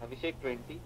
अभिषेक twenty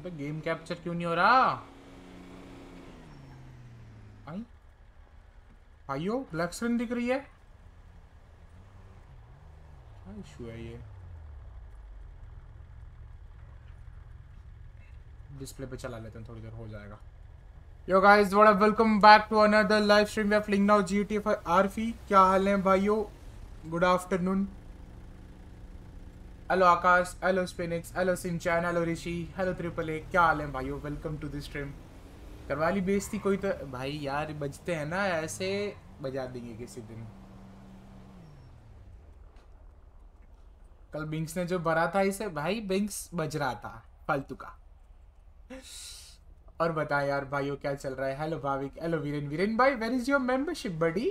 अबे game capture क्यों नहीं हो रहा? आई? भाइयों ब्लैक स्क्रीन दिख रही है। क्या इशू है ये? डिस्प्ले पे चला लेते हैं, थोड़ी देर हो जाएगा। Yo guys what up welcome back to another live stream we are playing now GT for RP क्या हाल है भाइयों? Good afternoon hello Aakash hello Spinix hello Shinchan hello Rishi hello triple A क्या हाल है भाइयों? वेलकम टू दिस स्ट्रीम करवा ली बेइज्जती कोई तो। भाई यार, बजते हैं ना, ऐसे बजा देंगे किसी दिन। कल बिंक्स ने जो भरा था इसे, भाई बिंक्स बज रहा था, फालतू का। और बता यार, भाइयों, क्या चल रहा है? हेलो भाविक। हेलो वीरेन। वीरेन भाई where is your membership buddy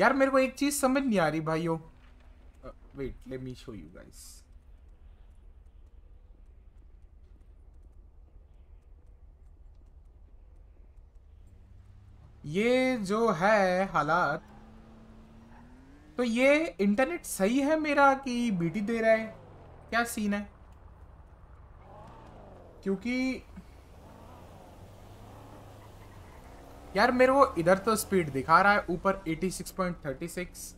यार मेरे को एक चीज़ समझ नहीं आ रही, भाइयों। Wait let me show you guys ये जो है हालात तो ये इंटरनेट सही है मेरा कि बीटी दे रहा है? क्या सीन है? क्योंकि यार मेरे को इधर तो स्पीड दिखा रहा है, ऊपर 86.36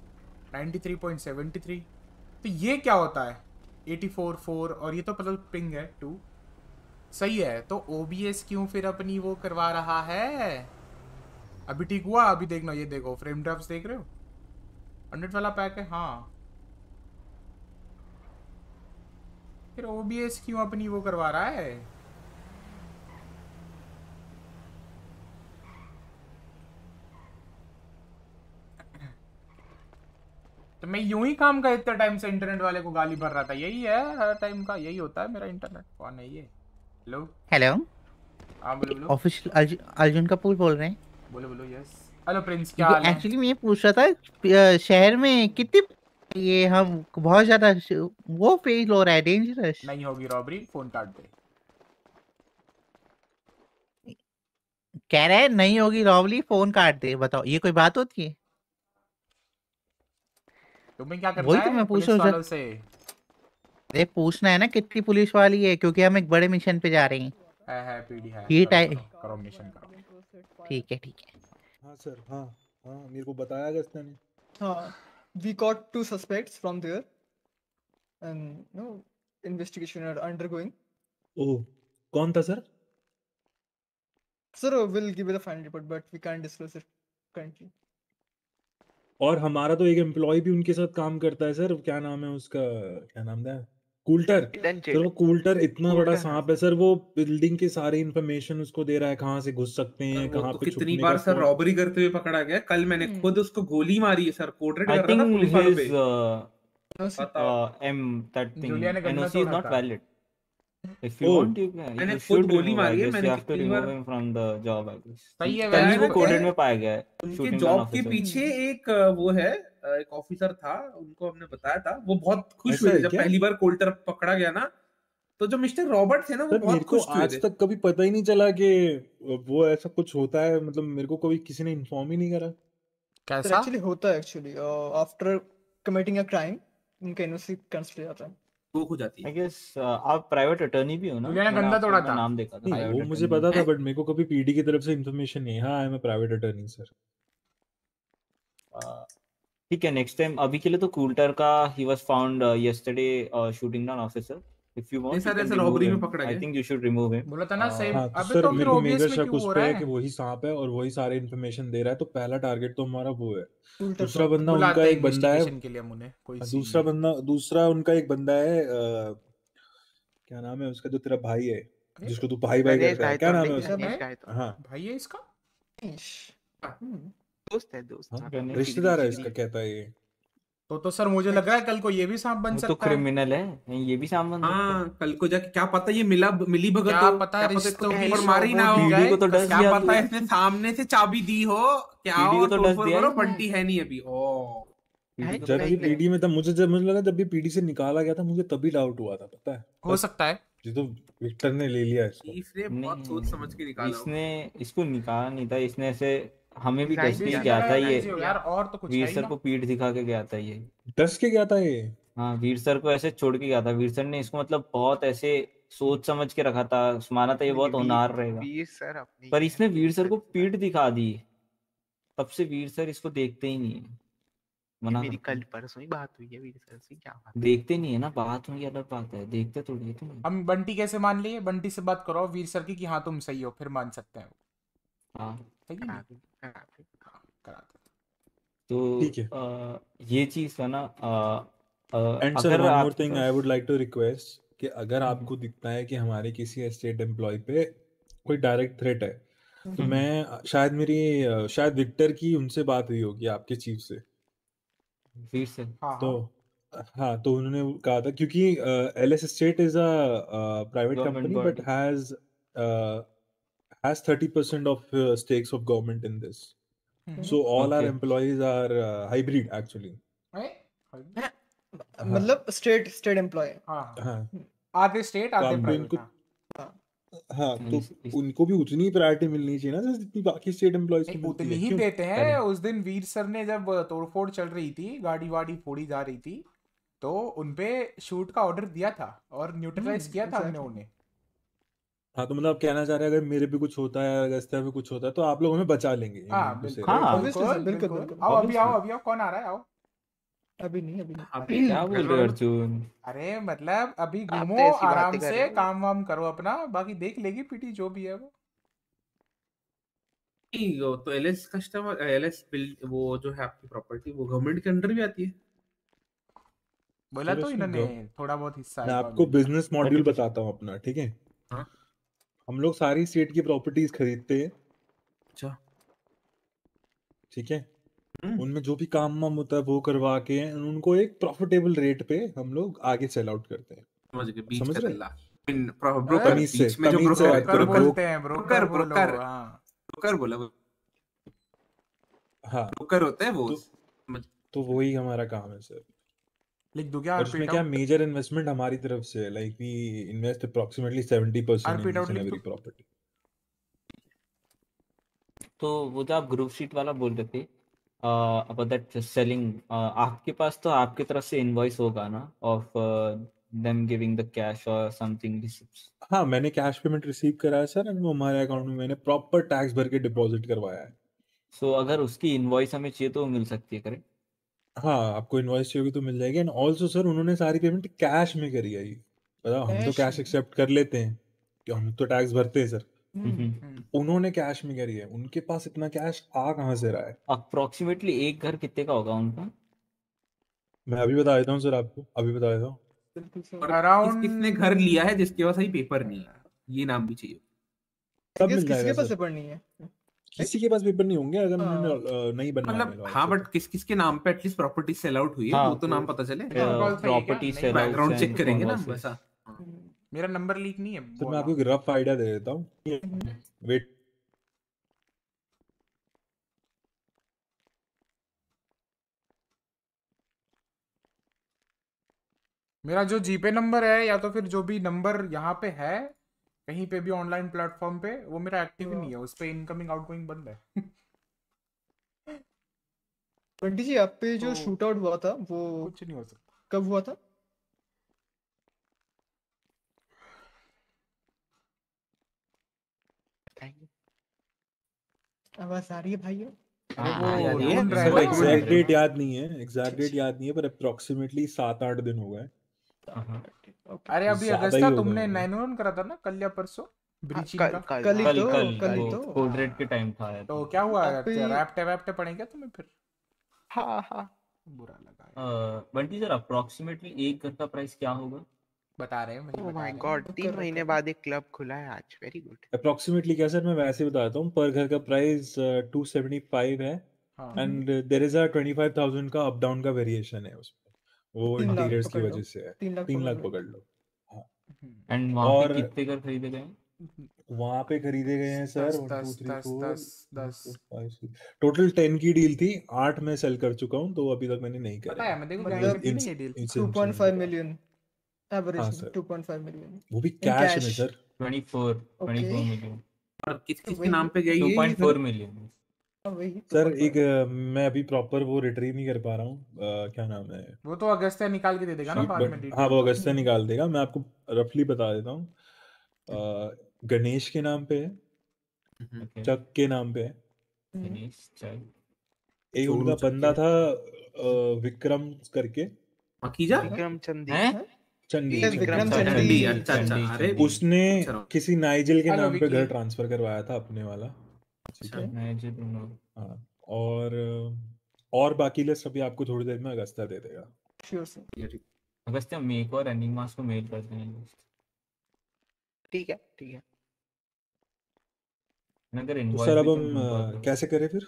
93.73 तो ये क्या होता है? 84.4 और ये तो मतलब पिंग है टू सही है तो OBS क्यों फिर अपनी वो करवा रहा है? अभी ठीक हुआ? अभी देखना, ये देखो फ्रेम ड्रॉप्स देख रहे हो? हंड्रेड वाला पैक है हाँ। फिर OBS क्यों अपनी वो करवा रहा है? तो मैं यूँ ही काम का इतना टाइम से इंटरनेट वाले को गाली भर रहा था। यही है हर टाइम का यही होता है मेरा इंटरनेट कौन है ये? हेलो? हेलो हाँ बोलो बोलो। ऑफिशियल अर्जुन, कपूर बोल रहे हैं। बोलो बोलो यस हेलो प्रिंस क्या हाल है? एक्चुअली मैं पूछ रहा था शहर में कितनी ये हम बहुत ज़्यादा वो फेल हो रहा है डेंजरस नहीं होगी रॉबरी फ़ोन काट दे। कह रहा है नहीं होगी रॉबली फ़ोन काट दे। बताओ ये कोई बात होती है? तुम्हें क्या करना वही है तो मैं पूछ पुलिस रहा हूँ, वालों से अरे पूछना है ना कितनी पुलिस वाली है क्योंकि हम एक बड़े मिशन पे जा रहे हैं है है पीडी है ये करो, टाइ- करो, मिशन करो ठीक है ठीक है हाँ सर हाँ हाँ मेरे को बताया अगस्त्य ने Uh, we got two suspects from there, and no investigation are undergoing. Oh कौन था sir Sir, uh, we'll give you the final report, but we can't disclose it currently. और हमारा तो एक एम्प्लॉय भी उनके साथ काम करता है सर। क्या नाम है उसका? क्या नाम था? कूल्टर। सर वो कूल्टर इतना बड़ा सांप है सर। वो बिल्डिंग के सारे इन्फॉर्मेशन उसको दे रहा है कहाँ से घुस सकते हैं वो कहाँ तो पे कितनी छुपने बार का सर रॉबरी करते हुए पकड़ा गया। कल मैंने हम्म। खुद उसको गोली मारी है सर। पोर्ट्रेट कर रहा था पुलिस वालों पे। his uh, No, sir. बताओ uh, M If you Oh. want, you can. मैंने खुद गोली मारी है, मैंने कितनी remove bar- him from the job. I guess. सही है वैसे वो तो- कोडेड में पाया गया है. उनके जॉब के पीछे एक वो है एक ऑफिसर था उनको हमने बताया था वो बहुत खुश हुए जब पहली बार कोल्टर पकड़ा गया ना तो जो मिस्टर रॉबर्ट थे ना वो बहुत खुश हुए आज तक कभी पता ही नहीं चला कि वो ऐसा कुछ होता है मतलब मेरे को कभी किसी ने इन्फॉर्म ही नहीं करा कैसा actually होता है. Uh, after committing a crime, उनका cancel हो जाता है. वो हो जाती I है guess uh, आप प्राइवेट अटर्नी भी हो ना? मैंने गंदा तोड़ा था। नाम देखा था वो मुझे पता था बट मेरे को कभी पीडी की तरफ़ से इंफॉर्मेशन नहीं है। I am a private attorney sir ठीक है नेक्स्ट टाइम अभी के लिए तो कूल्टर का he was found yesterday shooting down officer if you want नहीं, sir, ऐसे robbery में पकड़ा आई गया। Think you should remove him बोला था ना हाँ, सही हाँ तो अबे सर तो फिर मेरे को मेजर ओबीएस में शक क्यों उस हो पे रहा है। कि है वही सांप है और वही सारे इन्फॉर्मेशन दे रहा है तो पहला टारगेट तो हमारा वो है। Coulter दूसरा. बंदा उनका हैं एक बंदा है। के लिए कोई सीन दूसरा बंदा दूसरा उनका एक बंदा है क्या नाम है उसका जो तेरा भाई है जिसको तू भाई भाई करता है क्या तो नाम है उसका? तो हाँ। भाई है इसका? Hmm. दोस्त है दोस्त। हाँ हाँ, रिश्तेदार है इसका कहता है ये। तो तो सर मुझे लग रहा है कल को ये भी सांप बन वो तो है। क्रिमिनल है। नहीं ये भी सामान सकता है हाँ। कल को जाके क्या पता ये मिला मिली भगत क्या पता क्या रिश्तों की ऊपर मारी ना हो। जाए तो क्या तू। पता इसने सामने से चाबी दी हो। क्या हो तो तोड़ डस दिया बंटी है। नहीं अभी। ओ। जब तो ये पीडी में था मुझे जब मुझे लगा जब ये पीडी से निकाला गया था मुझे तभी डाउट हुआ था पता है। हो सकता है। ये तो विक्टर ने ले लिया इसको। इसने बहुत सोच समझ के निकाला इसने इसको निकाला नहीं था। इसने ऐसे हमें भी डस के गया था ये। यार और तो कुछ वीर सर को पीठ दिखा के गया था ये। डस के गया था ये? हाँ वीर सर को ऐसे छोड़ के गया था। वीर सर ने इसको मतलब बहुत ऐसे सोच समझ के रखा था। माना था ये बहुत वीर- होनार रहेगा। वीर सर अपनी पर इसने वीर सर को पीठ दिखा दी। तब से वीर सर इसको देखते ही नहीं है। मना मेरी कल परसों ही बात हुई है वीर सर से क्या बात देखते नहीं है ना बात हुई अलग बात है। देखते थोड़ी है तुम। हम बंटी कैसे मान लिए? बंटी से बात करो वीर सर की कि हाँ तुम सही हो फिर मान सकते हैं हाँ। है हाँ, तो ये चीज़ का ना एंड सर अगर one more thing I would like to request कि अगर हम्म। आपको दिखता है कि हमारे किसी एस्टेट एम्प्लॉय पे कोई डायरेक्ट थ्रेट है तो हम्म। मैं शायद मेरी शायद विक्टर की उनसे बात हुई होगी आपके चीफ से वीर सर हाँ तो हाँ हाँ तो उन्होंने कहा था क्योंकि L S state is a private company but. Has thirty percent of stakes of government in this hmm. So all are Okay. Employees are hybrid actually ए? हाँ मतलब स्टेट स्टेट एम्प्लॉय हाँ हाँ. आधे स्टेट तो आधे प्राइवेट इनको हाँ. हाँ तो इस- इस- उनको भी उतनी प्रायोरिटी मिलनी चाहिए ना जितनी बाकी स्टेट एम्प्लॉयज़ को मिलती उतनी है ही देते हैं। उस दिन वीर सर ने जब तोड़फोड़ चल रही थी गाड़ी वाड़ी फोड़ी जा रही थी तो उनपे शूट का ऑर्डर दिया था और न्यूट्रलाइज हम्म, किया था हमने exactly. उन्हें। हाँ तो मतलब आप कहना चाह रहे हैं अगर मेरे भी कुछ होता है अगस्त्या में कुछ होता है तो आप लोग हमें बचा लेंगे हाँ बिल्कुल हाँ। Obviously, sir, बिल्कुल, बिल्कुल। बिल्कुल। आओ अभी आओ अभी आओ कौन आ रहा है? आओ। अभी नहीं अभी नहीं। अभी क्या बोल रहे हो अर्जुन? अरे मतलब अभी तो घूमो आराम से काम वाम करो अपना बाकी देख लेगी पीटी जो भी है वो। वो तो एलएस कस्टमर एलएस बिल्ड वो जो है आपकी प्रॉपर्टी वो गवर्नमेंट के अंडर भी आती है। बोला तो इन्होंने थोड़ा बहुत हिस्सा मैं आपको बिज़नेस मॉड्यूल बताता हूँ अपना ठीक है? हाँ। हम लोग सारी स्टेट की प्रॉपर्टीज़ खरीदते हैं। अच्छा। ठीक है? हम्म। उनमें जो भी काम वाम होता है वो करवा के उनको एक प्रॉफिटेबल रेट पे हम लोग आगे सेल आउट करते हैं। समझ गए बीच समझ का रहे? ब्रोकर तमीज से- बीच में जो ब्रोकर ब्रोकर करो, ब्रोकर बोलते हैं ब्रोकर ब्रोकर, ब्रोकर। हाँ। ब्रोकर बोला वो। हाँ। ब्रोकर होते हैं वो। तो- तो वही हमारा काम है सर लिख दो क्या और उसमें क्या मेजर इन्वेस्टमेंट हमारी तरफ़ से है like we invest approximately 70% Repeat in out each and लिख every दो। property तो वो जो आप ग्रुप शीट वाला बोल रहे थे अबाउट दैट सेलिंग आपके पास तो आपकी तरफ़ से इनवॉइस होगा ना of them giving the cash or something receipts. हाँ मैंने कैश पेमेंट रिसीव करा है सर एंड वो हमारे अकाउंट में मैंने प्रॉपर टैक्स भर के डिपॉजिट करवाया है So अगर उसकी इनवॉइस हमें चाहिए तो मिल सकती है करेक्ट हाँ आपको इनवॉइस चाहिए होगी तो मिल जाएगी एंड ऑल्सो सर उन्होंने सारी पेमेंट कैश में करी है ये। बताओ हम तो कैश कैश में? एक्सेप्ट कर लेते हैं कि हम तो टैक्स भरते हैं सर हम्म, हम्म। उन्होंने कैश में करी है। उनके पास इतना कैश आ कहाँ से रहा है? अप्रोक्सीमेटली एक घर कितने का होगा उनका? मैं अभी बता देता हूँ सर आपको अभी बता देता हूँ। और किस किसने घर लिया है जिसके पास अभी पेपर नहीं है? ये नाम भी चाहिए। सब मिल किसके जाएगा पास सर पेपर नहीं है? किसी के पास पेपर नहीं होंगे अगर हाँ। उन्होंने नहीं बनवाने मतलब हाँ तो। बट किस किसके नाम पे एटलीस्ट प्रॉपर्टी सेल आउट हुई है? हाँ, वो तो नाम पता चले? हाँ, है? प्रॉपर्टी सेल बैकग्राउंड चेक करेंगे ना वैसा। मेरा नंबर लीक नहीं है तो मैं आपको एक रफ आइडिया दे देता हूँ। वेट मेरा जो जीपे नंबर है या तो फिर जो भी नंबर यहाँ पे है कहीं पे भी ऑनलाइन प्लेटफॉर्म पे वो मेरा एक्टिव ही नहीं है उस पे इनकमिंग आउटगोइंग बंद है। बंटी जी आप पे जो तो- शूट आउट हुआ था वो कुछ नहीं हो सकता। कब हुआ था? आवाज़ आ रही है भाइयों? अरे हाँ, है। हैं एग्जैक्ट डेट याद नहीं है एग्जैक्ट डेट याद नहीं है पर अप्रोक्सीमेटली सात आठ दिन हो गए। हैं। अरे अभी अगस्ता तुमने नाइन वन करा था ना कल या परसों? ब्रीचिंग कल का। कल। कल ही। कल तो, कल कल ही तो। कोड रेड के टाइम था तो क्या हुआ? आप रैप्टे वैप्टे पड़ेंगे तुम्हें फिर? हाँ हाँ। बुरा लगा बंटी सर अप्रोक्सीमेटली एक घर का प्राइस क्या होगा? बता रहे हैं ओह माय गॉड तीन महीने बाद एक क्लब खुला है आज। वेरी गुड अप्रोक्सीमेटली क्या सर? मैं वैसे ही बताता हूँ पर घर का प्राइस टू सेवेंटी फाइव है। हाँ। And there is a twenty five thousand का अप डाउन का वेरिएशन है उसमें। वो लाख इंटीरियर्स की वजह से है। तीन लाख तीन लाख पकड़ लो। एंड वहाँ पे और- कितने घर खरीदे गए वहाँ पे खरीदे गए हैं सर दस, वन टू दस, थ्री दस, फोर दस, दस। टोटल टेन की डील थी आठ में सेल कर चुका हूँ तो अभी तक मैंने नहीं पता करा है मैं देखो मतलब है डील इनसे 2.5 मिलियन हाँ, एवरेज 2.5 मिलियन वो भी कैश में sir twenty four twenty four Okay. Million और किस किस के नाम पे गई टू है पॉइंट फोर मिलियन हाँ वही सर 2.5 एक अ, मैं अभी प्रॉपर वो रिट्रीव नहीं कर पा रहा हूँ अ, क्या नाम है? वो तो अगस्त निकाल के दे देगा ना बाद but- में हाँ। वो अगस्त से निकाल देगा। मैं आपको रफली बता देता हूँ। अ, गणेश के नाम पे है। ओके। चक के नाम पे है। गणेश चल एक उनका बंदा। था अ, विक्रम करके। मकीजा विक्रम चंदी हैं? Yes, चंडी। विक्रम। चंडी चंडी। अच्छा अच्छा। चंडी, अरे चंडी। उसने अच्छा। किसी नाइजिल के हेलो, नाम पे विकी। घर ट्रांसफ़र करवाया था अपने वाला। है। मैं जो दोनों हाँ और और बाकी लिस्ट अभी आपको थोड़ी देर में अगस्ता दे देगा। श्योर सर अगस्त हम एक और रनिंग मास को मेल करते हैं ठीक है ठीक है। अगर तो इनवॉइस सर अब हम कैसे करें फिर?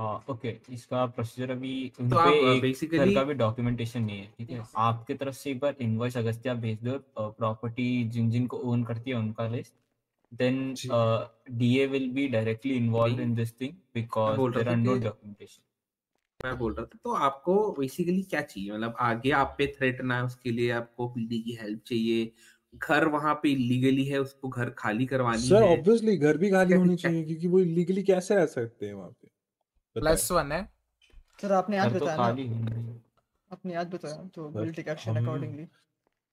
हाँ ओके। इसका प्रोसीजर अभी उन तो आप, एक घर basically- का भी डॉक्यूमेंटेशन नहीं है ठीक है? आपके तरफ़ से एक बार इनवॉइस अगस्त्या भेज दो प्रॉपर्टी जिन जिन को ओन करती है उनका लिस्ट डायरेक्टली इन्वॉल्व नहीं। इन दिस थिंग बिकॉज़ बोल रहा देयर आर था नो कि- डॉक्यूमेंटेशन मैं बोल रहा था तो आपको बेसिकली क्या चाहिए? मतलब आगे आप पे थ्रेट ना है उसके लिए आपको पीडी की हेल्प चाहिए घर वहाँ पे इलीगली है उसको घर खाली करवानी सर ऑब्वियसली घर भी खाली होनी चाहिए क्योंकि वो इलीगली कैसे रह सकते हैं वहाँ पे? प्लस वन है। सर आपने आज तो बताया ना? आपने आज बताया तो विल टेक एक्शन अकॉर्डिंगली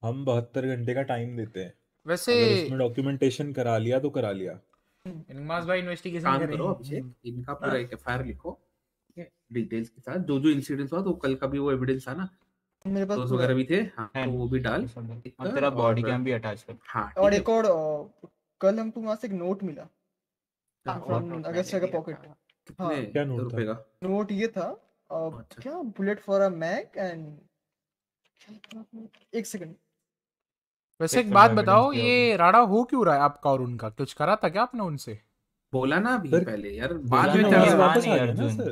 हम बहत्तर घंटे का टाइम देते हैं। वैसे अगर उसमें डॉक्यूमेंटेशन करा लिया तो करा लिया। इनमास भाई इन्वेस्टिगेशन करेंगे करो अभिषेक इनका पूरा एक एफआईआर लिखो। डिटेल्स के साथ जो जो इंसिडेंट हुआ तो कल का भी वो एविडेंस था ना। मेरे पास दोस्त वगैरह भी थे हाँ तो वो भी डाल। और तेरा बॉडी कैम भी अटैच कर हाँ और एक और कल हमको वहाँ से एक नोट मिला। है। फ्रॉम note का पॉकेट था। क्या note था? नोट ये था अच्छा। क्या bullet for a Mac and एक सेकंड वैसे एक एक बात बताओ ये राड़ा हो क्यों रहा है आपका और उनका? कुछ करा था क्या आपने उनसे? बोला ना अभी पहले यार बाद में वापस आ गया ना अर्जुन। सर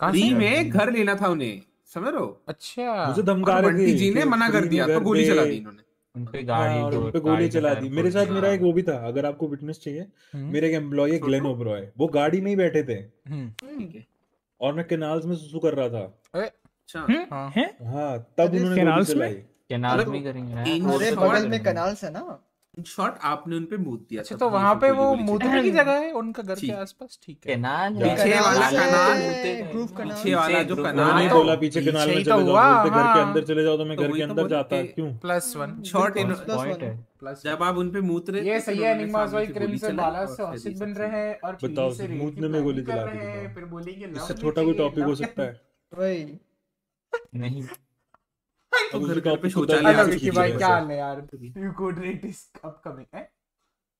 फ्री में घर लेना था उन्हें समझ रहे हो? अच्छा। मुझे धमका रहे थे जी ने मना कर दिया तो गोली चला दी इन्होंने। हाँ, गाड़ी उन पे गोली चला दी। मेरे साथ मेरा एक वो भी था अगर आपको विटनेस चाहिए हम्म, मेरे एक एम्प्लॉय है ग्लेन ओब्रॉय वो गाड़ी में ही बैठे थे। हम्म, ठीक है। और मैं कैनाल्स में सुसु कर रहा था। अच्छा। हाँ? हाँ तब उन्होंने गोली चलाई। कैनाल में करेंगे अरे तो बगल में। कनाल्स है ना। इन शॉर्ट आपने उन पे मूत दिया अच्छा तो वहाँ पे वो मूतने की जगह है उनका घर के आसपास ठीक है। कैनाल पीछे वाला कनाल ग्रूव कनाल पीछे वाला जो ग्रुप कनाल नहीं है। तो बोला पीछे कनाल में चले तो जाओ घर के हाँ। अंदर चले जाओ तो मैं तो घर के तो अंदर जाता क्यों? Plus one short in point है। जब आप उन पे मूत रहे ये सही है भाई क्रिम से बाला से औसित बन रहे हैं और बताओ, मूतने में गोली चला रहे हैं फिर बोलेंगे इससे छोटा कोई टॉपिक हो सकता है। वही नहीं तो घर घर पे शौचालय की भाई क्या हाल है यार? You code rate is upcoming है?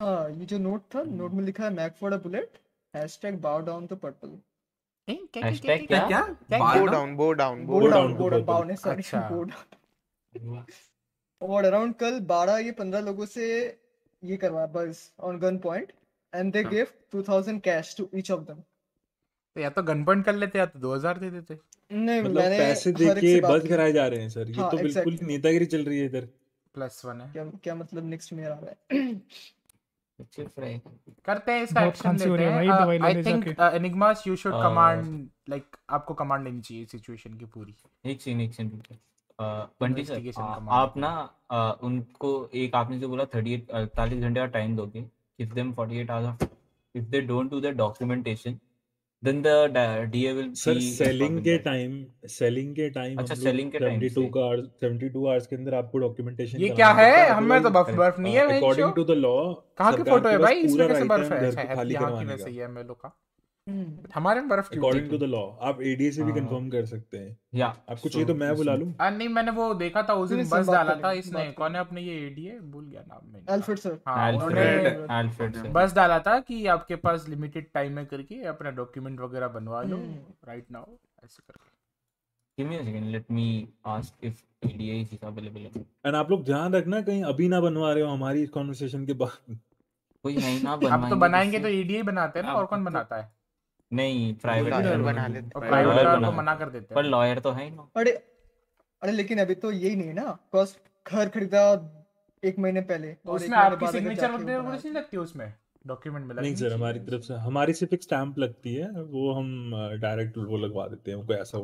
हाँ ये जो नोट था नोट में लिखा है Mac for a bullet hashtag bow down to purple hashtag क्या क्या क्या down bow Go down down to bow down purple. बाउन है सॉरी अच्छा। बो डाउन और अराउंड कल 12 ये 15 लोगों से ये करवाया बस on gun point and they give 2000 cash to each of them तो या तो गन पॉइंट कर लेते या तो 2000 दे देते। नहीं मतलब मैंने पैसे देके बस कराए जा रहे हैं सर। ये हाँ, तो बिल्कुल exactly. नेतागिरी चल रही है इधर। प्लस वन है। क्या क्या मतलब नेक्स्ट में आ रहा। है करते हैं इसका एक्शन लेते हैं I think Enigmas you should Uh, command like आपको कमांड लेनी चाहिए सिचुएशन की पूरी। एक सीन एक सीन रुको बंटी सर command. आप ना उनको एक आपने जो बोला थर्टी एट अड़तालीस घंटे का टाइम दोगे। Give them forty eight hours if they don't do the documentation then the DA will sir selling के टाइम सेलिंग के टाइम अच्छा, selling के time 72 का 72 आवर्स के अंदर आपको डॉक्यूमेंटेशन ये क्या है? हमें तो बर्फ़ बर्फ़ नहीं है अकॉर्डिंग टू द लॉ कहाँ की फ़ोटो है भाई? इसमें कैसे बर्फ़ है अच्छा है यहाँ की वैसे ही है का। हमारे में बर्फ़ क्यों अकॉर्डिंग टू द लॉ आप एडीए से भी हाँ। कंफर्म कर सकते हैं। या। आपको चाहिए तो मैं बुला लूँ? आ, नहीं मैंने वो देखा था उस दिन बस डाला था इसने। कौन है अपने ये एडीए भूल गया नाम मैंने। अल्फ्रेड सर हाँ अल्फ्रेड अल्फ्रेड सर बस डाला था कि आपके पास लिमिटेड टाइम है करके अपना डॉक्यूमेंट वगैरह बनवा लो। राइट नाउ ऐसे करके। Give me a second let me ask if ADA is available and आप लोग ध्यान रखना कहीं अभी ना बनवा रहे हो हमारी इस कॉन्वर्सेशन के बाद। कोई है ही ना अब तो बनाएँगे तो एडीए बनाते हैं ना और कौन तो- बनाता है? नहीं प्राइवेट लॉयर बना लेते हैं। प्राइवेट lawyer को मना कर देते पर लॉयर तो है ही ना। अरे अरे लेकिन अभी तो यही नहीं है ना बिकॉज़ घर खरीदा एक महीने पहले तो और उसमें आपकी सिग्नेचर वगैरह कुछ नहीं लगती उसमें? डॉक्यूमेंट में नहीं सर हमारी तरफ़ से हमारी सिर्फ़ एक स्टैंप लगती है वो हम डायरेक्ट वो लगवा देते हैं कोई ऐसा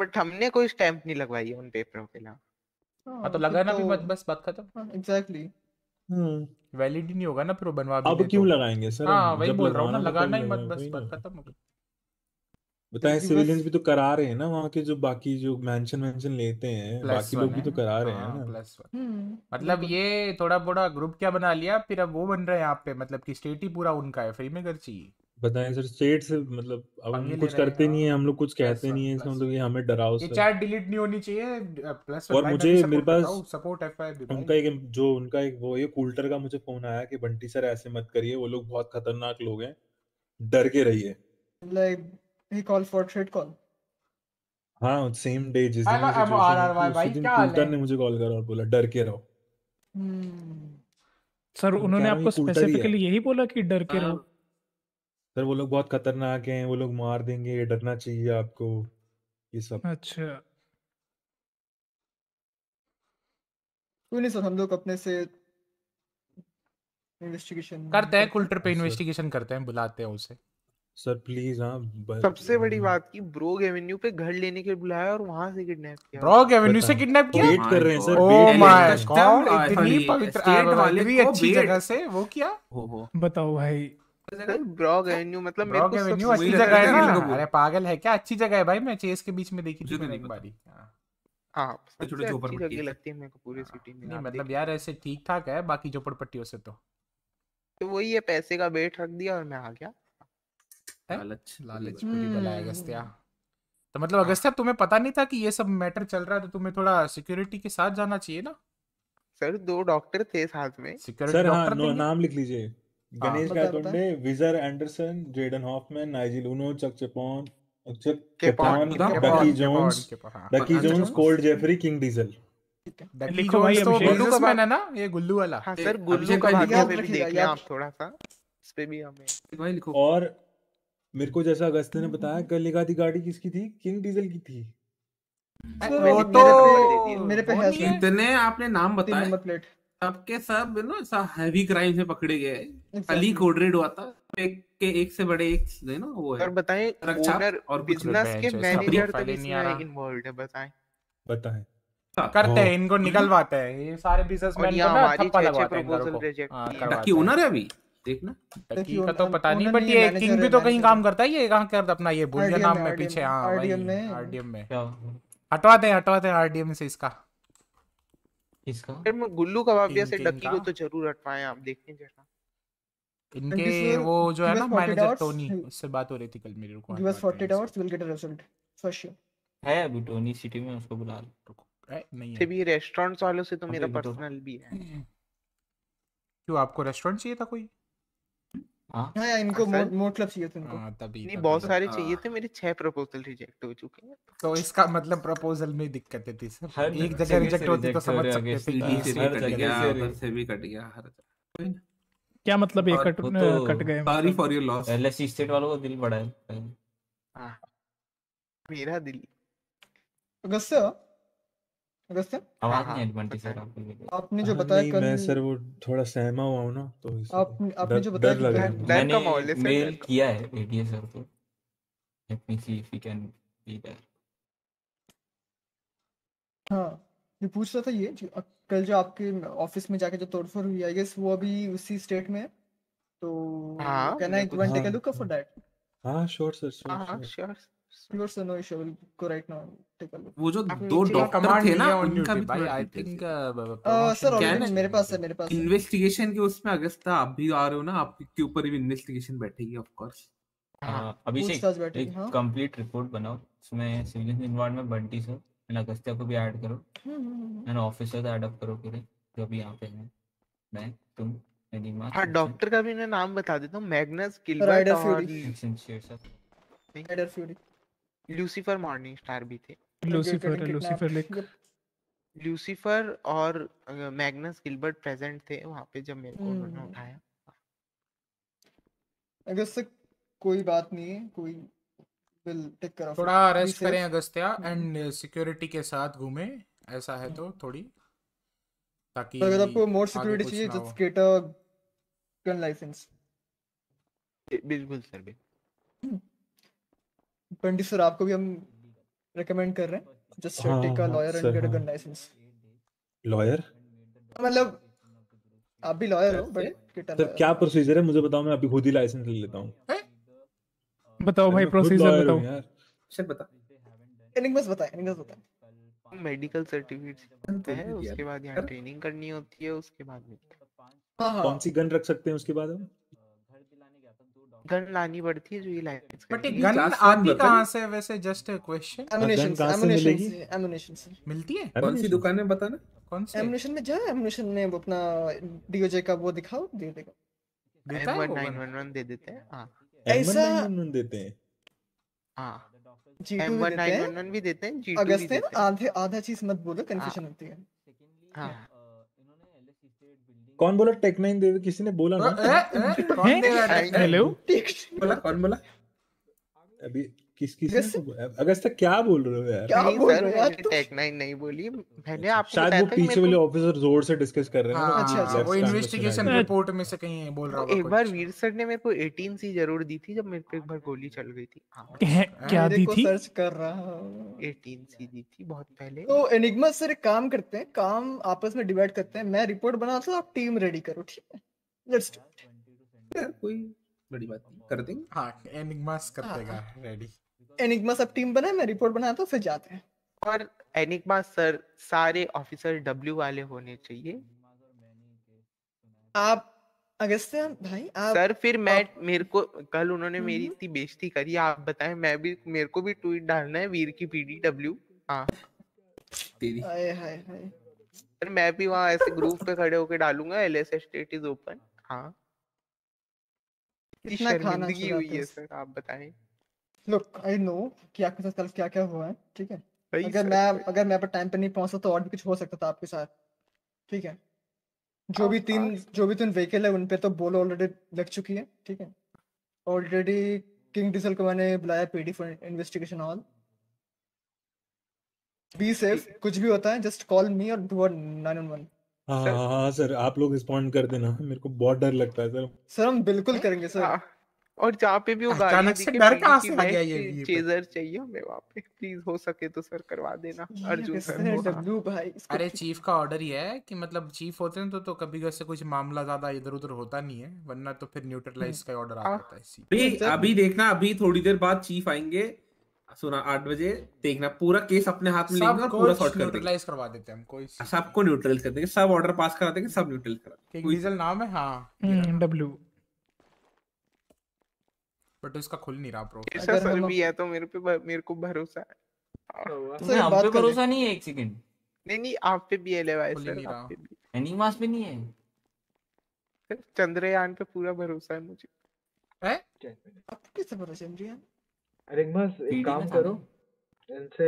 बट हमने कोई स्टैंप नहीं लगवाई है उन पेपरों के लिए हाँ तो लगाना भी बस बात खत्म। एग्जैक्टली हम्म। वैलिड ही नहीं होगा ना फिर वो बनवा भी अब क्यों तो लगाएँगे सर? हाँ वही बोल रहा हूँ ना लगाना ही मत बस बस खत्म हो गई बताएँ सिविलियंस भी तो करा रहे हैं ना वहाँ के जो बाकी जो मेंशन मेंशन लेते हैं बाकी लोग भी तो करा रहे हैं हाँ ना। प्लस वन हम्म मतलब ये थोड़ा बड़ा ग्रुप क्या बना लिया फिर अब वो बन रहे हैं यहाँ पे मतलब कि स्टेट ही पूरा उनका है फ्री में घर चाहिए। बताएँ सर स्टेट से मतलब अब हम कुछ करते नहीं है हाँ। हम लोग कुछ कहते नहीं है इसका मतलब ये हमें डराओ ये चैट डिलीट नहीं होनी चाहिए प्लस और भाई मुझे मेरे पास हूँ सपोर्ट एफआई भी उनका एक जो उनका एक वो ये कूल्टर का मुझे फ़ोन आया कि बंटी सर ऐसे मत करिए वो लोग बहुत खतरनाक लोग हैं डर के रहिए। Like he call for thread call हाँ सेम डे जिस दिन हेलो ये एम आर आर वाई भाई क्या कूल्टर ने मुझे कॉल करा और बोला डर के रहो। हम्म सर तो उन्होंने हूँ आपको ही है। स्पेसिफिकली यही बोला कि डर के रहो? सर वो लोग बहुत खतरनाक हैं वो लोग मार देंगे डरना चाहिए आपको ये सब। अच्छा। कोई नहीं सर हम लोग अपने से इन्वेस्टिगेशन करते हैं कुल्टर पे इन्वेस्टिगेशन करते हैं बुलाते हैं उसे। सर प्लीज़ हाँ सबसे बड़ी बात की ब्रोग एवेन्यू पे घर लेने के लिए बुलाया और वहाँ से किडनैप किया। ब्रॉग एवेन्यू से किडनैप किया? वेट कर रहे हैं सर ओ माय गॉड इतनी पवित्र वाले इतनी अच्छी जगह से वो किया? हो हो। बताओ भाई। ब्रॉग एवेन्यू मतलब मेरे को एवेन्यू अच्छी जगह है ना। अरे पागल है क्या? अच्छी जगह है भाई मैं चेस के बीच में देखी थी मैंने एक। बारी। हाँ। हाँ छोटे सबसे झोपड़ पट्टी जगह है। लगती है मेरे को पूरी सिटी में नहीं मतलब यार ऐसे ठीक ठाक है बाकी झोपड़पट्टियों से तो। तो वही है पैसे का बेट रख दिया और मैं आ गया। लालच लालच। हम्म। पूरी बला है अगस्त्या। तो मतलब अगस्त्या तुम्हें पता नहीं था कि ये सब मैटर चल रहा है तो तुम्हें थोड़ा सिक्योरिटी के साथ जाना चाहिए ना? सर दो डॉक्टर थे साथ में। सिक्योरिटी सर हाँ नो- नाम लिख लीजिए। गणेश बताए, Gaitonde विजर Anderson Jaden Hoffman Nigel Uno Chuck चेपॉन Ducky Jones हाँ। Ducky Jones Cold Jeffrey King Diesel. लिखो भाई तो। बिजनेसमैन है ना? ये गुल्लू वाला। हाँ सर गुल्लू का भाग्य पे भी रखिएगा, देख लें आप थोड़ा सा। इस पे भी हमें भाई लिखो। और मेरे को जैसा अगस्त ने बताया कल एक आधी गाड़ी किसकी थी? किंग डीजल की थी। वो तो मेरे पे है। है। इतने आपने नाम बताए। Number plate. सबके सब ना ऐसा हैवी क्राइम से पकड़े गए कल ही Exactly. कोड रेड हुआ था। एक के एक से बड़े एक है ना वो है। और बताएँ रक्षा ओनर और बिज़नेस के मैनेजर तक नहीं आ रहा। इसमें इन्वॉल्व है बताएँ। बताएँ। करते हैं हाँ। इनको निकलवाते हैं। ये सारे बिजनेसमैन को ना थप्पा लगवाते हैं इन घरों proposal को। reject हाँ, की डक्की ओनर है। अभी देखना। टक्की का तो पता नहीं बट ये किंग भी तो कहीं काम करता है। ये कहाँ करता अपना ये भूल गया नाम में, पीछे। हाँ वही। में। आरडीएम में हटवाते हैं हटवाते हैं आरडीएम से इसका। किसका? फिर मैं गुल्लू कबाबिया से डक्की को तो ज़रूर हटवाएँ आप देखें जरा। इनके वो जो है ना मैनेजर टोनी उससे बात हो रही थी कल मेरे को give us 48 hours will get a result for sure है अभी टोनी सिटी में उसको बुला लो रुको। नहीं है। भी रेस्टोरेंट्स वालों से तो मेरा तो- पर्सनल भी है। क्यों आपको रेस्टोरेंट चाहिए था कोई? हाँ। हाँ यार इनको हाँ, मोड मोड क्लब चाहिए थे इनको। हाँ तभी नहीं बहुत सारे हाँ। चाहिए थे मेरे छह प्रपोजल रिजेक्ट हो चुके हैं। तो इसका मतलब प्रपोजल में दिक्कतें थी सर। हर एक जगह रिजेक्ट होती तो समझ सकते कि से कट गया। से। उधर से भी कट गया हर क्या मतलब ये कट तो- कट गए? सॉरी? फॉर योर लॉस पहले सी स्टेट वालों को दिल बड़ा है। हाँ। मेरा दिल। अगस्त आवाज़ हाँ, नहीं सर है। आपने जो हाँ, बताया कल मैं सर वो थोड़ा सहमा हुआ हूँ ना तो आप आपने जो बताया डर है मैंने है मेल किया है एडीए सर को। Let me see if we can be there हाँ ये पूछ रहा था ये जो कल जो आपके ऑफ़िस में जाके जो तोड़फोड़ हुई आई गेस वो अभी उसी स्टेट में है तो हाँ, कैन आई बिल्कुल। वन टेक अ हाँ, लुक फॉर दैट हाँ श्योर सर हाँ हाँ sure your sir no issue will go right now take a look वो जो दो डॉक्टर थे ना उनका भी भाई आई थिंक सर है। ऑलरेडी मेरे पास है मेरे पास है। इन्वेस्टिगेशन के उसमें अगस्त आप भी आ रहे हो ना आपके ऊपर भी इन्वेस्टिगेशन बैठेगी ऑफ़ कोर्स हाँ अभिषेक एक हाँ। कंप्लीट रिपोर्ट बनाओ उसमें सिविलियन इन्वॉल्व में बंटी सर एंड अगस्त्या को भी ऐड करो। हम्म, हम्म, हम्म। एंड ऑफिसर ऐड अप करो पूरे जो भी यहाँ पे हैं। मैं तुम एनिमा हाँ डॉक्टर का भी मैं नाम बता देता हूँ मैग्नस गिलबर्ट और Fury sincere sir Rider Fury Lucifer Morningstar भी थे। Lucifer Lucifer. लिख लूसीफर और मैग्नस गिलबर्ट प्रेजेंट थे वहाँ पे जब मेरे को उन्होंने हम्म। उठाया। अगस्त तक कोई बात नहीं है कोई विल टेक केयर ऑफ़ थोड़ा रेस्ट करें अगस्त्या एंड सिक्योरिटी के साथ घूमे ऐसा है तो थोड़ी ताकि अगर आपको मोर सिक्योरिटी चाहिए just get a gun licence बिल्कुल सर बिल्कुल। पंडित सर आपको भी हम रेकमेंड कर रहे हैं। जस्ट हाँ, टेक अ हाँ, लॉयर एंड गेट अ हाँ। गन लाइसेंस लॉयर मतलब आप भी लॉयर हो बट सर क्या प्रोसीजर है? मुझे बताओ मैं अभी खुद ही लाइसेंस ले लेता हूँ। बताओ भाई प्रोसीजर बताओ। यार। चल बता एनिग्मस बताएँ एनिग्मस बताएँ। मेडिकल सर्टिफिकेट तो है उसके बाद यहाँ ट्रेनिंग करनी होती है उसके बाद मिलता है हाँ। हाँ कौन सी गन रख सकते हैं उसके बाद हम? गन लानी पड़ती है जो ये लाइसेंस बट गन आती कहाँ से वैसे just a question ammunition ammunition से एमुनेशन से मिलती है? कौन सी दुकान है बता ना कौन से? एमुनेशन में जाओ एमुनेशन में वो अपना डीओजे का वो दिखाओ दे देगा देता है वो नाइन gun? वन वन दे देते हैं हाँ। ऐसा- M191 देते हैं। हाँ। जी एम टू देते हैं। वन वन भी देते हैं अगस्त आधे आधा चीज़ मत बोलो कंफ्यूजन होती है। हाँ। कौन बोला टेक नाइन दे किसी ने बोला ना? ए, ए, कौन दे रहा है? हेलो बोला कौन बोला? अभी किस किस अगस्त? तक क्या बोल रहे हो यार? क्या नहीं बोल रहे हो यार? टेक नाइन नहीं बोली। मैंने आपको शायद वो पीछे वाले ऑफिसर ज़ोर से डिस्कस कर रहे हैं हाँ अच्छा, अच्छा, वो इन्वेस्टिगेशन रिपोर्ट में से कहीं बोल रहा होगा एक बार वीर सर ने मेरे को 18 सी ज़रूर दी थी जब मेरे पे एक बार गोली चल गई थी। हाँ क्या दी थी? सर्च कर रहा हूँ। 18 सी दी थी बहुत पहले। तो एनिग्मा सर एक काम करते हैं काम आपस में डिवाइड करते हैं। मैं रिपोर्ट बनाता हूँ आप टीम रेडी करो ठीक है? लेट्स डू कोई बड़ी बात नहीं कर देंगे। हाँ एनिग्मास कर। देगा रेडी एनिग्मा सब टीम बनाए मैं रिपोर्ट बनाता हूँ फिर जाते हैं। और एनिग्मा सर सारे ऑफिसर डब्ल्यू वाले होने चाहिए। आप अगस्त्य भाई आप सर फिर मैं आप- मेरे को कल उन्होंने मेरी हम्म। इतनी बेइज्जती करी आप बताएँ मैं भी मेरे को भी ट्वीट डालना है वीर की पीडी डब्ल्यू हाँ। तेरी। हाय हाय हाय। सर मैं भी वहाँ ऐसे ग्रुप पे खड़े होके डालूँगा L S state is open हाँ। इतनी कितना खाना हुई है सर आप बताएँ। लुक आई नो कि आपके साथ कल क्या क्या हुआ है ठीक है? अगर मैं अगर मैं पर टाइम पे नहीं पहुँचा तो और भी कुछ हो सकता था आपके साथ ठीक है? जो भी हाँ, तीन हाँ। जो भी तीन व्हीकल है उन पे तो बोल ऑलरेडी लग चुकी है ठीक है? ऑलरेडी किंग डीजल को मैंने बुलाया PD for investigation all be safe कुछ भी होता है जस्ट कॉल मी और डू नाइन वन वन हाँ हाँ हाँ सर आप लोग रिस्पॉन्ड कर देना मेरे को बहुत डर लगता है सर। सर हम बिल्कुल करेंगे सर। हाँ, और जहाँ पे भी वो गाड़ी अचानक से डर कहाँ से आ गया ये चेजर चाहिए हमें वहाँ पे प्लीज़ हो सके तो सर करवा देना अर्जुन सर। डब्ल्यू भाई अरे चीफ का ऑर्डर ही है कि मतलब चीफ होते हैं तो तो कभी वैसे कुछ मामला ज़्यादा इधर उधर होता नहीं है वरना तो फिर न्यूट्रलाइज का ऑर्डर आ हाँ। जाता है अभी अभी देखना अभी थोड़ी देर बाद चीफ आएँगे। सुना आठ बजे देखना पूरा केस अपने हाथ में लेंगे और पूरा सॉर्ट कर देंगे। न्यूट्रलाइज करवा देते हैं हम कोई सबको न्यूट्रल कर देंगे सब ऑर्डर पास करा देंगे सब न्यूट्रल करा देंगे। डीजल नाम है? हाँ डब्ल्यू बट उसका खुल नहीं रहा प्रो ऐसा सर भी है तो मेरे पे मेरे को भरोसा है। तुम्हें सर, हम पे भरोसा नहीं है एक सेकंड नहीं नहीं आप पे भी है ले भाई सर आप पे भी। एनिमास पे नहीं है? सर चंद्रयान पे पूरा भरोसा है मुझे। आपको कैसे पता चंद्रियान चंद्रयान? अरे एक काम करो। इनसे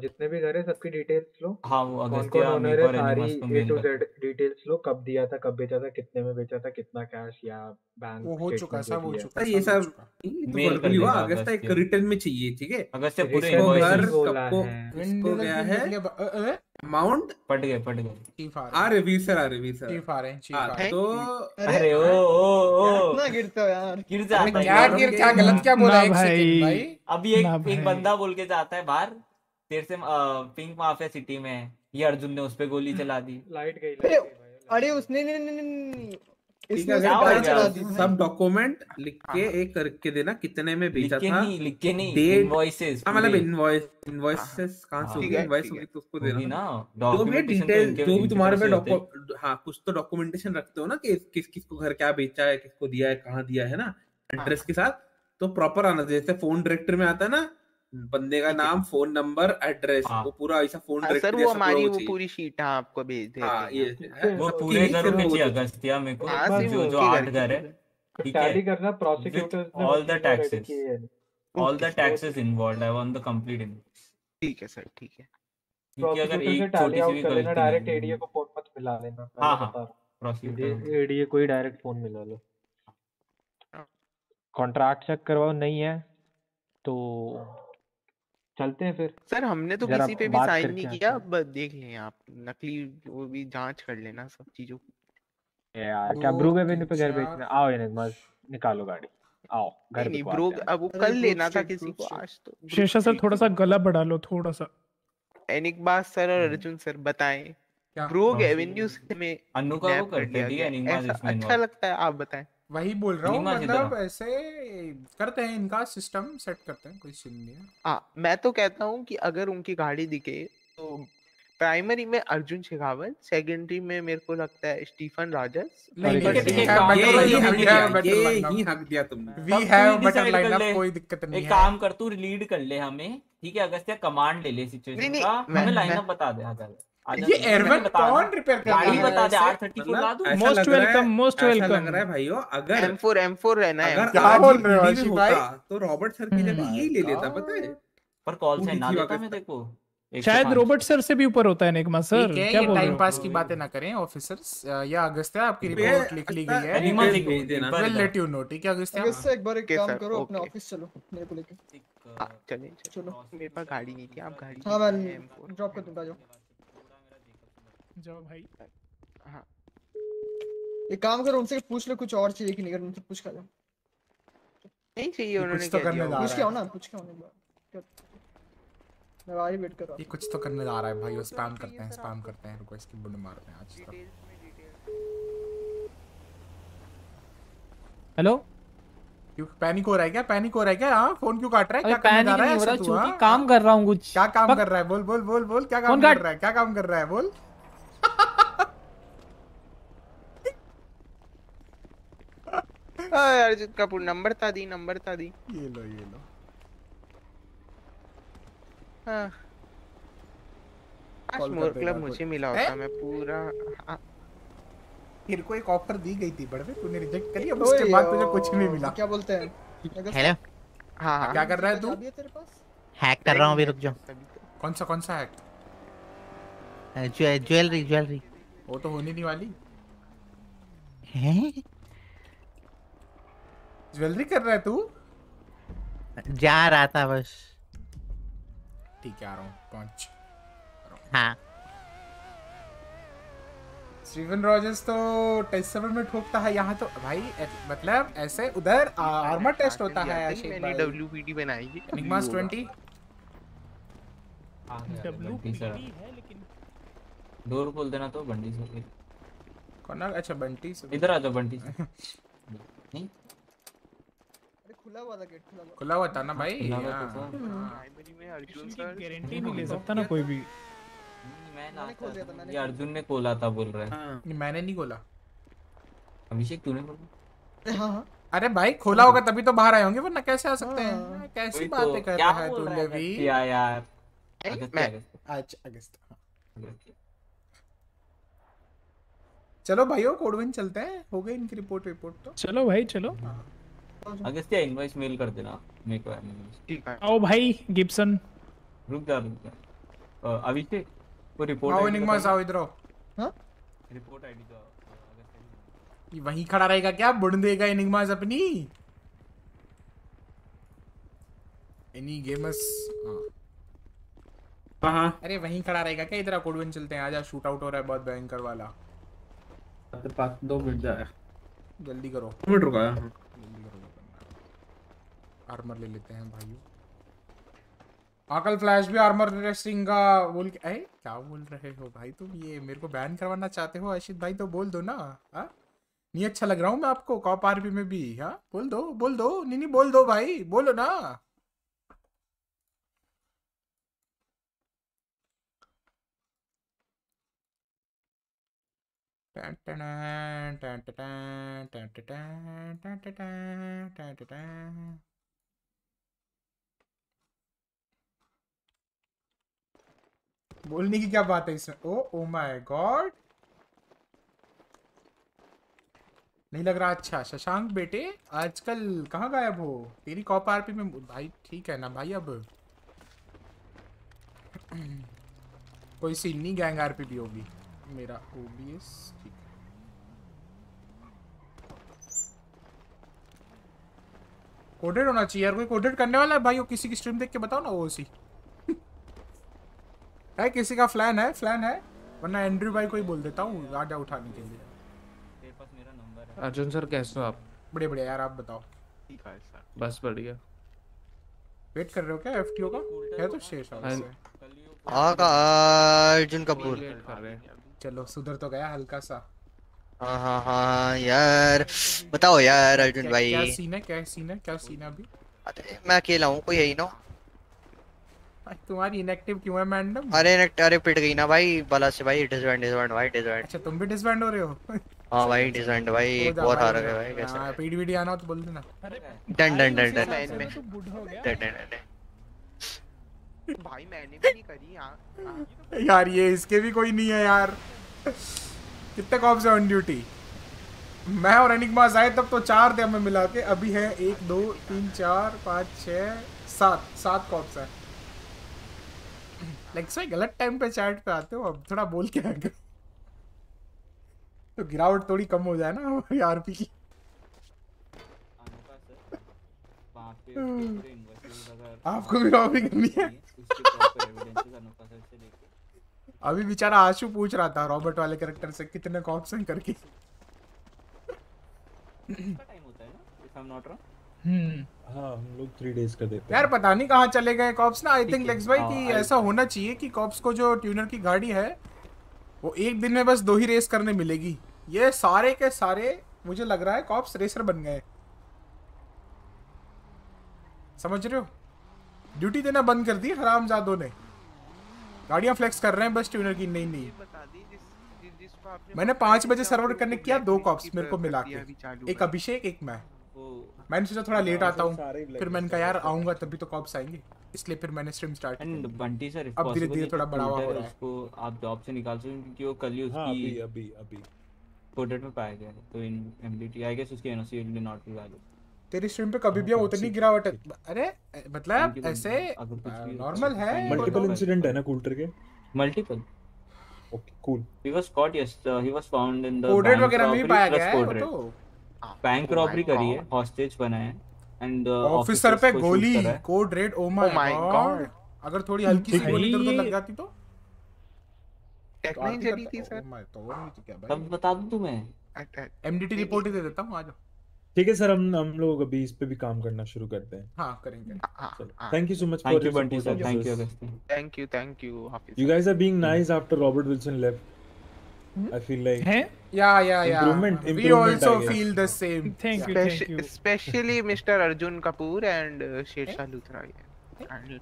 जितने भी घर है सबकी डिटेल्स लो। हाँ वो कौन कौन अगस्त्या ओनर है सारी ए टू जेड डिटेल्स लो कब दिया था कब बेचा था कितने में बेचा था कितना कैश या बैंक वो हो चुका सब हो चुका सर ये सब तो मेल कर लिया हुआ अगस्त एक। रिटर्न में चाहिए ठीक है? अगस्त्या पूरे इनवॉइस ही। सबको है किसको गया है। अमाउंट पट गए पट गए। चीफ आ रहे वीर सर आ रहे वीर सर। चीफ आ रहे हैं चीफ आ रहे तो अरे ओ ओ ओ। ना गिरते हो यार। गिर जाता है क्या गिर क्या गलत क्या बोला एक सेकंड भाई। अभी एक एक बंदा बोल के जाता है बाहर। फिर से पिंक माफिया सिटी में है। ये अर्जुन ने उस पे गोली चला दी। लाइट गई अरे, लाइट गई भाई अरे उसने नहीं नहीं नहीं। है हो। सब डॉक्यूमेंट लिख के एक करके देना कितने में के था लिख के नहीं इनवॉइसेस हाँ मतलब इनवॉइस इनवॉइसेस कहाँ से हाँ, होगी इनवॉइस होगी तो उसको देना ना जो भी डिटेल जो भी तुम्हारे पे हाँ। कुछ तो डॉक्यूमेंटेशन रखते हो ना कि किस किस को घर क्या बेचा है किसको दिया है कहाँ दिया है ना एड्रेस के साथ तो प्रॉपर आना जैसे फ़ोन डायरेक्टर में आता है ना बंदे का नाम फ़ोन नंबर एड्रेस हाँ। वो पूरा ऐसा फ़ोन हाँ, सर वो हमारी वो पूरी शीट हाँ आपको भेज देते हाँ ये वो पूरे घरों चाहिए तो- अगस्त्या मेरे को। हाँ, जो जो आठ घर है ठीक है। करना ready taxes. किए हैं। All the taxes involved I want the complete इन ठीक है सर ठीक है। क्योंकि अगर एक छोटी सी भी गलती डायरेक्ट एडीए को फ़ोन मत मिला लेना हाँ, हाँ। प्रोसिक्यूटर प्रोसिक्यूटर एडीए को ही डायरेक्ट फ़ोन मिला लो। हाँ। कॉन्ट्रैक्ट चेक करवाओ नहीं है तो चलते हैं फिर। सर हमने तो किसी पे भी साइन नहीं किया अब देख लें आप नकली वो भी जाँच कर लेना सब चीज़ों की। यार क्या ब्रू एवेन्यू पे घर चार। बेचना? आओ ये मस्त निकालो गाड़ी। आओ घर नहीं ब्रो अब वो कल लेना था किसी को आज तो शेषा सर थोड़ा सा गला बढ़ा लो थोड़ा सा। एनिक बास सर और अर्जुन सर बताएँ हाँ। एवेन्यू में अनु का वो कर जिसमें अच्छा लगता है आप बताएँ। वही बोल रहा हूँ मतलब ऐसे करते हैं इनका सिस्टम सेट करते हैं कोई सीन नहीं है। हाँ मैं तो कहता हूँ कि अगर उनकी गाड़ी दिखे तो प्राइमरी में अर्जुन शेखावत सेकेंडरी में मेरे को लगता है स्टीफन राजस है, है, ही. ही ही एक काम कर तू लीड कर ले हमें ठीक है अगस्त्या कमांड ले ले सिचुएशन का। हमें लाइनअप बता दे आजा ये एयरवन कौन रिपेयर कर गाड़ी रहा है? बता दे ऐसे? आर थर्टी फोर ला मतलब दूँ welcome, most ऐसा welcome. लग रहा है भाइयों अगर एम फोर एम फोर रहना है। अगर क्या बोल रहे हो आशीष भाई? तो रॉबर्ट सर की जगह। यही ले लेता पता है? पर कॉल साइन ना देता मैं देखो। शायद सौ रोबोट सर से भी ऊपर होता है निगमा सर है क्या बोल टाइम पास की बातें ना करें ऑफिसर्स या अगस्त्या आपकी रिपोर्ट लिख ली अच्छा, गई है। एनिमल भेज देना। विल लेट यू नो ठीक है अगस्त्या? अगर एक बार एक काम करो अपने ऑफ़िस चलो मेरे को लेके। हाँ चलो चलो। मेरे पास गाड़ी नहीं थी आप गाड़ी हाँ मैं M4 ड्रॉप कर दूँगा जाओ। जाओ भाई। हाँ। एक काम करो उनसे पूछ लो कुछ और चाहिए कि नहीं उनसे पूछ कर लो नहीं चाहिए उन्होंने कुछ तो करने जा होगा। पूछ रहा के आओ है। ना पूछ के आओ एक बार। क्या- मैं वही वेट कर रहा ये कुछ तो करने जा रहा है भाई वो स्पैम करते हैं स्पैम करते हैं रुको इसकी बुंड मारते हैं आज तक। हेलो क्यों पैनिक हो रहा है क्या? पैनिक हो रहा है क्या? हाँ फ़ोन क्यों काट रहा है? क्या करने पैनिक जा रहा नहीं है? हो रहा तू चूँकि हाँ? काम कर रहा हूँ कुछ। क्या काम कर रहा है? बोल बोल बोल बोल क्या काम कर रहा है? क्या काम कर रहा है? बोल। हाँ, अर्जुन कपूर नंबर था दी नंबर था दी। ये लो ये लो। हाँ। आज मोर क्लब मुझे मिला होता मैं पूरा हाँ, तेरे को एक ऑफ़र दी गई थी बड़वे तूने रिजेक्ट करी अब उसके बाद तुझे कुछ नहीं मिला। क्या बोलते हैं? हेलो हाँ हाँ। क्या कर रहा है तू? तेरे पास? हैक कर रहा हूँ अभी रुक जाओ। तो। कौन सा कौन सा हैक ज्वेलरी ज्वेलरी। वो तो होने नहीं वाली। हैं? ज्वेलरी कर रहा है तू? जा रहा था बस। ठीक है आ रहा हूँ पहुँच। हाँ। स्टीवन रॉजर्स तो टेस्ट सर्वर में ठोकता है यहाँ तो भाई मतलब ऐसे उधर आर्मर टेस्ट होता है आशिक मैंने भाई। डब्ल्यूपीडी बनाई है। एनिग्मास 20 आ गया बंटी सर। है लेकिन डोर खोल देना तो बंटी सर। कौन अच्छा बंटी से इधर आ जाओ बंटी सर। नहीं? खुला हुआ था गेट खुला हुआ। खुला हुआ था ना भाई? खुला हुआ हाँ। प्राइमरी में अर्जुन सर। गारंटी नहीं ले सकता ना कोई भी। मैं मैंने खोल दिया था, मैंने ये अर्जुन ने खोला था बोल रहा है। नहीं, मैंने नहीं खोला। अभिषेक तूने बोला अरे हाँ हाँ। अरे भाई खोला होगा तभी तो बाहर आए होंगे वरना कैसे आ सकते हैं? हाँ। हाँ, कैसी वही बातें तो, कर रहा है तू है लेवी अगस्त्य यार? अच्छा अगस्त हाँ। चलो भाइयों कोडविन चलते हैं। हो गई इनकी रिपोर्ट रिपोर्ट तो। चलो भाई चलो। अगस्त्य इनवॉइस मेल कर देना। मेरे को ठीक है। आओ भाई गिब्सन रुक जा रुक जा। अ, अभिषेक वो रिपोर्ट आओ एनिग्मास आओ इधर आओ। रिपोर्ट आईडी का। अ, ये वहीं खड़ा रहेगा क्या? बुड़ देगा एनिग्मास अपनी। एनी गेमस हाँ। हाँ हाँ अरे वहीं खड़ा रहेगा क्या? इधर कोडविन चलते हैं। आजा शूट आउट हो रहा है बहुत भयंकर वाला। तेरे पास दो मिनट जाए जल्दी करो। दो मिनट रुका है जल्दी करो जो करना है। आर्मर ले लेते हैं भाइयों आकल फ्लैश भी आर्मर टेस्टिंग का बोल के अरे क्या बोल रहे हो भाई तुम ये मेरे को बैन करवाना चाहते हो आशित भाई तो बोल दो ना हाँ नहीं अच्छा लग रहा हूँ मैं आपको कॉप आरपी में भी हाँ बोल दो बोल दो नहीं नहीं बोल दो भाई बोलो ना टन टन टन टन। बोलने की क्या बात है इसमें? ओ ओ माय गॉड नहीं लग रहा? अच्छा शशांक बेटे, आजकल कहाँ गायब हो? तेरी कॉप आरपी में भाई, ठीक है ना भाई अब? कोई सिन्नी गैंग आरपी भी होगी। मेरा ओबीएस, ठीक कोडेड होना चाहिए यार, कोई कोडेड करने वाला है? भाई, वो किसी की स्ट्रीम देख के बताओ ना, वो है किसी का फ्लैन है फ्लैन है वरना एंड्रयू भाई को ही बोल देता हूँ आजा उठाने के लिए। तेरे पास मेरा नंबर है। अर्जुन सर कैसे हो आप? बड़े बड़े यार आप बताओ। ठीक है सर। बस बढ़िया। वेट कर रहे हो क्या एफटीओ का? है तो शेष हाँ। आका अर्जुन कपूर। वेट कर रहे चलो सुधर तो गया हल्का सा। हाँ हाँ हाँ यार बताओ यार अर्जुन भाई। क्या सीन है क्या सीन है क्या सीन है अभी? अरे मैं अकेला हूँ कोई है ही ना। तुम्हारी इनएक्टिव क्यों है मैडम? अरे अरे पिट गई ना भाई बला से भाई डिसबैंड डिसबैंड भाई डिसबैंड अच्छा तुम भी डिसबैंड हो रहे हो? हाँ भाई डिसबैंड भाई एक और हार गए भाई कैसे? हाँ पीडी वीडी आना तो बोल देना। Done done done done line में तो हो डन डन डन भाई मैंने भी नहीं करी यहाँ यार ये इसके भी कोई नहीं है यार। कितने कॉप्स है ऑन ड्यूटी मैं और एनिग्मास आए तब तो चार थे हमें मिला के। अभी है एक दो तीन चार पाँच छः सात। सात कॉप्स है। लाइक सही गलत टाइम पे चैट पे आते हो अब थोड़ा बोल के आगे। तो गिरावट थोड़ी कम हो जाए ना हमारी आरपी की। आपको भी लॉबी करनी है। अभी बेचारा आशु पूछ रहा था रॉबर्ट वाले कैरेक्टर से कितने कॉप्स हैं करके। टाइम होता है ना if I am not wrong hmm. हाँ हम लोग थ्री डेज़ का देते यार पता नहीं कहाँ चले गए कॉप्स ना। आई थिंक लेक्स भाई हाँ, कि ऐसा होना चाहिए कि कॉप्स को जो ट्यूनर की गाड़ी है वो एक दिन में बस दो ही रेस करने मिलेगी। ये सारे के सारे मुझे लग रहा है कॉप्स रेसर बन गए। समझ रहे हो? ड्यूटी देना बंद कर दी हरामजादों ने। गाड़ियाँ फ्लेक्स कर रहे हैं बस ट्यूनर की नहीं नहीं। जिस जिस जिसको आपने मैंने पाँच बजे सर्वर करने किया दो कॉप्स मेरे को मिला के। एक अभिषेक एक मैं। वो मैंने सोचा थोड़ा लेट आता हूँ। फिर मैंने कहा यार आऊँगा तभी तो कॉप्स आएँगे। इसलिए फिर मैंने stream start and Bunty sir अब धीरे-धीरे थोड़ा बढ़ावा हो रहा है। उसको आप जॉब से निकाल सकते हो क्योंकि वो कल ही हाँ अभी उसकी अभी अभी कोडेड में पाया गया तो इन एमडीटी आई गेस उसकी NOC will be not be valid तेरी स्ट्रीम पे कभी भी हाँ, उतनी गिरावट अरे मतलब ऐसे नॉर्मल है मल्टीपल इंसिडेंट है ना कूल्टर के? Multiple okay cool caught yes uh, he was found in the coded bank वगैरह में भी पाया गया है. तो। बैंक रॉबरी करी है हॉस्टेज बनाया एंड ऑफिसर पे गोली code red oh my God अगर थोड़ी हल्की सी गोली तो लग जाती तो? टेक्निक तो चली थी सर तो वो नहीं तो क्या भाई? तब बता दूँ तुम्हें। एमडीटी रिपोर्ट ही। दे देता हूँ आ जाओ। ठीक है सर हम हम लोग अभी इस पे भी काम करना शुरू करते हैं। हाँ करेंगे। Thank you so much for thank you Bunty sir thank you thank you you guys are being nice after Robert Wilson left I feel like. Hey? Yeah, yeah, yeah. Improvement, improvement. We also feel the same. Thank yeah. you, Speci thank you. Especially Mr. Arjun Kapoor and uh, Shersha Luthra. Hey?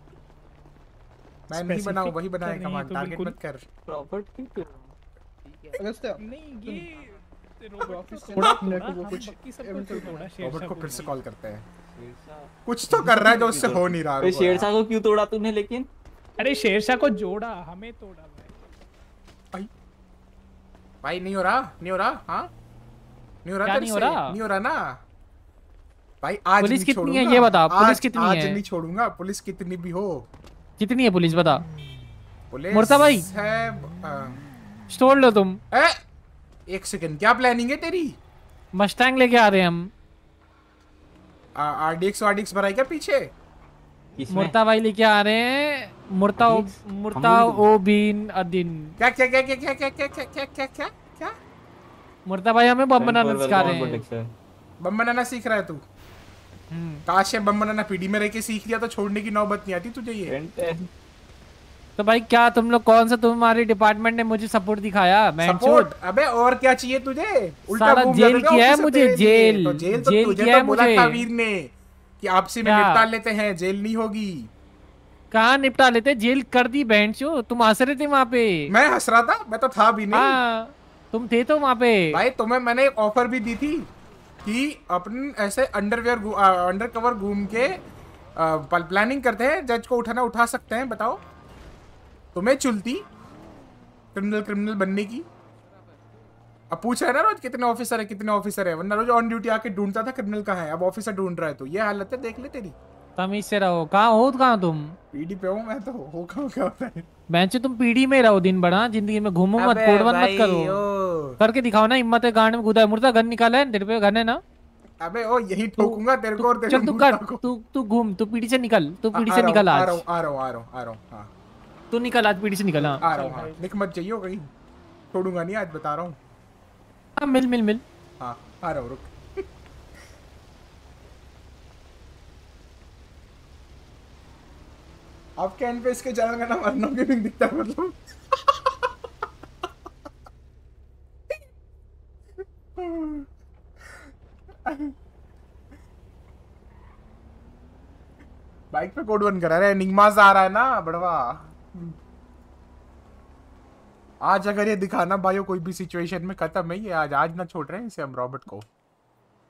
मैं नहीं बनाऊँ वही बनाए command target मत कर Robert क्यों कर नहीं ये को फिर से कॉल करते हैं कुछ तो कर रहा है जो उससे हो नहीं रहा शेरशाह को क्यों तोड़ा तूने लेकिन अरे शेरशाह को जोड़ा हमें तोड़ा भाई नहीं हो रहा? नहीं हो रहा? हाँ? नहीं हो रहा नहीं हो रहा? नहीं हो रहा ना? भाई आज पुलिस कितनी है? ये बता, पुलिस आज- कितनी आज है? नहीं छोड़ूँगा। पुलिस कितनी भी हो। कितनी है पुलिस बता। पुलिस मुर्ता भाई। है स्टोर लो तुम। ए, एक सेकंड क्या प्लानिंग है तेरी? मस्टैंग लेके आ रहे हैं हम। आरडीएक्स आरडीएक्स भराई क्या पीछे? मुर्ता भाई लेके आ रहे हैं। मुर्ता मुर्ता ओ बिन अदिन क्या क्या क्या क्या क्या क्या क्या क्या क्या क्या क्या क्या मुर्ता भाई हमें बम बनाना सिखा रहे हैं बम बनाना सीख रहा है तू काश है बम बनाना पीडी में रह के सीख लिया तो छोड़ने की नौबत नहीं आती तुझे ये तो भाई क्या तुम लोग कौन सा तुम्हारे डिपार्टमेंट ने मुझे सपोर्ट दिखाया? मैं सपोर्ट अबे और क्या चाहिए तुझे? घूम जेल किया है मुझे, जेल। तो जेल तो जेल तुझे किया तो है बोला मुझे। था वीर ने कि आपसी में? निपटा लेते हैं जेल नहीं होगी। कहाँ निपटा लेते? जेल कर दी बहन चो। तुम हंस रहे थे वहाँ पे। मैं हंस रहा था मैं तो था भी नहीं। हाँ तुम थे तो वहाँ पे। भाई तुम्हें मैंने एक ऑफ़र भी दी थी कि अपन ऐसे अंडरवेयर अंडर कवर घूम के आ, प्लानिंग करते हैं जज को उठाना उठा सकते हैं बताओ। तुम्हें चुलती क्रिमिनल क्रिमिनल बनने की। अब पूछ रहा है ना रोज कितने ऑफिसर है कितने ऑफिसर है वरना रोज ऑन ड्यूटी आके ढूंढता था क्रिमिनल कहाँ है। अब ऑफिसर ढूंढ रहा है तो ये हालत है देख ले तेरी। तमीज से रहो। कहाँ हो कहाँ तुम? पीडी पे हूँ मैं तो। हो कहाँ क्या होता है? बेंच तुम पीढ़ी में रहो दिन भर हाँ? ज़िंदगी में घूमो मत अबे कोड मत करो। करके दिखाओ ना हिम्मत है गांड में कूदा है। मुर्दा गन निकाला है तेरे पे गन है ना? अबे ओ यही ठोकूँगा तेरे को और तेरे चल तू मुर्दा कर को। तू तू घूम तू पीढ़ी से निकल तू पीढ़ी से निकल हूँ, आ आज। रहा हूँ आ रहा हूँ आ रहा हूँ आ रहा हूँ हाँ। तू निकल आज पीढ़ी से निकल हाँ। आ रहा हूँ हाँ। लिख मत चाहिए कहीं। छोड़ूँगा नहीं आज बता रहा हूँ। हाँ, मिल मिल मिल। हाँ आ रहा हूँ रुक। आपके एंड पे इसके चैनल का नाम अर्नव गेमिंग दिखता है मतलब। बाइक पे कोड वन करा। रहे निगमाज आ रहा है ना बड़वा। आज अगर ये दिखाना भाइयों कोई भी सिचुएशन में खत्म है ये आज। आज ना छोड़ रहे हैं इसे हम रॉबर्ट को।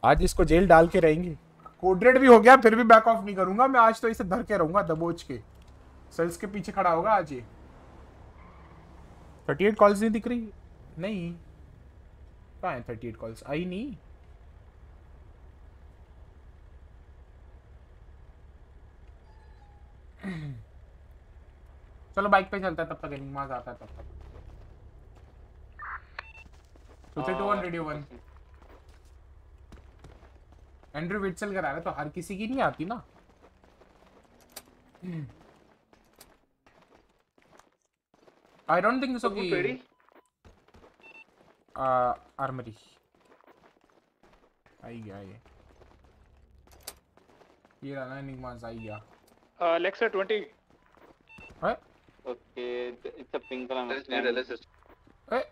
आज इसको जेल डाल के रहेंगे। कोड रेड भी हो गया फिर भी बैक ऑफ़ नहीं करूँगा। मैं आज तो इसे धर के रहूँगा दबोच के। सेल्स के पीछे खड़ा होगा आज ये। थर्टी एट कॉल्स नहीं दिख रही? नहीं। कहाँ है थर्टी एट कॉल्स आई नहीं। चलो बाइक पे चलता है तब तक निमाज आता है तब तक। Two two one radio one Andrew Witsel करा रहा है तो हर किसी की नहीं आती ना। I don't think so. Okay. Ready? Uh, armory. आई गया ये ये रहा इनिंग मांस आई गया अलेक्सा 20 है okay it's a pink colour need LSS है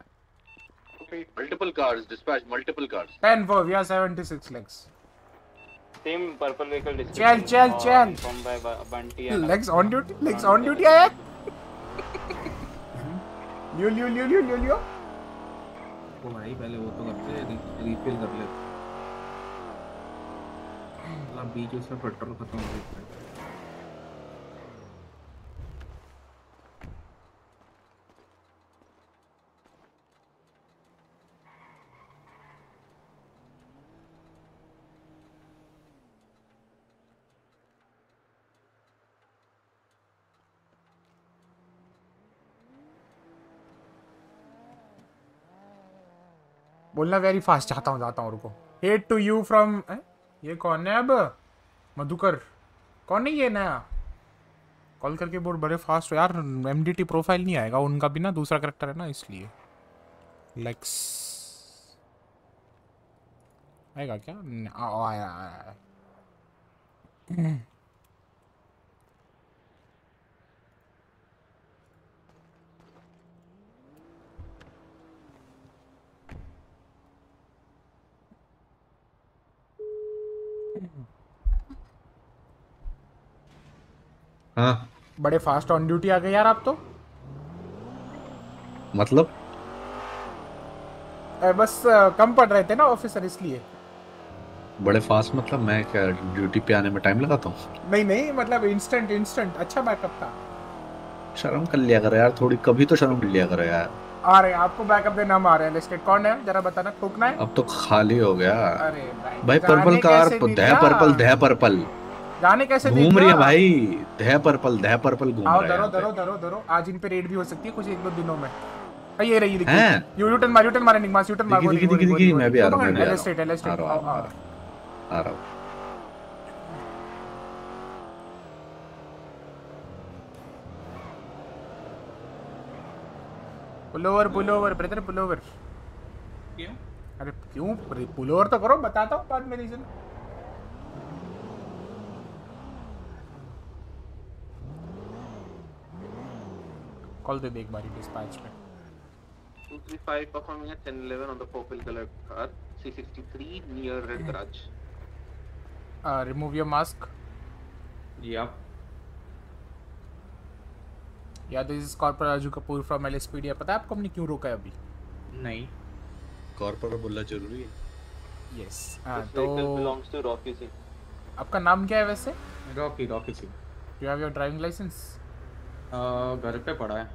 multiple cars dispatch multiple cars 10 4 we are 76 legs. Same purple vehicle dispatch chal chal. chal legs on duty legs on duty aaya लियो लियो लियो लियो लियो लियो। तो भाई, पहले वो तो करते हैं रिफिल कर ले मतलब बीच उसमें पेट्रोल खत्म हो गया। बोलना वेरी फास्ट चाहता हूँ, जाता हूँ, रुको। हेट टू यू फ्रॉम ये कौन है अब? मधुकर। कौन है ये नया? कॉल करके बोल, बड़े फास्ट हो यार। एमडीटी प्रोफ़ाइल नहीं आएगा, उनका भी ना दूसरा करेक्टर है ना, इसलिए। लेक्स आएगा क्या? आया आया हाँ। बड़े फास्ट ऑन ड्यूटी आ गए यार आप तो। मतलब? अ, बस कम पड़ रहे थे ना ऑफिसर इसलिए। बड़े फास्ट मतलब मैं क्या ड्यूटी पे आने में टाइम लगाता हूँ? नहीं नहीं मतलब इंस्टेंट इंस्टेंट अच्छा बैकअप था। शर्म कर लिया कर यार थोड़ी कभी तो शर्म कर लिया कर यार। आ रहे हैं। आपको बैकअप देना हम आ रहे हैं। लिस्टेड कौन है। जरा बताना ठोकना है? अब तो खाली हो गया। अरे भाई भाई पर्पल कार दह पर्पल दह पर्पल जाने कैसे घूम रही है भाई। दह पर्पल दह पर्पल घूम रहा है पे। धरो धरो धरो। आज इन पे रेड भी हो सकती है कुछ एक दो दिनों में। ये रही देखिए। हैं? यू यूटर्न मार यूटर्न मारे निगमास यूटर्न मार दिखी दिखी दिखी दिखी मैं भी आ रहा हूँ मैं भी आ रहा हूँ आ रहा हूँ आ रहा हूँ, आ रहा हूँ pull over pull over brother pull over क्यों? अरे क्यों? पुल ओवर तो करो बताता हूँ बाद में रीजन कॉल दे दे एक बारी डिस्पैच में. 235 performing at 1011 on the purple color car, C63 near Red Garage. Remove your mask Yep. या this is corporal Raju Kapoor from LSPD पता है आपको हमने क्यों रोका है अभी? नहीं। कॉर्पोरेट बोलना ज़रूरी है। यस This तो belongs to Rocky Singh. आपका नाम क्या है वैसे? Rocky Rocky Singh you have your driving licence घर पे पड़ा है।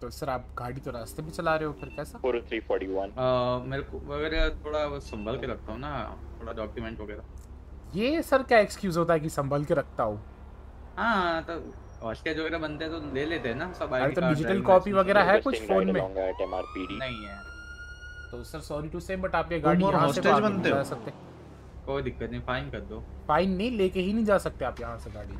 तो सर आप गाड़ी तो रास्ते पे चला रहे हो फिर कैसा? 4341. अ, मेरे को वगैरह थोड़ा वो संभल के रखता हूँ ना थोड़ा डॉक्यूमेंट वगैरह। ये सर क्या एक्सक्यूज होता है कि संभल के रखता हूँ? हाँ तो हॉस्टेज वगैरह बनते हैं तो ले लेते हैं ना सब अरे तो डिजिटल कॉपी वगैरह है कुछ फ़ोन में? नहीं है। तो sir sorry to say but आप ये गाड़ी यहाँ से आगे बनते हो? सकते। कोई दिक्कत नहीं फाइन कर दो। फाइन नहीं लेके ही नहीं जा सकते आप यहाँ से गाड़ी।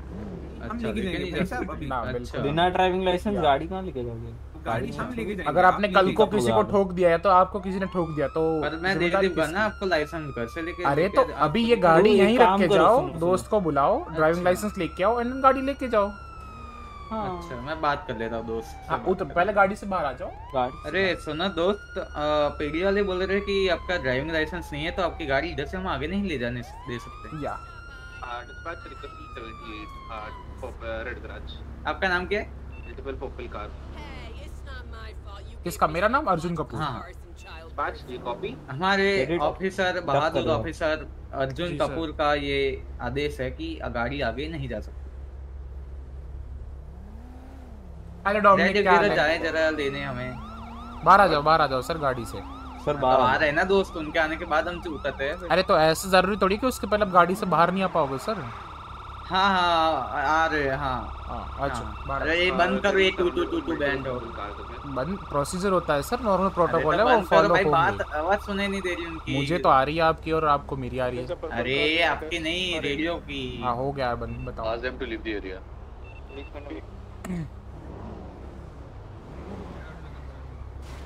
अच्छा लेके लेके नहीं जा सकते। ना अच्छा। बिल्कुल बिना ड्राइविंग लाइसेंस गाड़ी कहाँ लेके जाओगे? गाड़ी हम लेके जाएँगे। अगर आपने कल को किसी को ठोक दिया है तो आपको किसी ने ठोक दिया तो पर मैं दे दूँगा? ना आपको लाइसेंस घर से लेके अरे तो अभी ये गाड़ी यहीं रख के जाओ। दोस्त को बुलाओ ड्राइविंग अच्छा। लाइसेंस लेके आओ एंड गाड़ी लेके जाओ। हाँ। अच्छा मैं बात कर लेता हूँ दोस्त हाँ, तो कर पहले गाड़ी से बाहर आ जाओ। अरे सुनो दोस्त पेड़ी वाले बोल रहे कि आपका ड्राइविंग लाइसेंस नहीं है तो आपकी गाड़ी इधर से हम आगे नहीं ले जाने दे सकते। या। डिस्पैच रिक्वेस्ट 78 रेड गराज आपका नाम क्या है? किसका? मेरा नाम अर्जुन कपूर। हाँ। पाँच ये कॉपी हमारे ऑफिसर बहादुर ऑफिसर अर्जुन कपूर का ये आदेश है कि गाड़ी आगे नहीं जा सकती। हेलो डोमिनिक क्या हाल है? जाए जरा लेने हमें। बाहर आ जाओ बाहर आ जाओ सर गाड़ी से। सर बाहर आ रहे हैं ना दोस्त उनके आने के बाद हम से उतरते हैं। अरे तो ऐसे ज़रूरी थोड़ी कि उसके पहले गाड़ी से बाहर नहीं आ पाओगे सर? हाँ हाँ आ रहे हैं हाँ। हाँ अच्छा हाँ। अरे ये बंद करो ये टू टू टू टू बैंड हो बंद प्रोसीजर होता है सर नॉर्मल प्रोटोकॉल है तो वो बंद करो फॉलो बात आवाज़ सुनाई नहीं दे रही उनकी। मुझे तो आ रही है आपकी और आपको मेरी आ रही है। अरे आपकी नहीं रेडियो की। हाँ हो गया बंद बताओ। Ask them to leave the area.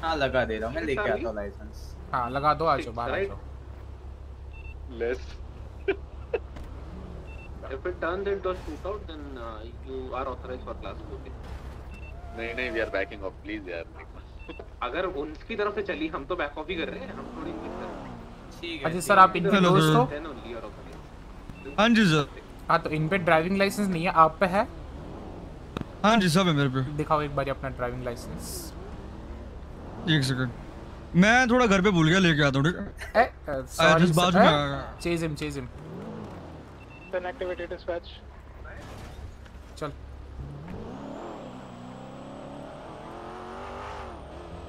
हाँ लगा दे रहा हूँ। मैं लेके आता हूँ लाइसेंस हाँ लगा दो आ जाओ बाहर आ जाओ। Less. If it turns into a shootout, then uh, you are authorized for class two. okay? नहीं नहीं we are backing off. Please यार. अगर उनकी तरफ़ से चली हम तो बैक ऑफ़ ही कर रहे हैं। हम थोड़ी इनकी तरफ़ ठीक अच्छा सर आप इनके दोस्त हो. हाँ जी सर हाँ तो इन पे ड्राइविंग लाइसेंस नहीं है आप पे है? हाँ जी सब है मेरे पे। दिखाओ एक बार अपना ड्राइविंग लाइसेंस एक सेकंड मैं थोड़ा घर पे भूल गया लेके आता हूँ ठीक है ए सॉरी just बाजू में आ- chase him chase him activated dispatch. चल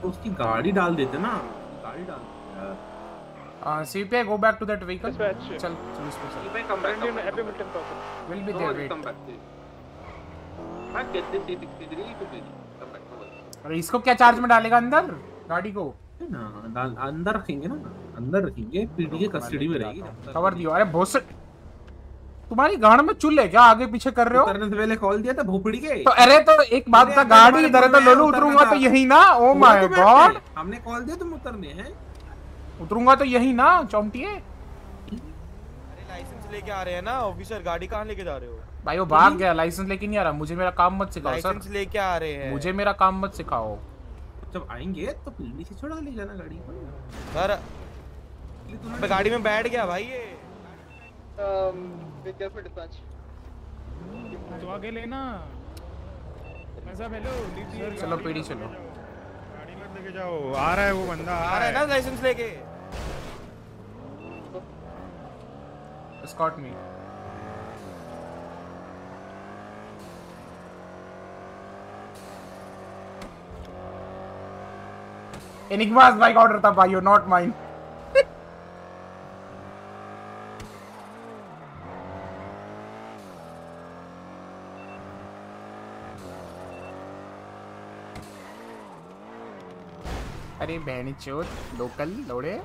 उसकी गाड़ी डाल देते ना गाड़ी डाल यार। CPI go back to that vehicle Dispatch. चल चल इस पे चल come back, in back, Happy come Milton Crossing. Will be there wait come back. I get this C63 to be come back. no worries. अरे इसको क्या charge में डालेगा अंदर? गाड़ी को? ना अंदर रखेंगे ना अंदर रखेंगे पीडी के कस्टडी में रहेगी। कवर दियो। अरे बहुत से तुम्हारी गाड़ में चुल है क्या आगे पीछे कर रहे हो? उतरने से पहले कॉल दिया था भोपड़ी के। तो अरे तो एक बात का गाड़ी इधर है तो लोलू उतरूँगा तो यही ना? ओ माय गॉड हमने कॉल दिया तुम उतरने हैं। उतरूँगा तो यही ना चौंटिए। लाइसेंस लेके आ रहे हैं ना ऑफिसर गाड़ी कहाँ लेके जा रहे हो? भाई वो भाग गया लाइसेंस लेके नहीं आ रहा। मुझे मेरा काम मत सिखाओ सर। लेके आ रहे हैं। मुझे मेरा काम मत सिखाओ। जब आएँगे तो से छुड़ा ले जाना गाड़ी को। सर मैं गाड़ी में बैठ गया भाई ये। Um, be careful, dispatch. तो आगे लेना। साहब हेलो चलो पीडी चलो। लेके जाओ आ रहा है वो बंदा आ रहा है ना लाइसेंस लेके? Escort me Enigma's bike order था भाइयों not mine अरे बहनी चोट लोकल लोड़े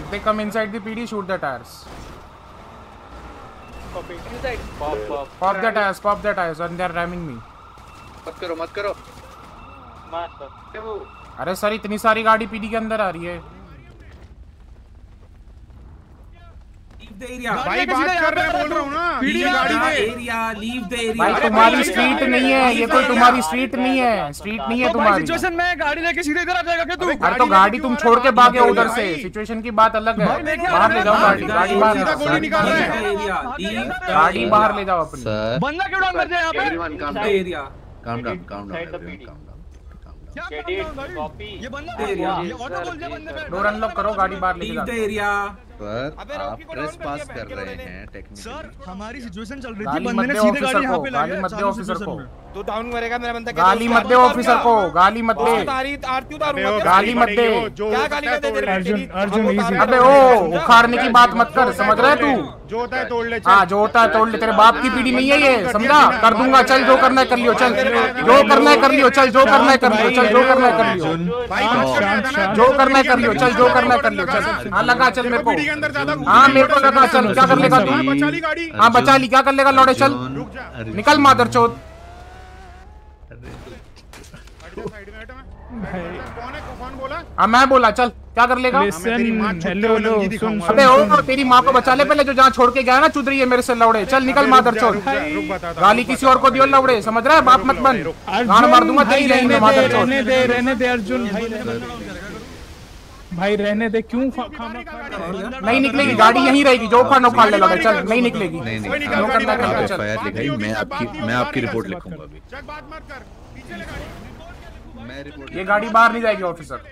If they come inside the PD, shoot the tires. Copy. Inside. Pop, pop. Pop the tires, pop the tires, and they are ramming me. मत करो मत करो अरे सर इतनी सारी गाड़ी पीडी के अंदर आ रही है एरिया भाई बात कर रहे बोल रहा हूँ ना। पीडी गाड़ी में। एरिया लीव द एरिया भाई तुम्हारी स्ट्रीट नहीं है ये कोई तुम्हारी स्ट्रीट नहीं है स्ट्रीट नहीं है तुम्हारी। सिचुएशन में गाड़ी लेके सीधे इधर आ जाएगा क्या तू? अरे तो गाड़ी तुम छोड़ के भागे उधर से। सिचुएशन की बात अलग है। बाहर ले जाओ गाड़ी गाड़ी बाहर ले गोली निकाल रहे हैं। जाओ गाड़ी बाहर ले जाओ अपनी। बंदा क्यों डाउन कर दिया यहाँ पे? काम द एरिया down क्या कर रहा है कॉपी ये बंदा ये ऑटो बोल दिया बंदे पे। डोर अनलॉक करो गाड़ी बाहर लीव जाओ एरिया अबे आप प्रेस पास कर रहे हैं सर हमारी सिचुएशन चल रही थी बंदे ने सीधे गाड़ी ऑफिसर यहाँ को पे गाली मत दे ऑफिसर को। तू डाउन करेगा मेरा बंदा गाली मत दे ऑफिसर को गाली मत दे। तारी आरती उतारूँगा गाली मत दे। क्या गाली मत दे अर्जुन तेरी- अर्जुन। उतार- अबे ओ उखाड़ने की बात मत कर समझ रहा है तू? जो होता है तोड़ ले चल। हाँ जो होता है तोड़ ले तेरे बाप की पीढ़ी नहीं है ये समझा? कर दूँगा चल जो करना है कर लियो चल। जो करना है कर लियो चल जो करना है कर लियो चल जो करना है कर लियो। जो करना है कर लियो चल जो करना है कर लियो चल। हाँ लगा चल मेरे के अंदर ज़्यादा हाँ मेरे को लगा चल क्या कर लेगा तू? हाँ, बचा ली गाड़ी। हाँ बचा ली क्या कर लेगा लौड़े चल। निकल मादर चौथ। साइड मैं। कौन है कौन बोला हाँ मैं बोला चल क्या कर लेगा हेलो हेलो अबे ओ तेरी माँ को बचा ले पहले जो जहाँ छोड़ के गया ना चुदरी है मेरे से लौड़े। चल निकल मादर चौथ। गाली किसी और को दियो लौड़े समझ रहा है? बाप मत बन। गान मार दूँगा तेरी दे रहने दे अर्जुन भाई रहने दे। क्यों? नहीं निकलेगी गाड़ी यहीं रहेगी जो उखाड़ उखाड़ ले लौड़े चल नहीं निकलेगी। नहीं नहीं आप मैं आपकी मैं आपकी रिपोर्ट लिखूँगा अभी। चल बात मत कर। पीछे ले गाड़ी। मैं रिपोर्ट ये गाड़ी बाहर नहीं जाएगी ऑफिसर।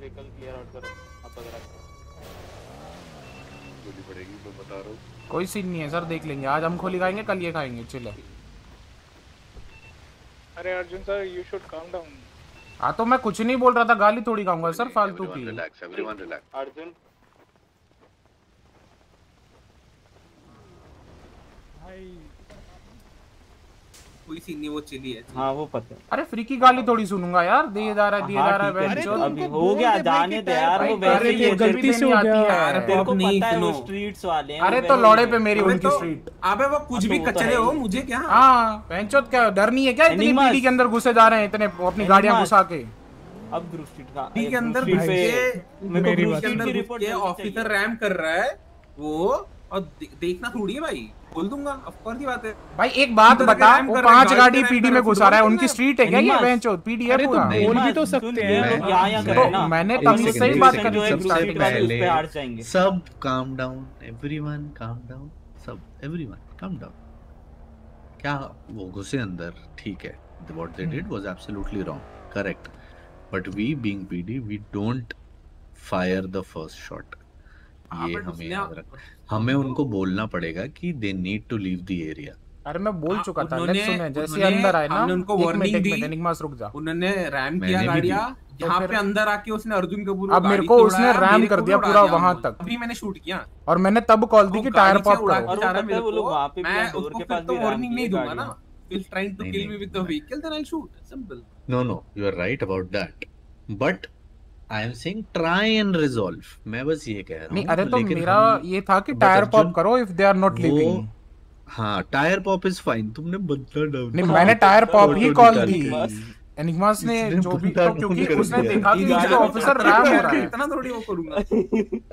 व्हीकल क्लियर आउट करो। अब वगैरह गोली पड़ेगी मैं बता रहा हूँ। कोई सीन नहीं है सर देख लेंगे। आज हम खोली खाएँगे कल ये खाएँगे। चिल। है अरे Arjun sir you should calm down हाँ तो मैं कुछ नहीं बोल रहा था गाली थोड़ी खाऊँगा सर फालतू की। अर्जुन एवरीवन कोई सीन नहीं वो चली है हाँ वो पता है। अरे फ्री की गाली थोड़ी सुनूँगा यार। दिए जा रहा है दिए जा रहा है है, तो। अभी हो गया जाने दे यार वो वैसे ही गलती से हो। गया अरे तेरे तो को नहीं पता है वो सुनो स्ट्रीट्स वाले हैं अरे तो लौड़े पे मेरी उनकी तो स्ट्रीट अबे वो कुछ भी तो तो कचरे हो मुझे क्या? हाँ बहनचोद क्या डर नहीं है क्या? इतनी पीढ़ी के अंदर घुसे जा रहे हैं इतने अपनी गाड़ियाँ घुसा के। अब ग्रुप स्ट्रीट का पीढ़ी के अंदर मेरे के ऑफिसर रैम कर रहा है वो और देखना थोड़ी है भाई। बोल दूँगा ऑफ़ की बात है। भाई एक बात बता वो है, पाँच गाड़ी पीडी में घुसा रहा है उनकी स्ट्रीट है क्या ये। बहनचोद पीडी है अरे तो पूरा? बोल भी तो सकते हैं। लोग यहाँ यहाँ कर रहे हैं मैंने सेकंड, से ही एक बात करी जो सबसे पहले पे हार जाएँगे। सब calm down everyone calm down सब एवरीवन काम डाउन क्या वो घुसे अंदर? ठीक है। What they did was absolutely wrong correct but we being PD we don't fire the first shot हाँ, ये हमें याद रख हमें उनको बोलना पड़ेगा कि they need to leave the area अरे मैं बोल हाँ, चुका था उन्होंने- लेट्स सुने जैसे अंदर आए ना उनको एक दी। मिनट एनिग्मास रुक जा उन्होंने रैम किया गाड़ियाँ तो यहाँ पे अंदर आके उसने अर्जुन कपूर अब मेरे को उसने रैम कर दिया पूरा वहाँ तक अभी मैंने शूट किया और मैंने तब कॉल दी कि टायर पॉप उड़ा करो मैं उसको फिर पास तो वार्निंग नहीं दूँगा ना। If trying to kill me with the vehicle, then I'll shoot. Simple. No, no, you are right about that. But I am saying try and resolve. मैं बस ये कह रहा नहीं हूँ अरे तो लेकिन मेरा हम- ये था कि टायर पॉप करो if they are not living हाँ टायर पॉप इज़ फाइन तुमने बंदा डाउन नहीं मैंने टायर पॉप ही कॉल दी एनिग्मास ने जो भी तो क्योंकि कर उसने देखा कि गाड़ी- ऑफिसर रैम हो रहा है। इतना थोड़ी वो करूँगा।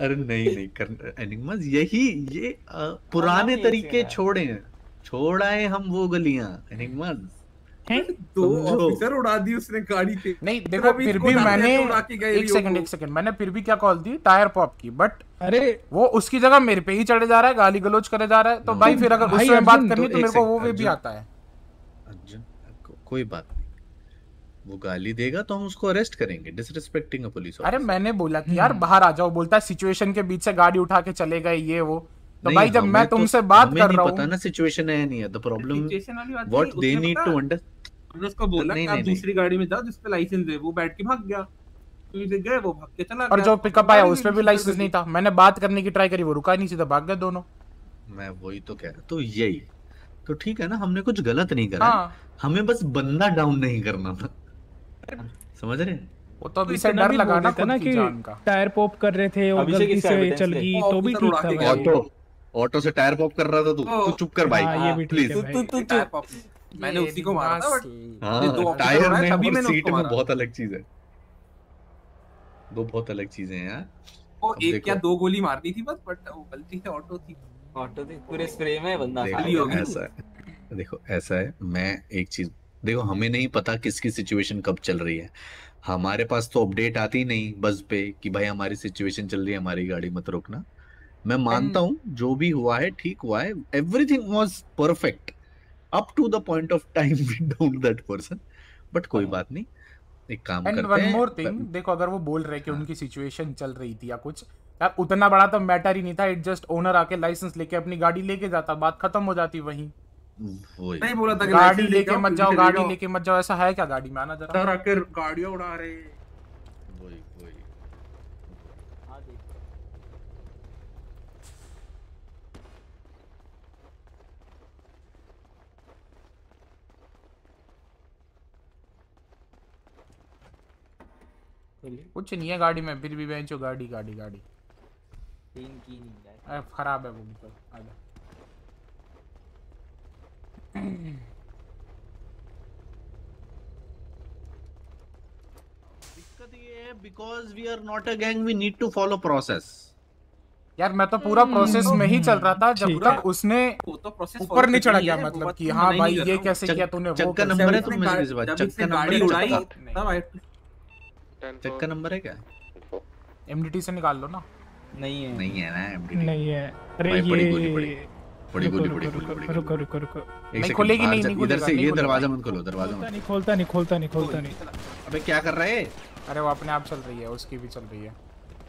अरे नहीं नहीं कर एनिग्मास यही ये पुराने तरीके छोड़े हैं। छोड़ाए हम वो गलियाँ एनिग्मास दो ऑफिसर उड़ा दी उसने गाड़ी पे। नहीं देखो फिर भी मैंने के उड़ा के गए एक सेकंड एक सेकंड मैंने फिर भी क्या कॉल दी? टायर पॉप की। बट अरे। वो उसकी जगह मेरे पे ही चढ़े जा रहा है गाली गलोच करे जा रहा है। तो भाई फिर अगर उससे बात करनी तो तो मेरे को वो वे भी आता है। अर्जुन कोई बात नहीं। वो गाली देगा तो हम उसको अरेस्ट करेंगे डिसरिस्पेक्टिंग अ पुलिस अरे मैंने बोला कि यार बाहर आ जाओ बोलता है सिचुएशन के बीच से गाड़ी उठा के चले गए ये वो। तो भाई जब मैं तुमसे बात कर रहा पता हूँ ना सिचुएशन है नहीं है। The problem what they need to under हमने उसको बोला नहीं, कि आप। दूसरी गाड़ी में जाओ जिसपे लाइसेंस है वो बैठ के भाग गया। तो गए वो भाग के चला और जो पिकअप आया गाड़ी उस पे भी लाइसेंस नहीं था। मैंने बात करने की ट्राई करी वो रुका नहीं सीधा भाग गए दोनों। मैं वही तो कह रहा तो यही। तो ठीक है ना हमने कुछ गलत नहीं करा। हाँ। हमें बस बंदा डाउन नहीं करना था। समझ रहे वो तो अभी से डर लगा ना देता ना कि टायर पॉप कर रहे थे और गलती से चल गई तो भी ठीक था। ऑटो ऑटो से टायर पॉप कर रहा था तू। तू चुप कर भाई। ये भी ठीक प्लीज़ है तू तू टायर पॉप मैंने उसी को मारा था बट हाँ दो टायर में और सीट में बहुत अलग चीज़ है। दो बहुत अलग चीज़ें हैं यार। वो एक देखो। या दो गोली मारनी थी बस बट वो गलती से ऑटो थी। ऑटो थी पूरे स्प्रे में बंदा खाली हो गई। ऐसा है। देखो ऐसा है मैं एक चीज़ देखो हमें नहीं पता किसकी सिचुएशन कब चल रही है। हमारे पास तो अपडेट आती नहीं बस पे कि भाई हमारी सिचुएशन चल रही है हमारी गाड़ी मत रोकना। मैं मानता हूँ जो भी हुआ है ठीक हुआ है everything was perfect up to the point of time we down that person but कोई बात नहीं। एक काम एंड करते वन हैं। मोर थिंग देखो अगर वो बोल रहे कि उनकी सिचुएशन चल रही थी या कुछ यार उतना बड़ा तो मैटर ही नहीं था। इट जस्ट ओनर आके लाइसेंस लेके अपनी गाड़ी लेके जाता। बात खत्म हो जाती वहीं। वही। नहीं बोला था गाड़ी लेके मत जाओ गाड़ी लेके मत जाओ। ऐसा है क्या गाड़ी में? आना जरा। अंदर आकर गाड़ियाँ उड़ा रहे वही वही कुछ नहीं है गाड़ी में फिर भी बेंचो गाड़ी गाड़ी गाड़ी। तीन की नहीं अरे खराब है वो भी तो आजा दिक्कत ये है because we are not a gang we need to follow process यार मैं तो पूरा प्रोसेस में ही चल रहा था जब तक उसने वो तो ऊपर नहीं चढ़ा गया मतलब कि हाँ भाई ये कैसे किया तूने वो चक्का नंबर है गाड़ी उड़ाई तब आई चक्का नंबर है क्या? एमडीटी से निकाल लो ना। नहीं है। नहीं है ना एमडी नहीं है। अरे ये बड़ी बड़ी। गोली बड़ी गोली रुको रुको रुको नहीं सेकंड, खुलेगी, नहीं, नहीं इधर से ये दरवाज़ा मत खोलो दरवाज़ा मत। नहीं खोलता नहीं खोलता नहीं खोलता नहीं। अबे क्या कर रहे? अरे वो अपने आप चल रही है उसकी भी चल रही है।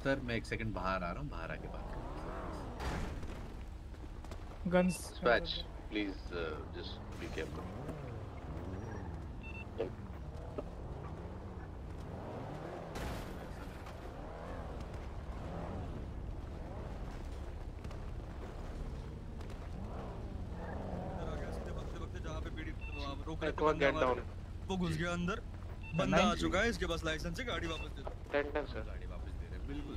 सर मैं एक सेकंड बाहर आ रहा हूँ बाहर आके बात guns Dispatch, please uh, just be careful. जहाँ पे पीडी वहाँ रोक बंदे get हमारे, down. वो घुस गया अंदर। बंदा आ चुका है इसके पास लाइसेंस है गाड़ी वापस दे दो। Ten ten sir. गाड़ी वापस दे रहे बिल्कुल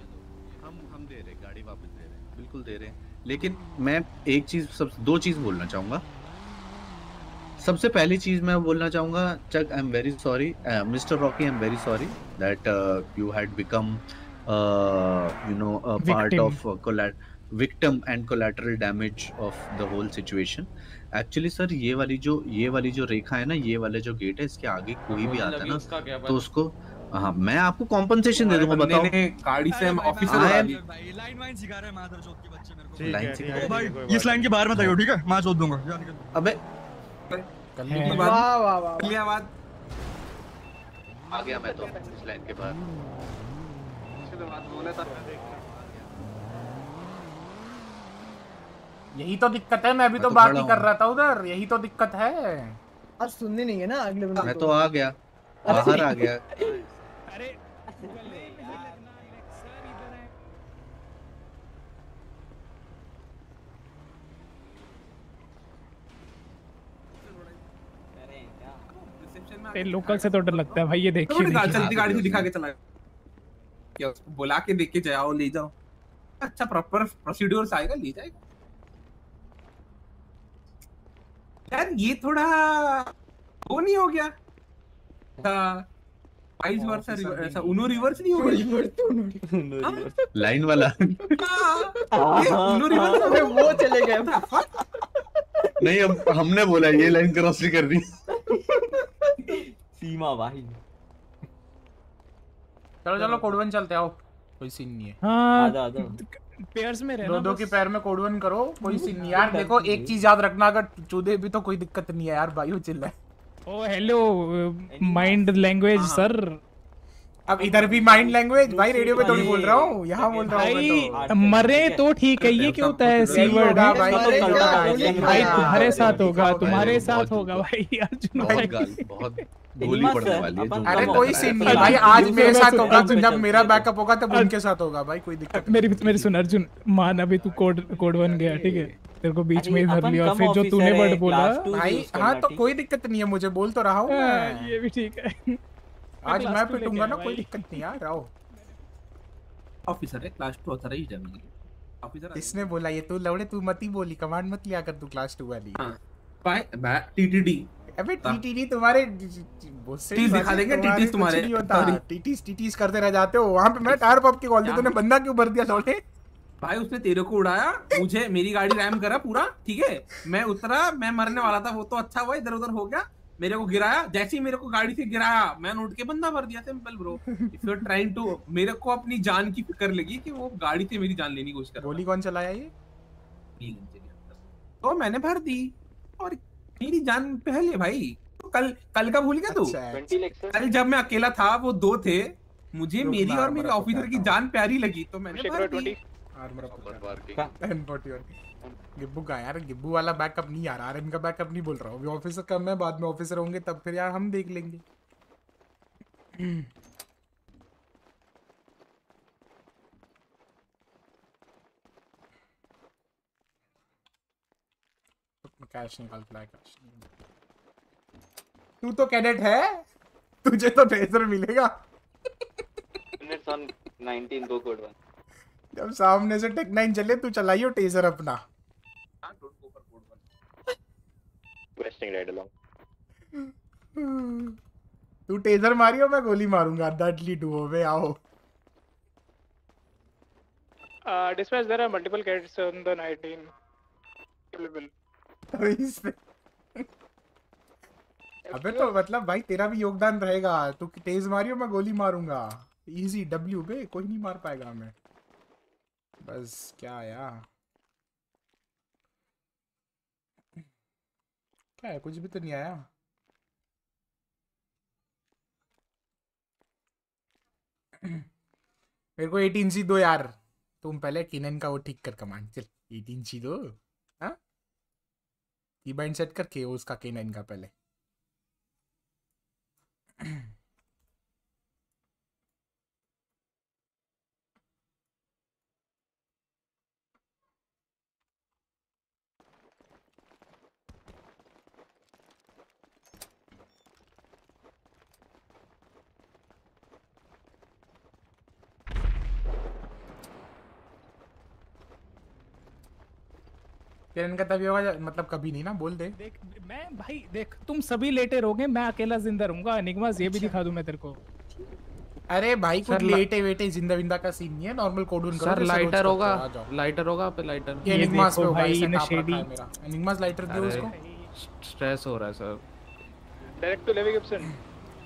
हम हम दे रहे गाड़ी वापस दे रहे बिल्कुल दे रहे। हैं लेकिन मैं एक चीज़ सब दो चीज़ बोलना चाहूँगा। सबसे पहली चीज़ मैं बोलना चाहूँगा Chuck I am very sorry mister Rocky I am very sorry that you had become you know part. Of victim and collateral damage of the whole situation. Actually sir ये वाली जो ये वाली जो रेखा है ना ये वाले जो गेट है इसके आगे कोई भी आता है ना तो उसको हाँ मैं आपको कॉम्पनसेशन दे दूँगा बताओ गाड़ी से हम ऑफिसर लाइन वाइन सिखा रहे हैं माधर चौक के बच्चे मेरे को। लाइन से है भाई इस लाइन के बाहर मत आइयो ठीक है? मैं चोद दूँगा। अबे करने की बात वाह वाह वाह अगली आवाज़ आ गया मैं तो इस लाइन के बाहर। इसके तो बात बोला था यही तो दिक्कत है मैं भी मैं तो तो बात खड़ा ही कर रहा था उधर यही तो दिक्कत है। आज सुननी नहीं है ना अगले बंदे मैं तो आ गया बाहर आ गया। ये लोकल से तो डर लगता है भाई ये देखिए तो चलती गाड़ी से दिखा के चला क्या उसको बुला के देख के जाओ ले जाओ। अच्छा प्रॉपर प्रोसीड्योर आएगा ले जाएगा। यार ये थोड़ा वो नहीं हो गया? वाइस वर्सा ऐसा उनो रिवर्स नहीं हो गया? लाइन वाला। ये उनो रिवर्स अबे वो चले गए। नहीं अब हमने बोला ये लाइन क्रॉस नहीं कर रही। सीमा भाई। चलो चलो कोडवन चलते आओ। कोई सीन नहीं है। हाँ आजा। पेयर्स में रहना दो दो के पैर में कोडवन करो कोई सीन नहीं। यार देखो एक चीज़ याद रखना अगर चूदे भी तो कोई दिक्कत नहीं है यार भाई चिल्ला oh hello mind language sir अब इधर भी माइंड लैंग्वेज भाई रेडियो पे थोड़ी बोल रहा हूँ यहाँ बोल रहा हूँ तो। मरे तो ठीक है ये क्या होता है? सी वर्ड भाई। तुम्हारे साथ होगा तुम्हारे साथ होगा भाई अर्जुन भाई। गोली पड़ने वाली है अरे कोई सीन नहीं भाई आज मेरे साथ होगा जब मेरा बैकअप होगा तब उनके साथ होगा भाई कोई दिक्कत मेरी मेरी सुन अर्जुन मान अभी तू कोड कोड बन गया ठीक है? तेरे को बीच में ही धर लिया और फिर जो तूने वर्ड बोला। भाई हाँ तो कोई दिक्कत नहीं है मुझे बोल तो रहा हूँ हाँ, ये भी ठीक है। आज मैं पिटूँगा ना कोई दिक्कत नहीं यार आओ। ऑफिसर है क्लास टू ऑथराइज्ड है ऑफिसर किसने बोला ये? तू लवड़े तू मत ही बोली कमांड मत लिया कर तू क्लास टू वाली। बाय मैं टीटीडी अबे टीटीडी तुम्हारे मुझसे टीस भी दिखा देंगे, टीटीस तुम्हारे। टीटीस टीटीस करते रह जाते हो। वहाँ पे मैं टायर पंप की कॉल दी तूने बंदा क्यों भर दिया लौटे भाई उसने तेरे को उड़ाया मुझे मेरी गाड़ी रैम करा पूरा ठीक है? मैं उतरा मैं मरने वाला था वो तो अच्छा हुआ इधर उधर हो गया। मेरे को गिराया जैसे ही मेरे को गाड़ी से गिराया मैं उठ के बंदा भर दिया simple bro if you trying to मेरे को अपनी जान की फ़िक्र लगी कि वो गाड़ी से मेरी जान लेने की कोशिश कर गोली कौन चलाया ये? तो मैंने भर दी। और मेरी जान पहले भाई। तो कल कल का भूल गया तू? अच्छा, कल जब मैं अकेला था वो दो थे। मुझे मेरी और मेरे ऑफिसर की जान प्यारी लगी तो मैंने भर दी। गिब्बू का यार गिब्बू वाला बैकअप नहीं आ रहा आरएम का बैकअप नहीं बोल रहा हूँ। अभी ऑफिसर कम है बाद में ऑफिसर होंगे तब फिर यार हम देख लेंगे। कैश निकाल फ्लाई कैश तू तो कैडेट है तुझे तो ट्रेजर मिलेगा। Units on 19 go code one. जब सामने से टेक नाइन चले तू चलाइयो टेजर अपना। Questing right along. तू टेजर मारियो मैं गोली मारूँगा। डडली डुओ वे आओ। Uh, dispatch, there are multiple cadets on the 19 available. अबे तो मतलब भाई तेरा भी योगदान रहेगा। तू तेज मारियो मैं गोली मारूँगा। इजी डब्ल्यू बे कोई नहीं मार पाएगा हमें। बस क्या यार। क्या है, कुछ भी तो नहीं आया। मेरे को 18 सी दो यार। तुम पहले किनन का वो ठीक कर कमांड चल 18 सी दो। हाँ? सेट करके उसका किनन का पहले। किरण का तभी होगा मतलब कभी नहीं ना बोल दे। देख मैं भाई देख तुम सभी लेटे रहोगे मैं अकेला ज़िंदा रहूँगा। निगमास ये भी दिखा दूँ मैं तेरे को। अरे भाई कुछ लेटे वेटे ज़िंदा विंदा का सीन नहीं है नॉर्मल कोड उन सर लाइटर होगा लाइटर होगा पे लाइटर ये एनिग्मास पे होगा भाई, shady- मेरा। एनिग्मास लाइटर अरे, उसको। स्ट्रेस हो रहा है sir. Direct to Levi Gibson.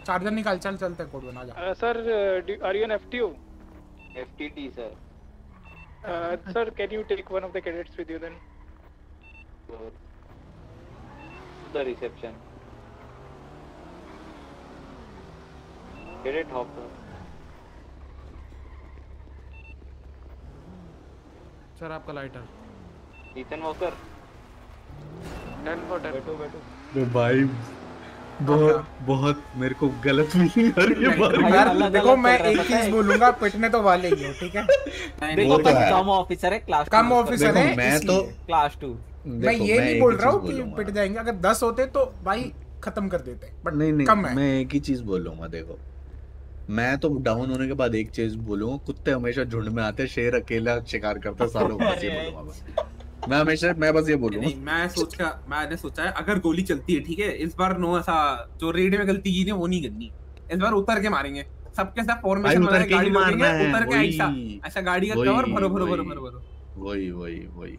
Charger निकाल चल चलते हैं कोड बना जा। Uh, sir, uh, do, are you an FTO? FTT, sir. Uh, sir, can you take one of the So, the reception. Cadet Hopper. Sir आपका lighter Ethan Walker turn for turn बैठो बैठो. तो भाई बहुत बहुत मेरे को गलत आ रही है बार यार देखो मैं एक चीज़ बोलूँगा पिटने तो वाले ही हो ठीक है? देखो तो कम ऑफिसर है क्लास कम ऑफिसर है मैं तो क्लास टू मैं ये नहीं बोल रहा हूँ कि पिट जाएँगे। अगर दस होते तो भाई खत्म कर देते बट नहीं नहीं कम है। मैं एक ही चीज़ बोलूँगा देखो। मैं तो डाउन होने के बाद एक चीज़ बोलूँगा कुत्ते हमेशा झुंड में आते शेर अकेला शिकार करता सालों बस ये बोलूँगा मैं। मैं हमेशा मैं बस ये बोलूँगा। नहीं मैं सोचा मैंने सोचा है अगर गोली चलती है ठीक है इस बार नो ऐसा जो रेड में गलती की थी वो नहीं करनी। इस बार उतर के मारेंगे। सबके साथ फॉर्मेशन उतर के गाड़ी मारना है, उतर के ऐसा ऐसा गाड़ी का कवर भरो भरो भरो भरो। वही वही वही।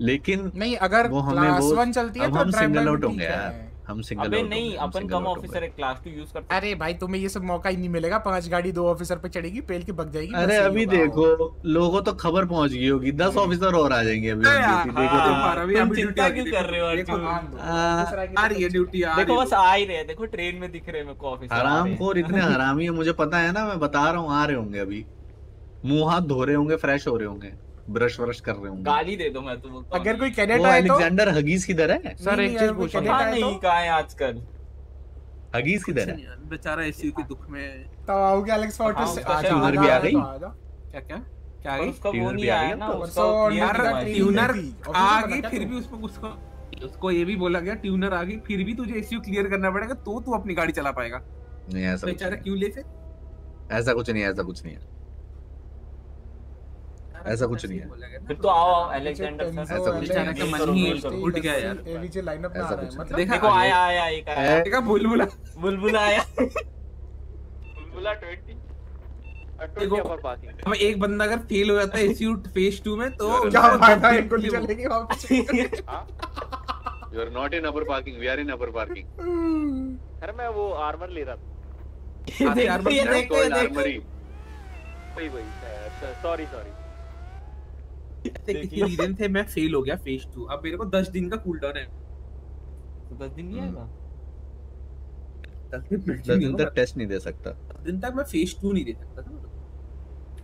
लेकिन नहीं अगर वो हमें क्लास वो वन चलती है तो हम सिंगल आउट होंगे यार। हम सिंगल अबे नहीं अपन कम ऑफिसर है क्लास टू यूज़ करते अरे भाई तुम्हें ये सब मौका ही नहीं मिलेगा पाँच गाड़ी दो ऑफिसर पे चढ़ेगी पेल के बग जाएगी अरे अभी देखो लोगों तो खबर पहुँच गई होगी दस ऑफिसर और आ जाएँगे अभी देखो हाँ, तुम। अभी तुम चिंता क्यों कर रहे हो अर्जुन? आ रही है ड्यूटी आ देखो बस आ ही रहे हैं देखो ट्रेन में दिख रहे हैं मेरे को ऑफिसर हराम खोर इतने हरामी है मुझे पता है ना मैं बता रहा हूँ आ रहे होंगे अभी। मुँह हाथ धो रहे होंगे फ्रेश हो रहे होंगे। ब्रश व्रश कर रहे होंगे। गाली दे दो मैं तुमको अगर कोई कैडेट आए तो अलेक्जेंडर हगीज किधर है। सर नहीं, एक चीज़ पूछो। हाँ आए तो नहीं कहाँ है आजकल। हगीज किधर है। बेचारा एसयू के दुख में तो आओगे एलेक्स फोर्टिस से? उसका आ शायद जाओ उधर भी आ गई? क्या क्या? क्या आ गई? उसका वो नहीं आया ना तो। उसका यार नहीं। है। ट्यूनर आ गई फिर भी उसको उसको उसको ये भी बोला गया ट्यूनर आ गई फिर भी तुझे एसयू क्लियर करना पड़ेगा तो तू अपनी गाड़ी चला पाएगा। नहीं ऐसा बेचारा क्यों ले फिर? नहीं। ऐसा कुछ नहीं ऐसा कुछ नहीं है। ऐसा कुछ नहीं है फिर तो आओ अलेक्जेंडर सर ऐसा कुछ बेचारा का मन ही। उठ गया यार। एवीजे लाइनअप में आ रहा है। मतलब देखो आया आया एक आया। देखा बुलबुला। बुलबुल आया। बुलबुला 20 देखो अब एक बंदा अगर फेल हो जाता है फ़ेज़ 2 में तो क्या फ़ायदा इनको भी- चलेगी वापस। You are not in upper parking we are in upper parking अरे मैं वो आर्मर ले रहा था। अरे यार, ये देखो ये देखो। आर्मरी सॉरी सॉरी रीजन से मैं फेल हो गया फ़ेज़ 2 अब मेरे को 10 दिन का कूल डाउन है। तो दस दिन नहीं आएगा? दस दिन तक टेस्ट नहीं दे सकता। दिन तक मैं फ़ेज़ 2 नहीं दे सकता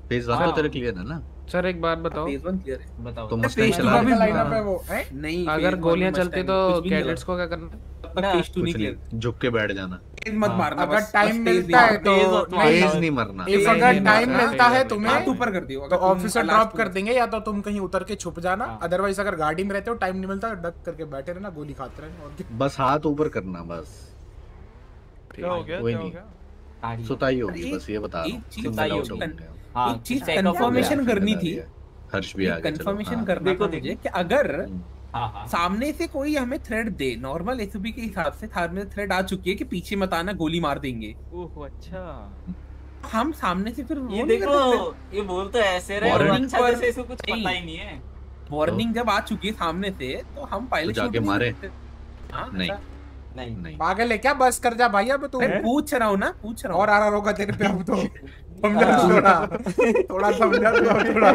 फ़ेज़ वन तो हाँ। तेरे क्लियर है ना? सर एक बात बताओ। फ़ेज़ 1 क्लियर है। बताओ। मैं मुस्टैंग चला रहे लाइनअप है। वो नहीं अगर गोलियाँ चलती तो कैडेट्स को क्या करना? तब तक फ़ेज़ 2 नहीं क्लियर झुक के बैठ जाना। मत हाँ। मारना अगर टाइम मिलता है तो और नहीं मरना इफ़ अगर टाइम मिलता है तुम्हें ऊपर कर दियो तो ऑफिसर ड्रॉप कर देंगे या तो तुम कहीं उतर के छुप जाना हाँ। अदरवाइज़ अगर गाड़ी में रहते हो टाइम नहीं मिलता डक करके बैठे रहना गोली खाते रहना बस हाथ ऊपर करना बस क्या हो गया क्या हो नहीं गया सुताई होगी बस ये बता रहा एक हूँ चीज़। होंगे। हाँ एक चीज़ हो। कंफर्मेशन करनी थी हर्ष भी आ गया कंफर्मेशन हाँ। करना देखो, था देखो। मुझे कि अगर हाँ हाँ। सामने से कोई हमें थ्रेड दे। नॉर्मल एसओपी के हिसाब से थार में थ्रेड आ चुकी है कि पीछे मत आना गोली मार देंगे। ओह अच्छा। हम सामने से फिर ये देखो ये बोल तो ऐसे रहे और अच्छा जैसे इसको कुछ पता ही नहीं है। वार्निंग जब आ चुकी है सामने से तो हम पहले जाके मारे? हाँ, नहीं। नहीं। नहीं। पागल है क्या? बस कर जा भाई अब तू। पूछ रहा हूँ ना पूछ रहा हूँ। और आ रहा होगा तेरे पे अब तो। समझा थोड़ा। थोड़ा समझा थोड़ा।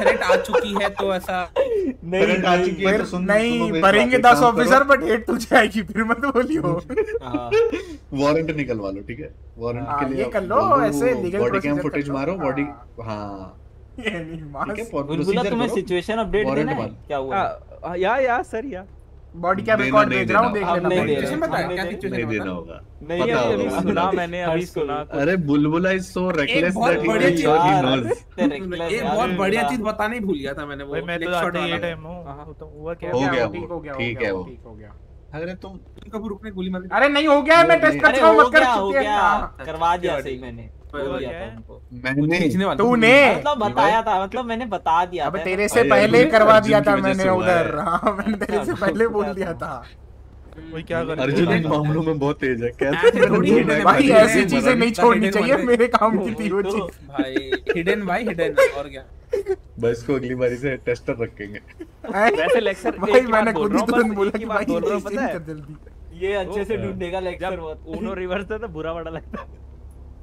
थ्रेट आ चुकी है तो ऐसा Current आ चुकी है तो सुन- नहीं भरेंगे दस ऑफिसर बट तुझे आएगी फिर मत बोलियो। हाँ। वारंट निकलवा लो ठीक है? वारंट हाँ, के लिए ये कर लो, ऐसे legal बॉडी कैम फुटेज मारो बॉडी हाँ। हाँ। ये नहीं ठीक है मास। बुलबुला तुम्हें सिचुएशन अपडेट देना है? क्या हुआ? Yeah yeah sir yeah. Body cam record भेज रहा हूँ देख लेना नहीं। दे रहे। क्या नहीं देना होगा। नहीं पता अभी होगा। सुना मैंने अभी सुना अरे बुलबुला is so reckless that he he knows एक बहुत बढ़िया चीज़ बताना ही भूल गया था मैंने वो मैं तो आता ही वाला। टाइम हूँ। तो हुआ क्या? हो गया ठीक हो गया ठीक है वो। ठीक हो गया। अरे तुम कब रुकने गोली मार अरे नहीं हो गया मैं टेस्ट कर चुका हूँ हो मत कर हो चुकी है गया हाँ। करवा दिया सही मैंने। है? मैंने तूने। मतलब बताया था मतलब मैंने बता दिया अब तेरे से पहले करवा दिया था मैंने उधर। हाँ। मैंने तेरे से पहले बोल दिया था? वही क्या कर अर्जुन इन मामलों में बहुत तेज है। कैसे है भाई भाई, ऐसी चीज़ें नहीं छोड़नी चाहिए मेरे काम की थी वो तो- चीज़। भाई हिडन भाई हिडन और क्या? बस को अगली बारी से टेस्टर रखेंगे। वैसे लेक्चर भाई मैंने खुद ही तुरंत बोला कि भाई बोल रहा हूँ पता है? ये अच्छे से ढूंढेगा लेक्चर बहुत उनो रिवर्स था तो बुरा बड़ा लगता आफ्टर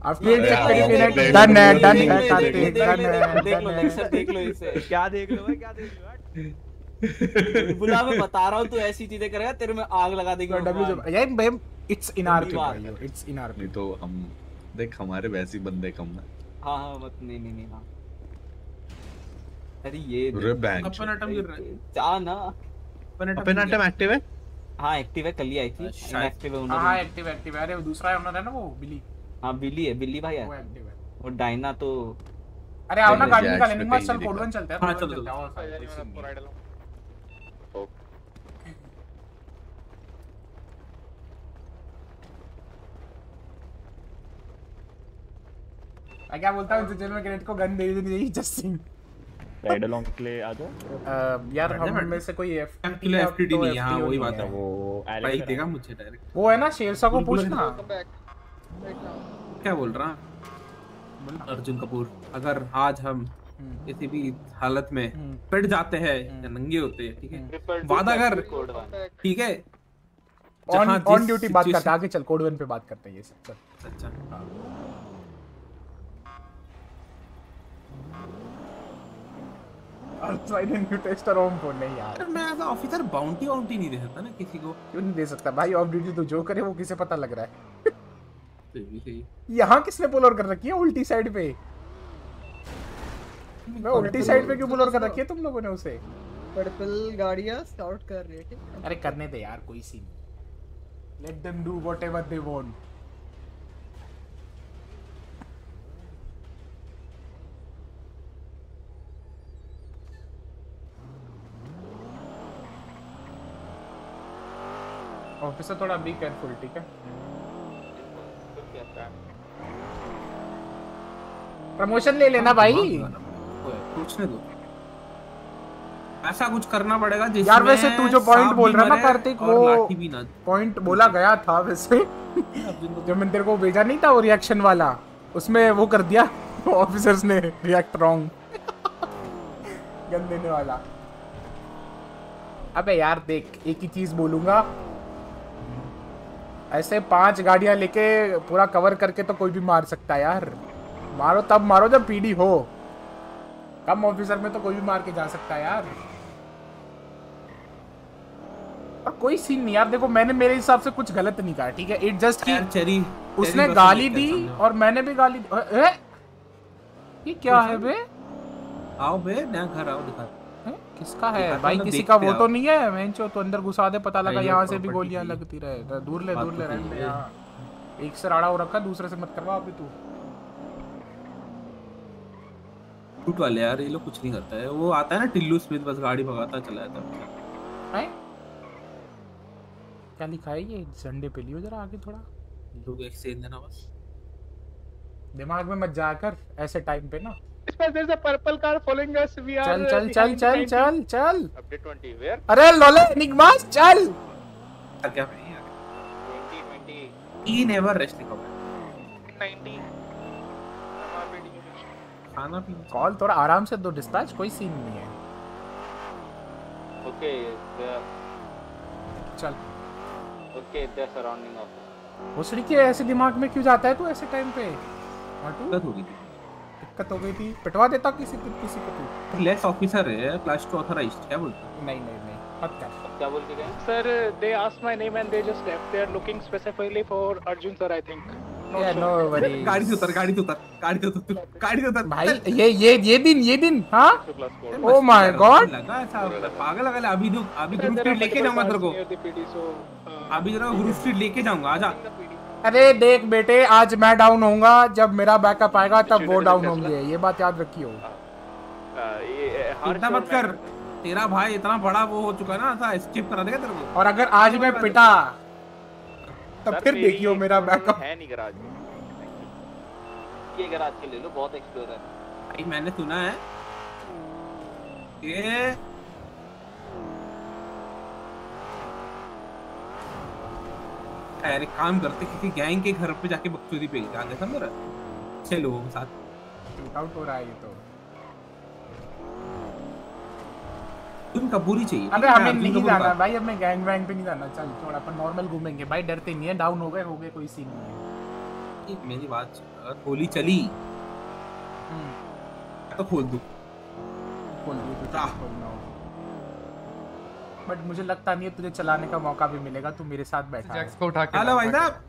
अरे हाँ, चेक देख करिए लो, डन है डन है कार्तिक डन है देख लो है लेक्चर देख लो इसे। क्या देख लो भाई क्या देख लो बुला मैं बता रहा हूँ तू ऐसी चीज़ें करेगा तेरे में आग लगा देगी डब्ल्यू भगवान। यार भाई इट्स इन आर बात। इट्स इन आर नहीं तो हम देख हमारे वैसे ही बंदे कम है। हाँ हाँ मत नहीं नहीं नहीं हाँ। अरे ये अपन अटम गिर रहा है। जा ना। अपन अटम एक्टिव है? हाँ एक्टिव है कल ही आई थी। इनएक्टिव है हाँ उन्होंने। हाँ एक्टिव एक्टिव है। अरे दूसरा है ना वो बिली। हाँ बिल्ली है बिल्ली भाई है। और डायना तो अरे आओ ना गाड़ी निकालेंगे मत चल नहीं कोड वन दिखा। चलते हैं हाँ, चलो, हैं नहीं है। मैं क्या बोलता हूँ तुझे मैं ग्रेट को गन दे देनी चाहिए जस्टिंग राइड अलोंग के लिए आ जाओ। यार हम में से कोई एफ़ किलो एफटीडी नहीं है वही बात है। वो एलेक्स देगा मुझे डायरेक्ट वो है ना शेरशाह को पूछना। क्या बोल रहा? अर्जुन कपूर अगर आज हम किसी भी हालत में पिट जाते हैं या नंगे होते हैं ठीक है? वादा कर ठीक है? ऑन ऑन ड्यूटी बात करते आगे चल कोड वन पे बात करते हैं ये सब चल। अच्छा। टेस्टर होम फ़ोन नहीं यार। यार मैं एज ऑफिसर बाउंटी वाउंटी नहीं दे सकता ना किसी को। क्यों नहीं दे सकता? भाई ऑफ़ ड्यूटी तो जो करे वो किसे पता लग रहा है? भी सही। यहाँ किसने पुल कर रखी है? उल्टी साइड पे। मैं उल्टी साइड पे क्यों पुल कर रखी है तुम लोगों ने उसे? पर्पल गाड़ियाँ स्काउट कर रही है है? अरे करने दे यार कोई scene let them do whatever they want officer थोड़ा बी केयरफुल ठीक है? प्रमोशन ले लेना भाई। पूछने दो ऐसा कुछ करना पड़ेगा जिसमें यार वैसे तू जो पॉइंट बोल रहा है ना कार्तिक वो पॉइंट बोला गया था वैसे। जो मैंने तेरे को भेजा नहीं था वो रिएक्शन वाला उसमें वो कर दिया। ऑफिसर्स ने रिएक्ट रॉन्ग गन देने वाला। अबे यार देख एक ही चीज़ बोलूँगा। ऐसे पाँच गाड़ियाँ लेके पूरा कवर करके तो कोई भी मार सकता है यार। मारो तब मारो जब पीडी हो। कम ऑफिसर में तो कोई भी मार के जा सकता है यार। और कोई सीन नहीं यार देखो मैंने मेरे हिसाब से कुछ गलत नहीं कहा ठीक है? इट जस्ट की चेरी उसने चेरी गाली दी और मैंने भी गाली दी। ए? ये क्या है बे? आओ बे नया घर आओ दिखा। किसका है? भाई किसी का वो तो नहीं है मैं तो तो अंदर घुसा दे पता लगा यहाँ से भी गोलियाँ लगती रहे। दूर ले दूर तो ले रहने है। यहाँ। एक से राड़ा हो रखा दूसरे से मत करवा अभी तू। टूट वाले यार ये लोग कुछ नहीं करता है। वो आता है ना टिल्लू स्मिथ बस गाड़ी भगाता चला जाता है। हैं? क्या लिखा है ये? झंडे पे लियो जरा आगे थोड़ा। लोग एक्सचेंज देना बस। दिमाग में मत जाकर ऐसे टाइम पे ना। There's a purple car following us. We are चल uh, चल चल चल चल। चल Update 20, where? अरे लोले निगमास चल। क्या भाई ही नेवर रेस्ट लिखा हुआ है 90. खाना पीना। कॉल थोड़ा आराम से दो डिस्पैच कोई सीन नहीं है। They're, चल। okay, they're surrounding us. भोसड़ी के ऐसे दिमाग में क्यों जाता है तू ऐसे टाइम पे? हो गई थी। दिक्कत हो गई थी। पिटवा देता किसी को किसी को तू। लेस ऑफिसर है प्लस टू ऑथराइज्ड क्या बोलता नहीं नहीं नहीं क्या बोल के गए and they just left. They are looking specifically for Arjun sir, I think. Not Yeah, sure. no worries. गाड़ी से उतर गाड़ी से उतर गाड़ी से उतर गाड़ी से उतर। भाई ये ये ये दिन ये दिन हाँ? ओ माय गॉड लगा ऐसा पागल लगा अभी जो अभी ग्रुप स्ट्रीट लेके जाऊँगा तेरे को। uh, अभी जरा ग्रुप स्ट्रीट लेके जाऊँगा आजा। अरे देख बेटे आज मैं डाउन होऊँगा जब मेरा बैकअप आएगा तब वो डाउन होंगे। ये बात याद रखियो चिंता मत कर। तेरा भाई इतना बड़ा वो हो चुका ना ऐसा स्किप करा देगा तेरे को। और अगर आज मैं पिटा तब फिर देखियो मेरा बैकअप है नहीं गराज में। ये गराज के ले लो बहुत एक्सप्लोर है। भाई मैंने सुना है ये यार एक काम करते किसी गैंग के घर पे जाके बकचोदी पे जाने था मेरा छह लोगों के साथ। शूट आउट हो रहा है ये तो। तुम कपूरी चाहिए। अबे हमें नहीं जाना। भाई हमें गैंग वैंग पे नहीं जाना। चल छोड़ अपन नॉर्मल घूमेंगे। भाई डरते नहीं है डाउन हो गए हो गए कोई सीन नहीं है। एक मेरी बात गोली चली तो खोल दू। खोल दियो तो क्या खोलना। हो बट मुझे लगता नहीं है तुझे चलाने का मौका भी मिलेगा तू मेरे साथ बैठा है जैक्स को उठा के हेलो भाई साहब।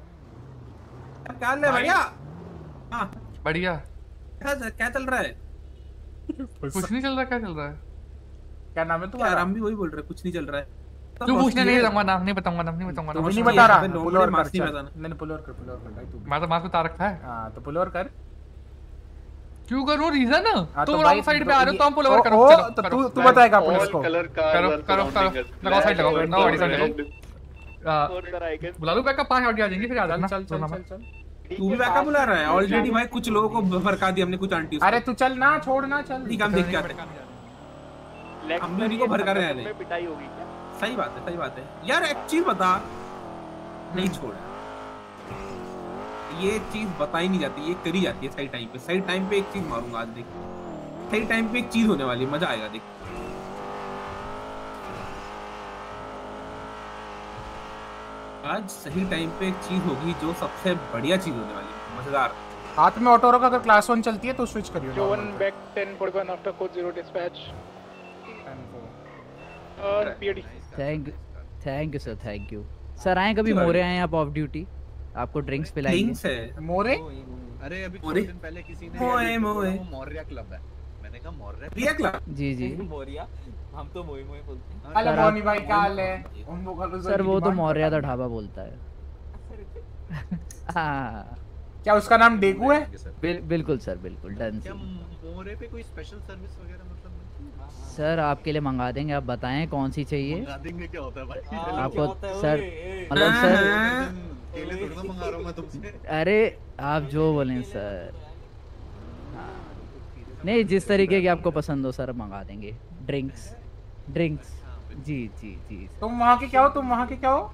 क्या हाल है। बढ़िया हाँ। बढ़िया। क्या क्या चल रहा है? कुछ नहीं चल रहा क्या चल रहा है? क्या नाम है तुम्हारा? आराम भी वही बोल रहे कुछ नहीं चल रहा है। तू पूछने नहीं बताऊँगा नाम नहीं बताऊँगा नाम नहीं बताऊँगा तो नाम नहीं बता रहा। पे नो और बड़े कर नहीं चल। बताना। नहीं नहीं, कर पुल और कर भाई तू मैं तो मास्क उतार रखा है हाँ तो पुल और कर। क्यों करूँ? रीजन हाँ, तुम तो रॉन्ग साइड पे तो आ रहे हो तो हम पुल ओवर करो। तो तू- तू बताएगा करो, पुलिस को। करो करो करो। करो लगाओ साइड लगाओ। लगाओ गाड़ी साइड लगाओ। बुला लो बैकअप पाँच गाड़ी आ जाएँगी फिर आ जाना। चल चल चल तू भी बैकअप बुला रहा है? ऑलरेडी भाई कुछ लोगों को भड़का दिया हमने कुछ आंटी अरे तू चल ना छोड़ ना चल। ठीक हम देख के आते हैं हम भी उनको भड़का रहे हैं पिटाई होगी क्या? सही बात है सही बात है। यार एक चीज़ बता। नहीं छोड़ा। ये चीज़ बताई नहीं जाती ये करी जाती है सही टाइम पे। सही टाइम पे एक चीज़ मारूँगा आज देख। सही टाइम पे एक चीज़ होने वाली है मज़ा आएगा देख। आज सही टाइम पे एक चीज़ होगी जो सबसे बढ़िया चीज़ होने वाली है मज़ेदार। हाथ में ऑटो रखो अगर क्लास वन चलती है तो स्विच करियो। Joe normal one पे। back 1041 after code zero dispatch. Uh, PAD. Thank thank you sir thank you sir आए कभी मोरे आए आप ऑफ़ ड्यूटी आपको ड्रिंक्स पिलाएँगे। Drinks है। मोरे? अरे अभी? थोड़े दिन पहले किसी ने मोए, मोए। वो मौर्य क्लब है। मैंने कहा मौर्य रिया क्लब? जी जी। मोरिया। हम तो मोई मोई बोलते हैं। हेलो मोनी भाई क्या हाल है? उन वो कल सर वो तो मौर्य का ढाबा बोलता है। हाँ। क्या उसका नाम डेकू है? बिल, बिल्कुल सर बिल्कुल डन क्या मोरे पे कोई स्पेशल सर्विस वगैरह मतलब सर आपके लिए मंगा देंगे आप बताएँ कौन सी चाहिए? मंगा देंगे क्या होता है भाई? आपको सर मतलब सर केले थोड़ी ना मंगा रहा हूँ मैं तुमसे। अरे आप जो बोलें सर। हाँ। नहीं जिस तरीके की आपको पसंद हो सर मंगा देंगे। ड्रिंक्स। ड्रिंक्स। जी जी जी तुम वहाँ के क्या हो? तुम वहाँ के क्या हो?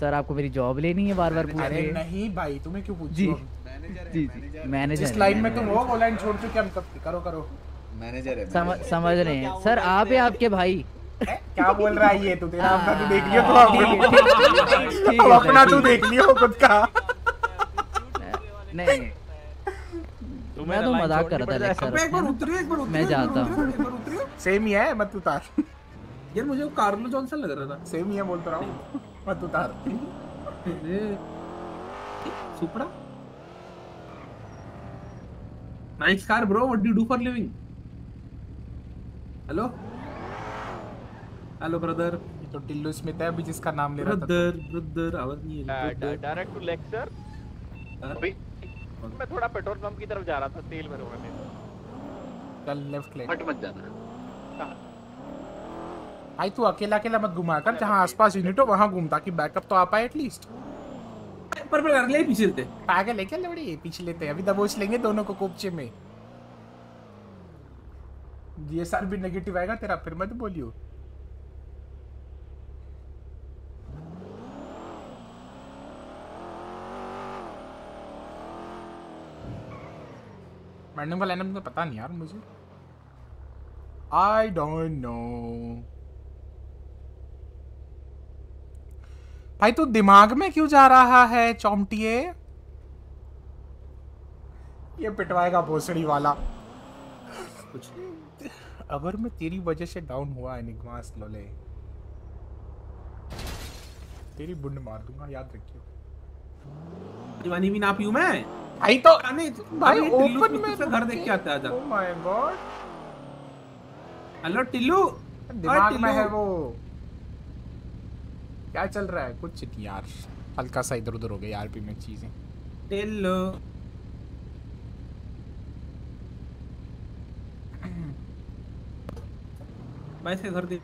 सर आपको मेरी जॉब लेनी है बार बार पूछ अरे रहे हैं? नहीं भाई तुम्हें क्यों पूछ? जी। जी जी। मैनेजर। जिस लाइन में तुम हो। वो लाइन छोड़ चुके हम कब करो करो। मैनेजर है समझ समझ रहे हैं। सर आप या आपके भाई। क्या बोल रहा है ये? तू तेरा अपना तू देख लियो तो हाँ, अब अपना तू देख लियो खुद का। नहीं मैं तो मज़ाक कर रहा था एक बार उतरियो एक बार उतरियो मैं जाता हूँ। सेम ही है मत उतार यार मुझे वो कार्लो जॉनसन लग रहा था। सेम ही है बोलता रहा हूँ। मत उतार सुपड़ा? Nice car bro what do you do for living hello hello brother तो टिल्लू स्मिथ है अभी जिसका नाम ले रहा था। ब्रदर ब्रदर आवाज़ नहीं आ रही brother। डायरेक्ट टू लेक्चर अभी मैं थोड़ा पेट्रोल पंप की तरफ़ जा रहा था तेल भरवाने चल लेफ़्ट ले हट मत जाना। भाई तू अकेला अकेला मत घुमा कर जहाँ आसपास यूनिट हो वहाँ घूम ताकि बैकअप तो आ पाए एटलीस्ट पर पर अगले ही पीछे लेते। पागल है क्या लवड़ी? पीछे लेते हैं। अभी दबोच लेंगे दोनों को कोपचे में। जीएसआर भी नेगेटिव आएगा तेरा फिर मत बोलियो। मैंने का लाइनअप तो पता नहीं यार मुझे। आई डोंट नो भाई तू तो दिमाग में क्यों जा रहा है चौमटिए? ये पिटवाएगा भोसड़ी वाला। कुछ अगर मैं तेरी वजह से डाउन हुआ एनिग्मास लोले। तेरी बुंड मार दूँगा याद रखियो। दीवानी भी ना पीऊं मैं? भाई तो भाई ओपन में से घर देख के आता आजा। Oh my God hello Tillu? दिमाग में है वो। क्या चल रहा है? कुछ नहीं यार। हल्का सा इधर उधर हो गया आरपी में चीज़ें। टिल्लू। मैं इसके घर देख।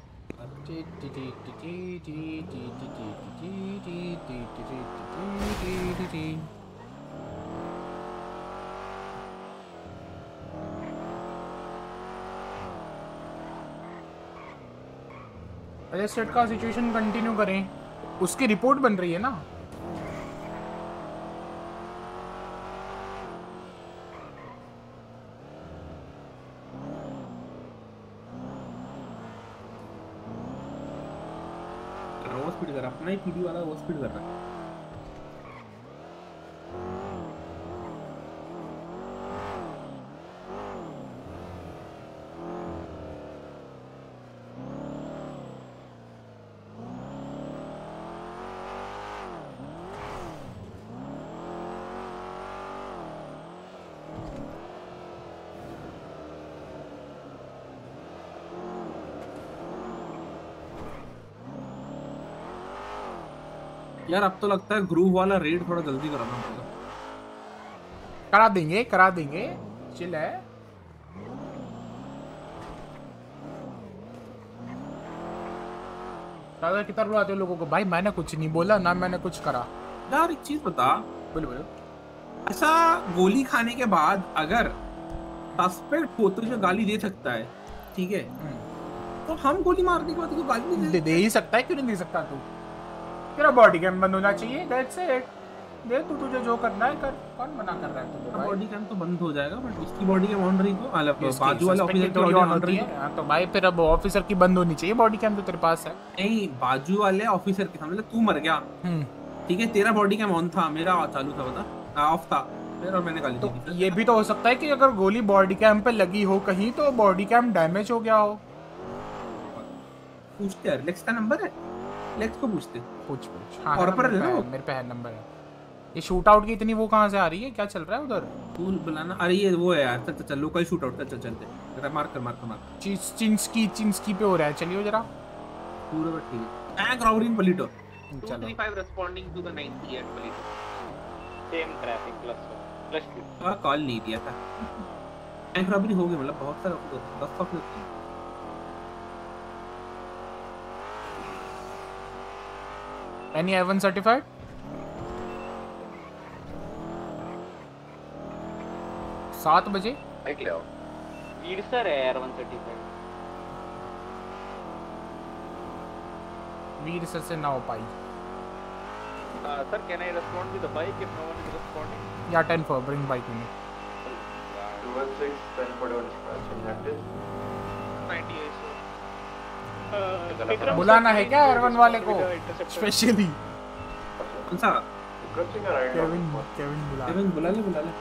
अजय सेट का सिचुएशन कंटिन्यू करें, उसकी रिपोर्ट बन रही है ना? स्पीड कर अपना ही पीडी वाला वो स्पीड कर रहा है। यार अब तो लगता है ग्रूव वाला रेड थोड़ा जल्दी कराना पड़ेगा करा देंगे करा देंगे। चिल है। दादा कितना बुलाते हो लोगों को? भाई मैंने कुछ नहीं बोला ना मैंने कुछ करा। यार एक चीज़ बता। बोलो बोलो। ऐसा गोली खाने के बाद अगर सस्पेक्ट हो तो जो गाली दे सकता है ठीक है? तो हम गोली मारने के बाद क्यों गाली नहीं दे, दे ही सकता है क्यों नहीं दे सकता तू? तेरा बॉडी कैम बंद होना चाहिए दैट्स इट दे तू तुझे जो करना है कर कौन मना कर रहा है तुझे बॉडी कैम तो बंद हो जाएगा बट उसकी बॉडी कैम ऑन रही तो इसकी बाजू वाले ऑफिसर की ऑन होती रही है। है हाँ, तो भाई फिर अब ऑफिसर की बंद होनी चाहिए बॉडी कैम तो तेरे पास है। नहीं बाजू वाले ऑफिसर के सामने तू मर गया। हम्म। ठीक है तेरा बॉडी कैम ऑन था मेरा चालू था बता। ऑफ़ था। और मैंने गाली दी ये भी तो हो सकता है कि अगर गोली बॉडी कैम पे लगी हो कहीं तो बॉडी कैम डैमेज हो गया हो। पूछते हैं रिलैक्स का नंबर है? रिलैक्स को पूछते पूछ पूछ। हाँ और पर है ना मेरे पे है नंबर है। ये शूट आउट की इतनी वो कहाँ से आ रही है? क्या चल रहा है उधर? तू बुलाना अरे ये वो है यार चल चल लोकल शूट आउट चल चल चलते। जरा मार कर मार कर मार कर। चिंस चिंसकी चिंसकी पे हो रहा है। चलिए जरा। पूरा बट ठीक है। बैंक रॉबरी इन पलीटो चलो। 235 responding to the 90 at Palito. Same traffic plus one. Plus two. का कॉल नहीं दिया था। बैंक रॉबरी हो गई मतलब बहुत सारा दस ऑफ़ एनी एवन सर्टिफाइड सात बजे बाइक वीर सर है यार 135 वीर सर से ना हो पाई uh, sir can i respond to the bike if no one is responding या टेन फॉर ब्रिंग बाइक में 216 10 41 dispatch in that is 98 sir बुलाना है क्या एरवन वाले को? स्पेशली कौन सा? केविन केविन बुला। केविन बुला ले बुला ले।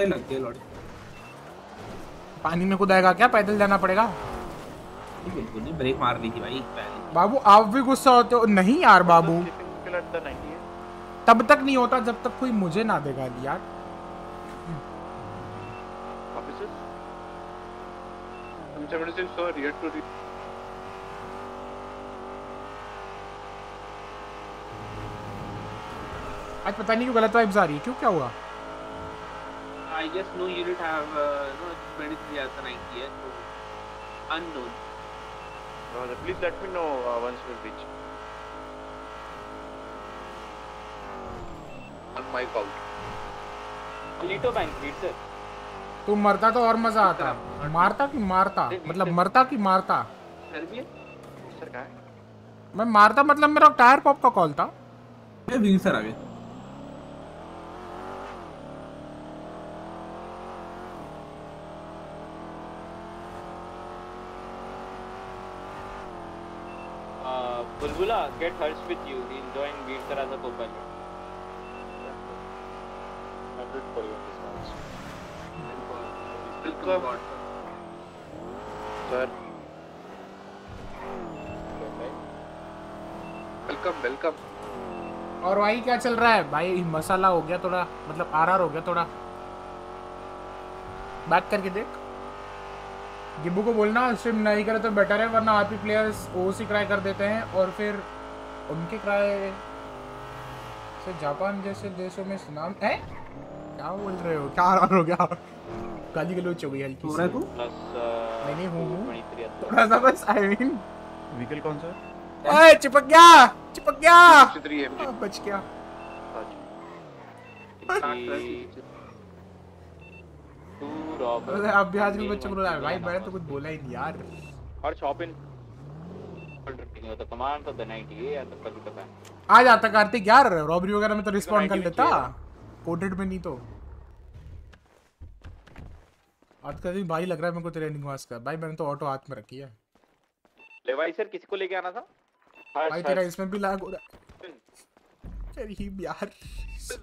देते लग गए लॉर्ड पानी में कूदाएगा क्या? पैदल जाना पड़ेगा? बिल्कुल नहीं ब्रेक मार ली थी भाई पहले। बाबू आप भी गुस्सा होते हो। नहीं यार बाबू। 98 तब तक नहीं होता जब तक कोई मुझे ना देगा यार। Officers? I'm 76 sir, yet to re- आज पता नहीं क्यों गलत वाइब्स आ रही है। क्यों क्या हुआ? I just know you did have uh, no 23 as the 90 है so unknown Roger, please let me know uh, once we reach. On my count. Palito bank Veer sir तू मरता तो और मज़ा आता मारता कि मारता मतलब मरता कि मारता सर भी सर कहाँ है मैं मारता मतलब मेरा टायर पॉप का कॉल था मैं वीर सर आ गए बुलबुला get Harsh with you he join beat करा था कोपल सर वेलकम वेलकम और भाई क्या चल रहा है? भाई मसाला हो गया थोड़ा मतलब आर आर हो गया थोड़ा। बात करके देख। गिब्बू को बोलना स्ट्रीम नहीं करे तो बेटर है वरना आरपी प्लेयर्स ओसी क्राई कर देते हैं और फिर उनके क्राई से जापान जैसे देशों में सुनाम है? क्या बोल रहे हो? क्या आर हो गया? गाली गलोच हो गई हल्की हो रहा है सी। तू? Plus नहीं नहीं हूँ हूँ। 23 at the थोड़ा सा बस आई मीन व्हीकल कौन सा ओए चिपक गया! चिपक गया! 63 MG. बच गया। अरे अब भी आजकल बच्चे बोल रहा भाई मैंने तो कुछ बोला ही नहीं यार। और शॉपिंग तो द 90 या तो आ जाता कार्तिक यार रॉबरी वगैरह में तो रिस्पॉन्ड कर लेता। कोटेड में नहीं तो। आज का दिन भाई लग रहा है मेरे को तेरे निवास का। भाई मैंने तो ऑटो हाथ में रखी है। लेवाई सर किसी को लेके आना था? भाई तेरा इसमें भी लैग हो रहा है। यार।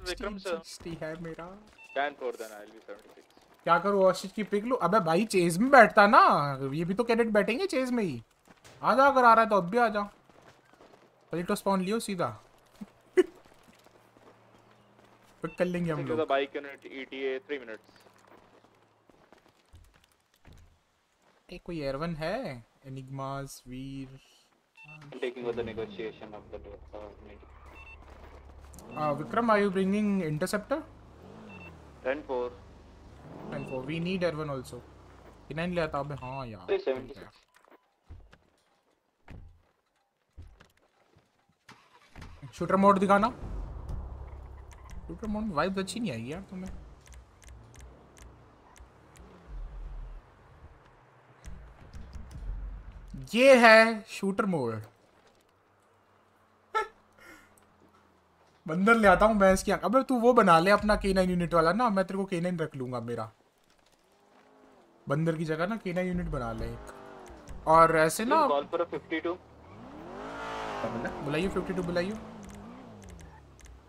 विक्रम सर है मेरा। Stand for then I'll be 76 क्या करूँ ऑशिश की पिक लूँ? अबे भाई चेज में बैठता ना। ये भी तो कैडेट बैठेंगे चेज में ही। आ जा अगर आ रहा है तो अब भी आ जा। पलटो स्पॉन लियो सीधा। पिक कर लेंगे हम लोग। bike unit ETA 3 minutes. ए, कोई एयरवन है? Enigmas Veer Taking over the negotiation of the uh, Vikram are you bringing interceptor 10 4. And for we need air one also K nine ले आता अबे हाँ यार 76. शूटर मोड दिखाना। शूटर मोड वाइब अच्छी नहीं आई यार तुम्हें। ये है शूटर मोड बंदर ले आता हूँ मैं इसकी आँख। अबे तू वो बना ले अपना के यूनिट वाला ना मैं तेरे को के रख लूँगा मेरा। बंदर की जगह ना के यूनिट बना ले एक। और ऐसे ना 52. बुलाइए 52 बुलाइए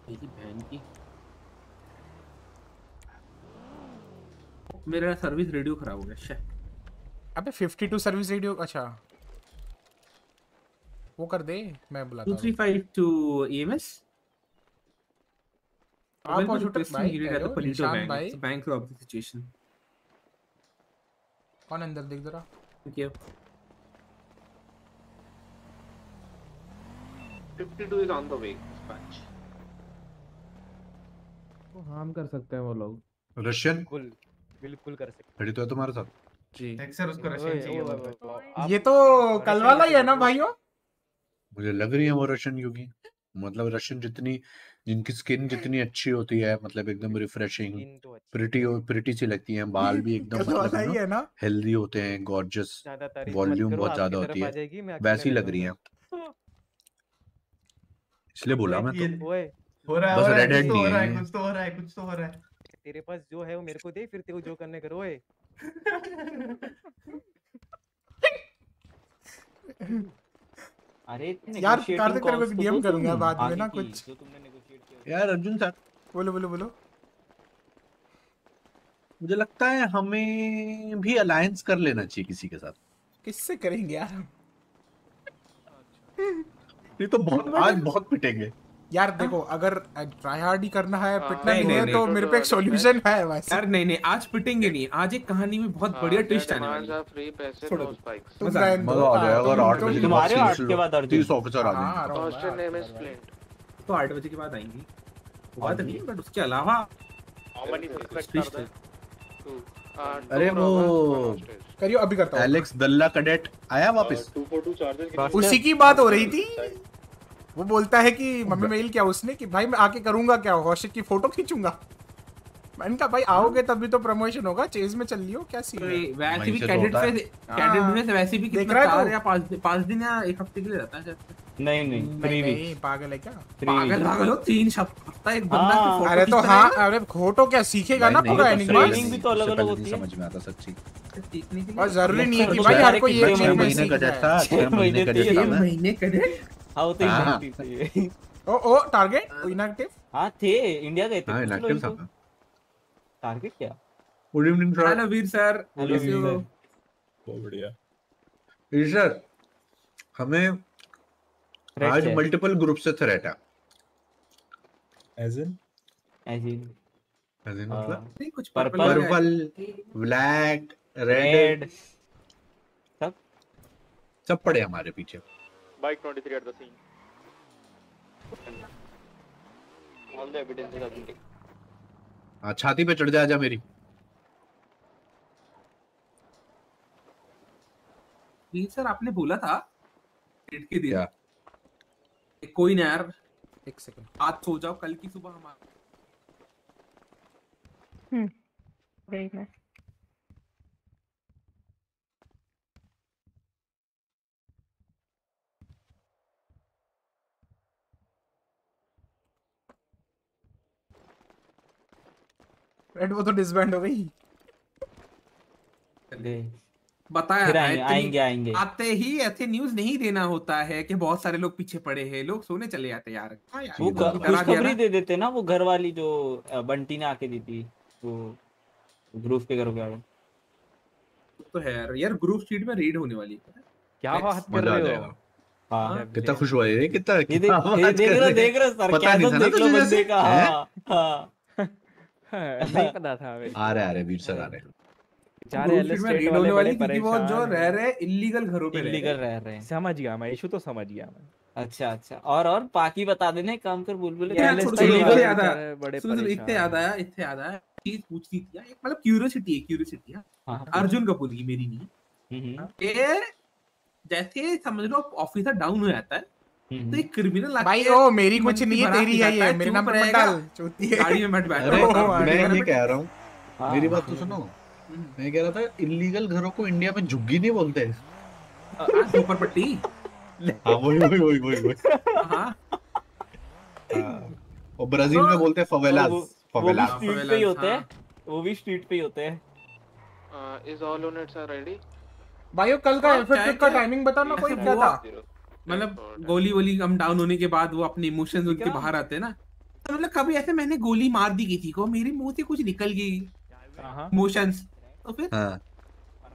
बहन की। मेरा सर्विस रेडियो खराब हो गया शे। अबे 52 सर्विस रेडियो अच्छा। वो कर दे मैं बुलाता हूँ। 235 आप और शूटर भाई भाई कह रहे हो, निशान भाई। बैंक ऑफ़ द सिचुएशन कौन अंदर देख जरा। Thank you 52 is on the way. Dispatch. Harm कर सकते हैं वो लोग। रशियन बिल्कुल बिल्कुल कर सकते खड़ी तो है तुम्हारे साथ? जी। सर उसको रशियन चाहिए ये तो कल वाला ही है ना भाइयों? मुझे लग रही है वो रशियन क्योंकि मतलब रशियन जितनी जिनकी स्किन जितनी अच्छी होती है मतलब एकदम रिफ्रेशिंग प्रिटी और प्रिटी सी लगती हैं बाल भी एकदम मतलब है ना हेल्दी होते हैं गॉर्जियस वॉल्यूम बहुत ज़्यादा होती है। वैसी लग रही है। इसलिए बोला मैं तो। हो रहा है बस हो रहा है रेड हेड तो नहीं है। कुछ तो हो रहा है कुछ तो हो रहा है। तेरे पास जो है वो मेरे को दे फिर तेरे को जो करने करो ओए। अरे यार कार्तिक तेरे को डीएम करूँगा बाद में ना कुछ। जो तुमने यार अर्जुन सर बोलो बोलो बोलो मुझे लगता है हमें भी अलायंस कर लेना चाहिए किसी के साथ किससे करेंगे यार हम ये तो बहुत आज बहुत पिटेंगे यार देखो अगर ट्राई हार्ड ही करना है पिटना नहीं, नहीं है नहीं, तो नहीं। मेरे पे एक सॉल्यूशन है वैसे यार नहीं नहीं आज पिटेंगे नहीं आज एक कहानी में बहुत बढ़िया ट्विस्ट आने वाली है Free पैसे spikes. तुम मज़ा आ हाँ, जाएगा तुम- आठ तुम- बजे के बाद तुम्हारे आठ तीस के बाद अर्जुन। तीस ऑफिसर आ हाँ, जाएँगे हूँ, हूँ। Flint. तो आठ बजे के बाद आएँगी बात नहीं बट उसके अलावा। Two. Uh, अरे वो. करियो अभी करता हूँ। एलेक्स दल्ला कैडेट आया वापस? For उसी की बात हो रही थी। वो बोलता है कि मम्मी मेल क्या उसने कि भाई मैं आके करूँगा क्या? हॉस्टेज की फ़ोटो खींचूँगा। मैंने कहा भाई आओगे तभी तो प्रमोशन होगा। चेज में चल लियो क्या सीन है? वैसे भी तो कैडेट होता है। में कैडेट में से वैसे भी कितना चार या पाँच दिन- पाँच दिन या एक हफ़्ते के लिए रहता है शायद। नहीं नहीं नहीं नहीं पागल है क्या? पागल पागल हो तीन हफ़्ता एक बंदा की हाँ। फ़ोटो अरे तो हाँ अरे फ़ोटो क्या सीखेगा ना पूरा तो एनिमल training भी तो अलग-अलग होती है। समझ में आता सच्ची। के और ज़रूरी नहीं है कि तो भाई हर कोई एक चीज़ महीने का डेट था छह महीने का डेट था महीने कैडेट हाँ। वो तो हाँ। inactive थे ओ ओ टारगेट इनएक्टिव हाँ थे। इंडिया गए थे। हाँ इनएक्टिव था तो- टारगेट क्या? Good evening sir hello Veer sir hello Veer बहुत बढ़िया। जी सर हमें Threat आज मल्टीपल ग्रुप से थ्रेट है। As in he As in, हाँ। मतलब? नहीं कुछ पर्पल पर्पल ब्लैक रेड सब? सब पड़े हमारे पीछे। Bike 23 at the scene. All the evidences are being हाँ छाती पे चढ़ जा जा मेरी। वीर सर आपने बोला था डेट के दिन। क्या? कोई ना यार एक सेकंड। आज सो जाओ कल की सुबह हमारा वेरी नाइस रेड वो तो डिसबैंड हो गई। बताया आएँगे आएँगे आएँगे। आते ही ऐसे न्यूज़ नहीं देना होता है कि बहुत सारे लोग पीछे पड़े हैं लोग सोने चले जाते यार। हाँ वो ये तो खुशखबरी दे देते ना वो घर वाली जो बंटी ने आके दी थी वो ग्रुप के घरों के तो है यार। यार ग्रुप स्ट्रीट में रेड होने वाली है। क्या बात कर रहे हो? हाँ। कितना खुश हुआ ये? कितना देख क्या रहा देख रहा हैं? पता नहीं था ना देख लो तुझे बंदे? का। हैं? हाँ हाँ नहीं पता था हमें। आ रहे आ रहे वीर सर आ रहे ग्रुप एल स्टेट रेड वाले क्योंकि वो जो रह रहे इलीगल घरों पे इलीगल रह रहे हैं। समझ गया मैं इशू तो समझ गया मैं। अच्छा अच्छा। और और बाकी बता देने काम कर बुलबुल इतने याद आया बड़े सुनो इतने याद आया इतने याद आया चीज़ पूछनी थी एक मतलब क्यूरियोसिटी है क्यूरियोसिटी है। हाँ अर्जुन कपूर की मेरी नहीं ये जैसे समझ लो ऑफिसर डाउन हो जाता है तो एक क्रिमिनल भाई ओ मेरी कुछ नहीं है तेरी है ये मेरे नाम पे मत डाल चूती है। गाड़ी में मत बैठ। मैं ये कह रहा हूँ हाँ, मेरी बात तो हाँ। सुनो मैं कह रहा था इलीगल घरों को इंडिया में झुग्गी नहीं बोलते। सुपर पट्टी हाँ वही वही वही वही वही। हाँ। हाँ, और ब्राज़ील में बोलते हैं फवेलास वो- वो फवेलास। स्ट्रीट पे ही होते हैं। वो भी स्ट्रीट पे ही होते हैं। Uh, is all units are ready? भाई कल का हाँ, एफएफ का टाइमिंग बताओ ना कोई क्या था? मतलब गोली वोली हम डाउन होने के बाद वो अपने इमोशंस उनके बाहर आते हैं ना। तो मतलब कभी ऐसे मैंने गोली मार दी किसी को मेरे मुँह से कुछ निकल गई। इमोशंस तो फिर? हाँ।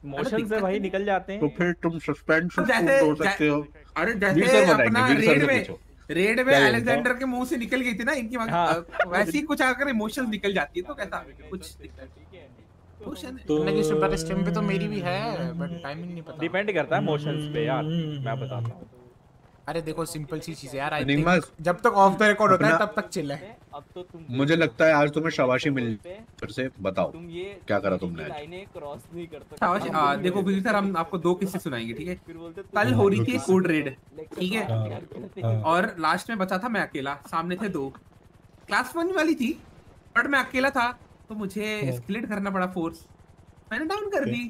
मोशन से भाई निकल जाते हैं। तो फिर तुम सस्पेंड तो हो सकते हो। अरे जैसे अपना रेड में रेड में अलेक्जेंडर के मुँह से निकल गई थी ना इनकी हाँ। वैसे ही कुछ अगर इमोशंस निकल जाती है तो कैसा? कुछ इमोशन तो सुपर स्ट्रीम पे तो मेरी भी है बट टाइमिंग नहीं पता। डिपेंड करता है मोशंस पे यार मैं बताता हूँ। अरे देखो सिंपल सी चीज़ है यार आई थिंक जब तक ऑफ़ द रिकॉर्ड होता है तब तक चिल है। अब तो तुम मुझे लगता है आज तुम्हें शाबाशी मिल फिर से बताओ। तुम ये क्या करा तुमने आज? लाइनें क्रॉस नहीं कर सकते। शाबाश देखो वीर सर हम आपको दो किस्से सुनाएँगे ठीक है? कल हो रही थी कोड रेड ठीक है? और लास्ट में बचा था मैं अकेला सामने थे दो। क्लास वन वाली थी बट मैं अकेला था तो मुझे एस्केलेट करना पड़ा फोर्स मैंने डाउन कर दी।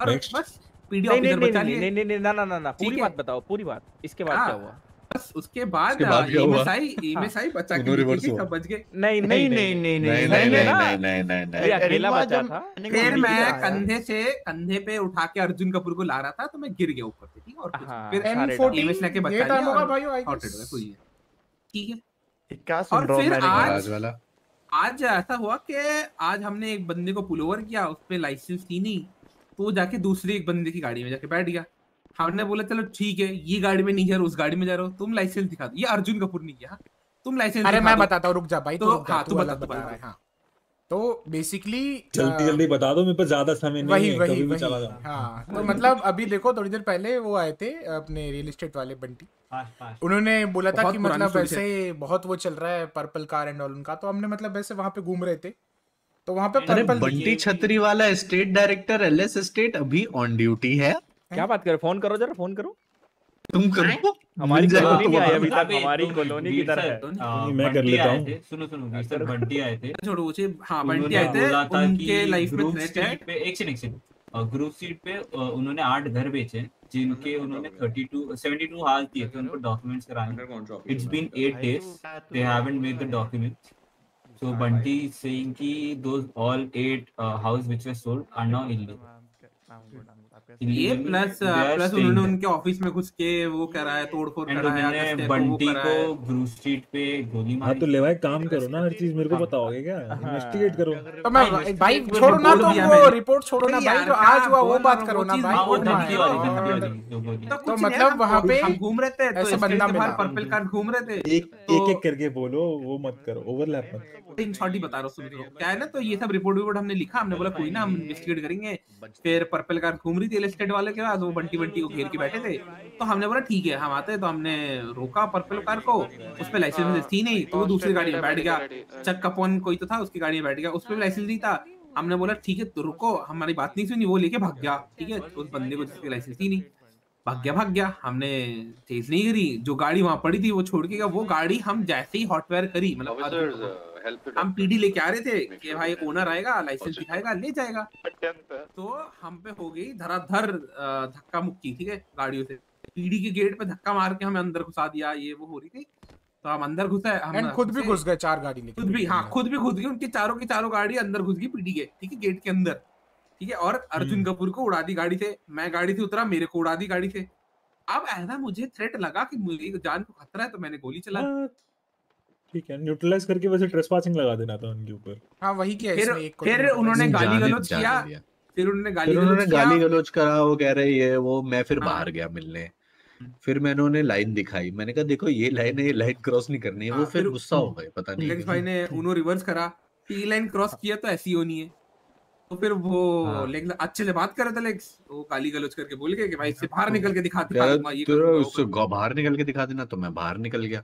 और बस पीडी नहीं नहीं ऑफिसर बचा लिए नहीं नहीं नहीं, ना ना ना ना पूरी बात बताओ पूरी बात इसके बाद हाँ, क्या हुआ बस उसके बाद उसके बाद क्या हुआ? एमएसआई एमएसआई बचा के दोनों लेके reverse गई, हुआ। सब बच गए नहीं नहीं नहीं नहीं नहीं नहीं नहीं नहीं नहीं नहीं नहीं ये अकेला बचा था फिर मैं कंधे से कंधे पे उठा के अर्जुन कपूर को ला रहा था तो मैं गिर गया ऊपर से ठीक है और हाँ, फिर सारे M14 एमएस लेके बचा लिया होगा और भाई आई sorted हो गया, कोई है ठीक है और सुन रहा हूँ फिर आज आज ऐसा हुआ कि आज हमने एक बंदे को पुल ओवर किया उस पे लाइसेंस थी नहीं तो वो जाके दूसरे एक बंदे की गाड़ी में जाके बैठ गया। हमने बोला चलो ठीक है ये गाड़ी में नहीं जा रहा उस गाड़ी में जा रहा हो। तुम लाइसेंस दिखा दो। ये अर्जुन कपूर नहीं किया। तुम लाइसेंस अरे मैं बताता हूँ रुक जा भाई तो तू हाँ तू बता तू रहा है हाँ। तो बेसिकली जल्दी जल्दी बता दो मेरे पास ज़्यादा समय नहीं वही है वही कभी भी वही। चला जाऊँ। हाँ तो मतलब अभी देखो थोड़ी देर पहले वो आए थे अपने रियल एस्टेट वाले बंटी। उन्होंने बोला था कि मतलब ऐसे बहुत वो चल रहा है पर्पल कार एंड ऑल उनका। तो हमने मतलब वैसे वहाँ पे घूम रहे थे। तो वहाँ पे अरे बंटी छतरी वाला स्टेट डायरेक्टर एलएस स्टेट अभी ऑन ड्यूटी है। क्या बात कर फ़ोन करो जरा फ़ोन करो। तुम करो। हमारी कॉलोनी नहीं आई अभी तक हमारी कॉलोनी की तरह है। मैं कर लेता हूँ। सुनो सुनो सर बंटी आए थे। छोड़ो मुझे हाँ बंटी आए थे उनके लाइफ में ग्रुप थ्रेट है। पे एक सेकंड एक सेकंड ग्रुप स्ट्रीट पे उन्होंने आठ घर बेचे जिनके उन्होंने 32 72 हाल दिए थे उनको डॉक्यूमेंट्स कराने। It's been 8 days they haven't made the documents so bunty is saying ki those all eight uh, house which were sold are now illegal ये प्लस प्लस उन्होंने उनके ऑफ़िस में घुस के वो करा है तोड़ फोड़ एंड करा है बंटी को है ग्रुप स्ट्रीट पे गोली हाँ तो ले भाई काम करो ना हर चीज़ मेरे को बताओगे क्या? इन्वेस्टिगेट करो। तो मैं भाई छोड़ो ना तो वो रिपोर्ट छोड़ो ना भाई जो आज हुआ वो बात करो ना भाई हाँ वो धमकी वाली तो तो मतलब वहाँ पे घूम रहे थे तो ऐसे बंदा मिला। पर्पल कार घूम रहे थे। एक एक एक करके बोलो वो मत करो ओवरलैप मत करो। इन शॉर्ट ही बता रहा हूँ सुन हो। क्या है ना तो ये सब रिपोर्ट विपोर्ट हमने लिखा हमने बोला कोई ना हम इन्वेस्टिगेट करेंगे। फिर पर्पल कार घूम रही थी स्टेट वाले के बाद वो बंटी बंटी को घेर के बैठे थे। तो हमने बोला ठीक है हम आते तो हमने रोका पर्पल कार को उस पे लाइसेंस थी नहीं तो वो दूसरी गाड़ी में बैठ गया। चक कपोन कोई तो था उसकी गाड़ी में बैठ गया। उस पे भी लाइसेंस नहीं था। हमने बोला ठीक है तो रुको हमारी बात नहीं सुनी। वो लेके भाग गया ठीक है उस बंदे को जिसकी लाइसेंस थी नहीं। भाग गया भाग गया। हमने चेज नहीं करी। जो गाड़ी वहाँ पड़ी थी वो छोड़ के गया। वो गाड़ी हम जैसे ही हॉटवेयर करी मतलब हम पीडी लेके आ रहे थे कि भाई ओनर आएगा लाइसेंस। दिखाएगा ले जाएगा। तो हम पे हो गई धराधर धक्का मुक्की ठीक है गाड़ियों से। पीडी के गेट पे धक्का मार के हमें अंदर घुसा दिया ये वो हो रही थी। तो हम अंदर घुसे हम खुद भी घुस गए चार गाड़ी लेके। खुद भी हाँ खुद भी घुस गई उनकी चारों की चारों गाड़ी अंदर घुस गई पीडी के ठीक है गेट के अंदर। ठीक है और अर्जुन कपूर को उड़ा दी गाड़ी से मैं गाड़ी से उतरा मेरे को उड़ा दी गाड़ी से। अब ऐसा मुझे थ्रेट लगा कि मुझे जान को खतरा है तो मैंने गोली चला। दी। ठीक है न्यूट्रलाइज करके वैसे ट्रेसपासिंग लगा देना था उनके ऊपर। हाँ वही किया फिर एक फिर उन्होंने गाली गलौज किया। फिर उन्होंने गाली फिर उन्होंने गाली गलौज करा वो कह रहे ये वो मैं फिर हाँ। बाहर गया मिलने। फिर मैंने उन्हें लाइन दिखाई। मैंने कहा देखो ये लाइन है ये लाइन क्रॉस नहीं करनी है। वो हाँ, फिर गुस्सा हो गए पता नहीं भाई ने उन्हों रिवर्स करा। टी लाइन क्रॉस किया तो ऐसी होनी है। तो फिर वो हाँ। लेकिन अच्छे से बात कर रहे थे लेक्स वो गाली गलौज करके बोल गए कि भाई इससे बाहर निकल के दिखा ये वो बाहर निकल के दिखा देना तो मैं बाहर निकल गया।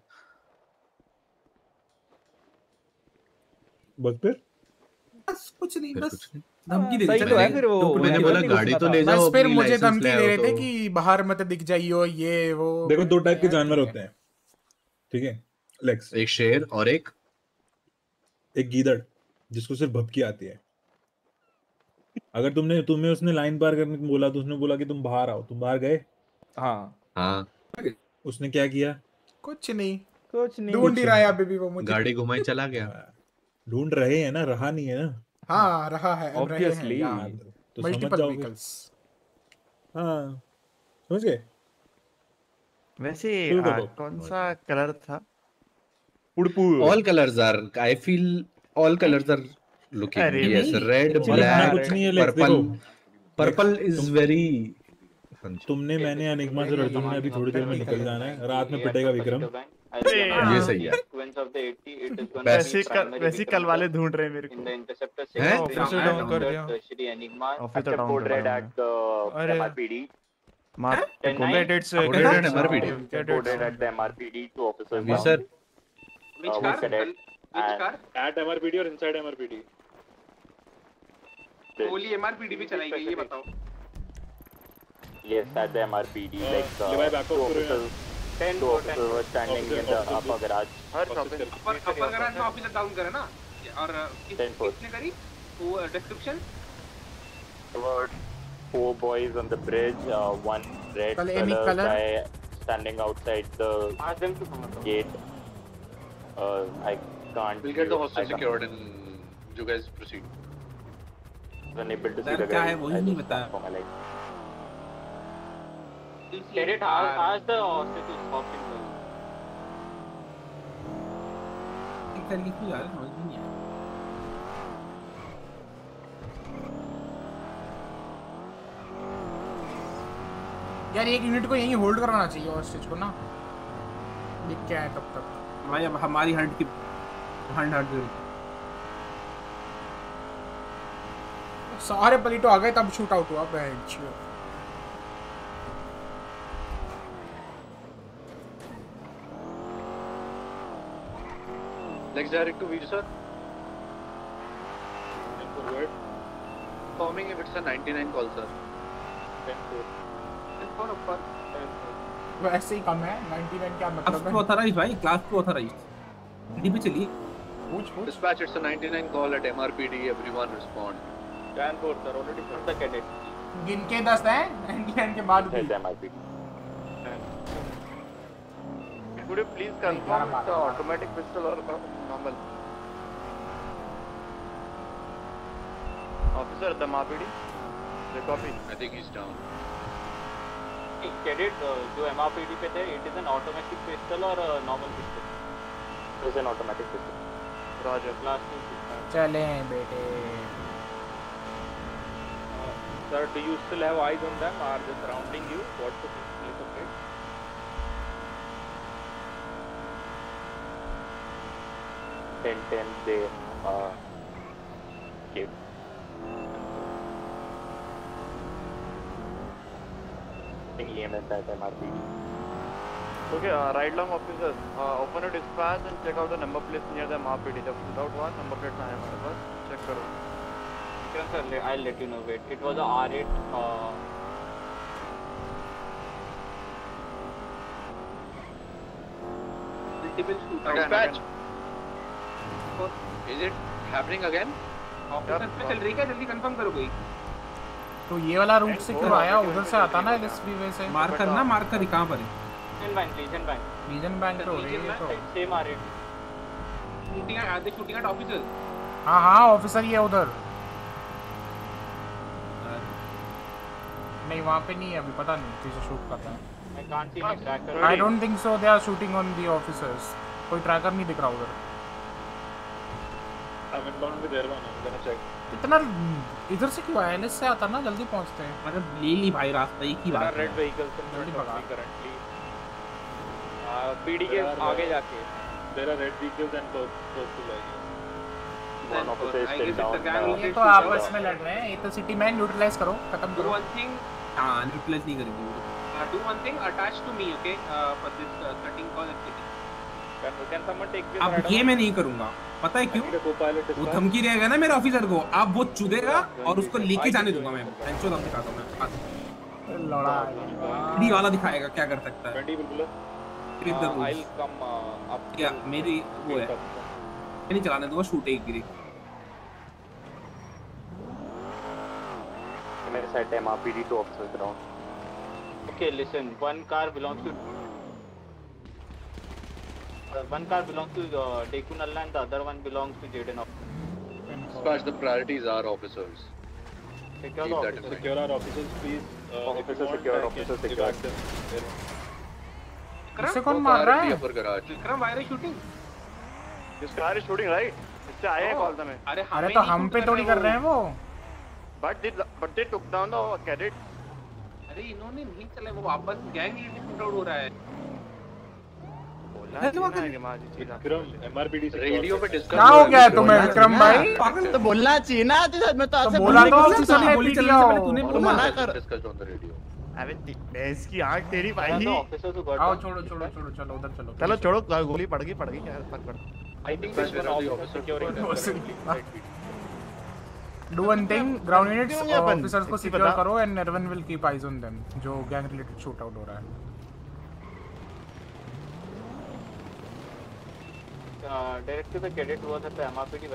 बस फिर? बस कुछ नहीं बस धमकी दे दी सही तो है फिर वो तो मैंने बोला गाड़ी तो ले जाओ बस फिर मुझे धमकी दे रहे थे तो। कि बाहर मत दिख जाइयो ये वो। देखो दो टाइप के जानवर होते हैं। ठीक है? लेक्स एक शेर और एक एक गीदड़ जिसको सिर्फ़ भपकी आती है। अगर तुमने तुम्हें उसने लाइन पार करने को बोला तो उसने बोला कि तुम बाहर आओ। तुम बाहर गए? हाँ। हाँ। उसने क्या किया? कुछ नहीं। कुछ नहीं। ढूंढ ही रहा है अभी भी वो मुझे। गाड़ी घुमाई चला गया। ढूंढ रहे हैं ना रहा नहीं है ना। हाँ रहा है. यार। तो समझ मल्टीपल जाओगे। व्हीकल्स हाँ समझ गए? वैसे आ, कौन सा कलर था? yes नहीं, red कुछ नहीं है, black कुछ नहीं है, Lex, purple. देखो। purple is तुम- very तुमने मैंने अनिग्मा से अर्जुन ने अभी थोड़ी देर में निकल जाना है। रात में पिटेगा विक्रम। ये सही है। वैसे वैसे कल वाले ढूंढ रहे मेरे को। हैं? ऑफिसर डाउन कर दिया। ऑफिसर डाउन कर हूँ अरे मार coded it's coded MRPD coded cadets Coded at MRPD. Ji sir Which car? Which car? At MRPD or inside MRPD? गोली एमआरपीडी पे चलाई गई ये बताओ। MRPD, like uh, Levi, back two off करो यार. officers, two officers were standing in the upper garage. Upper upper garage में officer down करे ना और किस, किसने करी वो description There four boys on the bridge, uh, one red color, color? guy standing outside the Ask them to come gate. Uh, I can't. We'll get the hostel secured and you guys proceed. Unable to see the क्या guy. है वही नहीं बताया Get it? The in एक तरीके से यार समझ में नहीं आया। यार एक यूनिट को यहीं होल्ड करवाना चाहिए और स्टिच को ना। देख क्या है तब तक। भाई अब हमारी हंड की हंट हट गई सारे पलीटो आ गए तब शूट आउट हुआ bench Lex direct to Veer, sir. Forward. Forming if it's a 99 call, sir. और ऊपर वैसे ही कम है 99 क्या क्लास मतलब टू है ऑथराइज भाई क्लास टू ऑथराइज डी पे चलिए पूछ पूछ Dispatch, it's a 99 call at MRPD. Everyone respond. Jan 4, sir. Already from the cadet. गिन के 10 है 99 के बाद भी MRPD. Could you please confirm it's a automatic pistol or normal? Officer, the MRPD. The copy. I think he's down. Cadet, uh, जो MRPD पे थे, it is an automatic pistol or a normal pistol? It is an automatic pistol. Roger. Class two. pistol. चले बेटे Sir, do you still have eyes on them? Are they surrounding you? What's the contented din uh, give. EMS at MRP. Okay, uh, ride long officers, uh, open your dispatch and check out the number plates near the MRPD. Just put out one number plate on MRPD. Check करो. Vikram sir, I'll let you know. Wait, it was a R8. Uh, Multiple dispatch. Again, again. Is it happening again? Officer पे चल रही क्या? जल्दी confirm करो कोई। तो ये वाला रूट से क्यों आया? उधर से आता ना इस फ्रीवे से। मार कर ना मार कर कहाँ पर है? Legion Bank. रीजन बैंक पे हो रही है ये तो। Same R8. Shooting are they shooting at officer हाँ हाँ ऑफिसर ही है उधर। नहीं वहाँ पे नहीं है अभी पता नहीं किसे शूट करता है। I can't see my tracker. I don't think so they are shooting on the officers कोई ट्रैकर नहीं दिख रहा उधर। Inbound with Air One. I'm gonna check. इतना इधर से क्यों आया से आता ना जल्दी पहुँचते हैं मतलब ले ली भाई रास्ता एक ही बात है vehicles in जल्दी भगा। Uh, PD के आगे जाके. Is I still guess it's a down. gang uh, ये तो आपस में लड़ रहे हैं ये तो सिटी मैन न्यूट्रलाइज करो खत्म करो one thing. हाँ न्यूट्रलाइज नहीं करेंगे वो Uh, do one thing. Attach to me, okay? Uh, for this अब ये मैं नहीं करूँगा। पता है क्यों? वो धमकी रहेगा ना मेरे ऑफिसर को। आप वो चुदेगा और उसको लेके जाने दूँगा मैं। दिखाता हूँ लड़ाई वाला दिखाएगा क्या कर सकता है? मेरी वो है। दूँगा शूट एक गिरी। मेरे साइड टाइम आप BD to officer ground okay listen one car belongs to one car belongs to uh, Deku Nalla and the other one belongs to Jaden. officer. Dispatch, the priorities are officers. Secure Keep the officers. Secure our officers, please. Uh, if you Officer want, secure, I can officer secure. evac them. Air One. इसे कौन मार रहा है are you shooting? This car is shooting right. इससे आए हैं Oh. Call में. अरे अरे तो हम पे थोड़ी कर रहे हैं वो But they but they took down the cadet. अरे इन्होंने नहीं चला वो वापस गैंग लीडर शूट आउट हो रहा है बोला थी ना कि माँ जी चीज़ विक्रम MRPD से रेडियो पे डिस्कस क्या हो गया तुम्हें विक्रम भाई तो बोलना चाहिए ना तेरे मैं तो तो ऐसे बोला तो ऑफिसर। तूने तो मना कर. अबे भैंस की आँख तेरी भाई आओ छोड़ो छोड़ो छोड़ो चलो उधर चलो चलो छोड़ो गोली पड़ गई पड़ गई क्या फ़र्क पड़ता one. Right, PD. Do one thing ground units क्यों नहीं अपन? ऑफिसर्स को इसी सिक्योर बता। करो and everyone will keep eyes on them जो गैंग रिलेटेड शूट आउट हो रहा है Uh, direct to the cadet who was at the MRPD.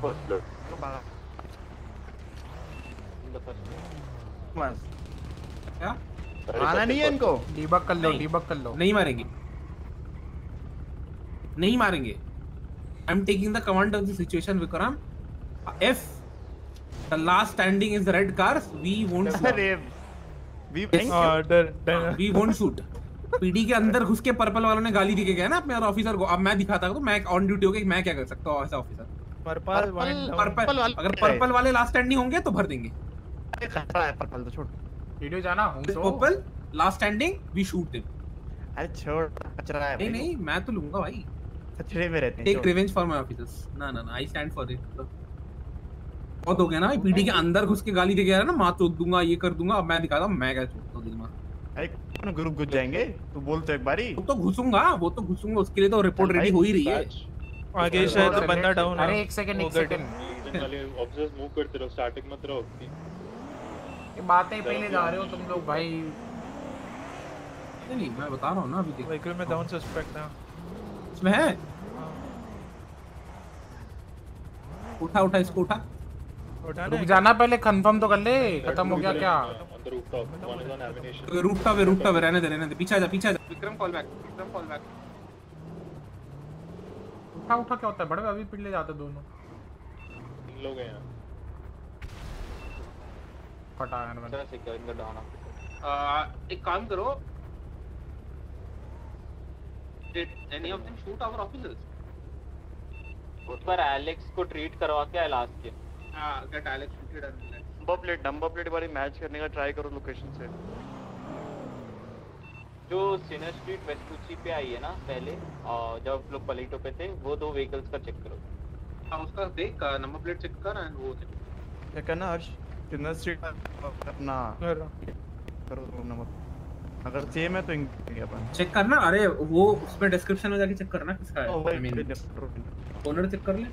First. In the first floor. बस। क्या? आना नहीं है इनको? डीबग कर लो। डीबग कर लो। नहीं मारेंगे। नहीं मारेंगे। I am taking the command of the situation Vikram if the last standing is the red cars we won't we we won't shoot PD के अंदर घुस के पर्पल वालों ने गाली दी के गया ना अपने ऑफिसर को। अब मैं दिखाता हूँ तो मैं ऑन ड्यूटी होके मैं क्या कर सकता हूँ ऐसा ऑफिसर पर्पल पर्पल अगर पर्पल वाले लास्ट स्टैंडिंग होंगे तो भर देंगे। खतरा है पर्पल तो छोड़। वीडियो जाना हूँ तो। Purple last standing we shoot him अरे छोड़ कचरा है नहीं नहीं मैं तो लूँगा भाई। कचरे में रहते हैं take revenge for my officers ना ना ना आई स्टैंड फॉर इट बहुत हो गया ना पीडी के अंदर घुस के गाली दे गया ना माँ चोद दूँगा ये कर दूँगा अब मैं दिखाता हूँ मैं क्या चोदता हूँ दिमाग ग्रुप घुस जाएँगे? तू बोल तो एक बारी। तो घुसूँगा वो तो घुसूँगा उसके लिए तो रिपोर्ट रेडी हो ही रही है। आगे शायद तो बंदा डाउन अरे एक सेकंड एक सेकंड officers move करते रहो, static मत रहो. ये बातें पहले जा रहे हो तुम लोग भाई। नहीं मैं बता रहा हूँ ना अभी देख। व्हीकल में डाउन सस्पेक्ट है। इसमें है? उठा उठा इसको उठा। उठाना रुक जाना पहले कंफर्म तो कर ले खत्म हो गया क्या? रूफटॉप वन इज़ रूफटॉप पे रहने दे रहने दे पीछे जा पीछे जा Vikram call back Vikram call back उठा उठा क्या होता है? बड़े अभी पिट जाते दोनों। लोग हैं। फटा यार मैंने से क्या इनका डाउन अप एक काम करो। Any of them shoot our officers उस पर एलेक्स को ट्रीट करवा के लास्ट के। हाँ get Alex treated number plate number plate वाली मैच करने का ट्राई करो लोकेशन से जो सीनियर स्ट्रीट वेस्टुची पे आई है ना पहले और जब लोग पलीटो पे थे वो दो व्हीकल्स का चेक करो हाँ उसका देख नंबर प्लेट चेक कर एंड वो कर। क्या करना हर्ष कितना स्ट्रीट अपना करो नंबर अगर सेम है तो अपन चेक करना अरे वो उसमें डिस्क्रिप्शन में जाके चेक करना किसका है आई मीन ओनर चेक कर ले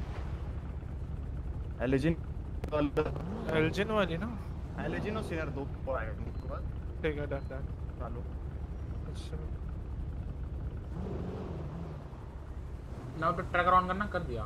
एलिजिन एल्जिन वाली ना? एलिजिन और सिनर दो को आएगा उसके बाद ठीक है डन डन। चालू। अच्छा। नाउ पे ट्रैकर ऑन करना कर दिया।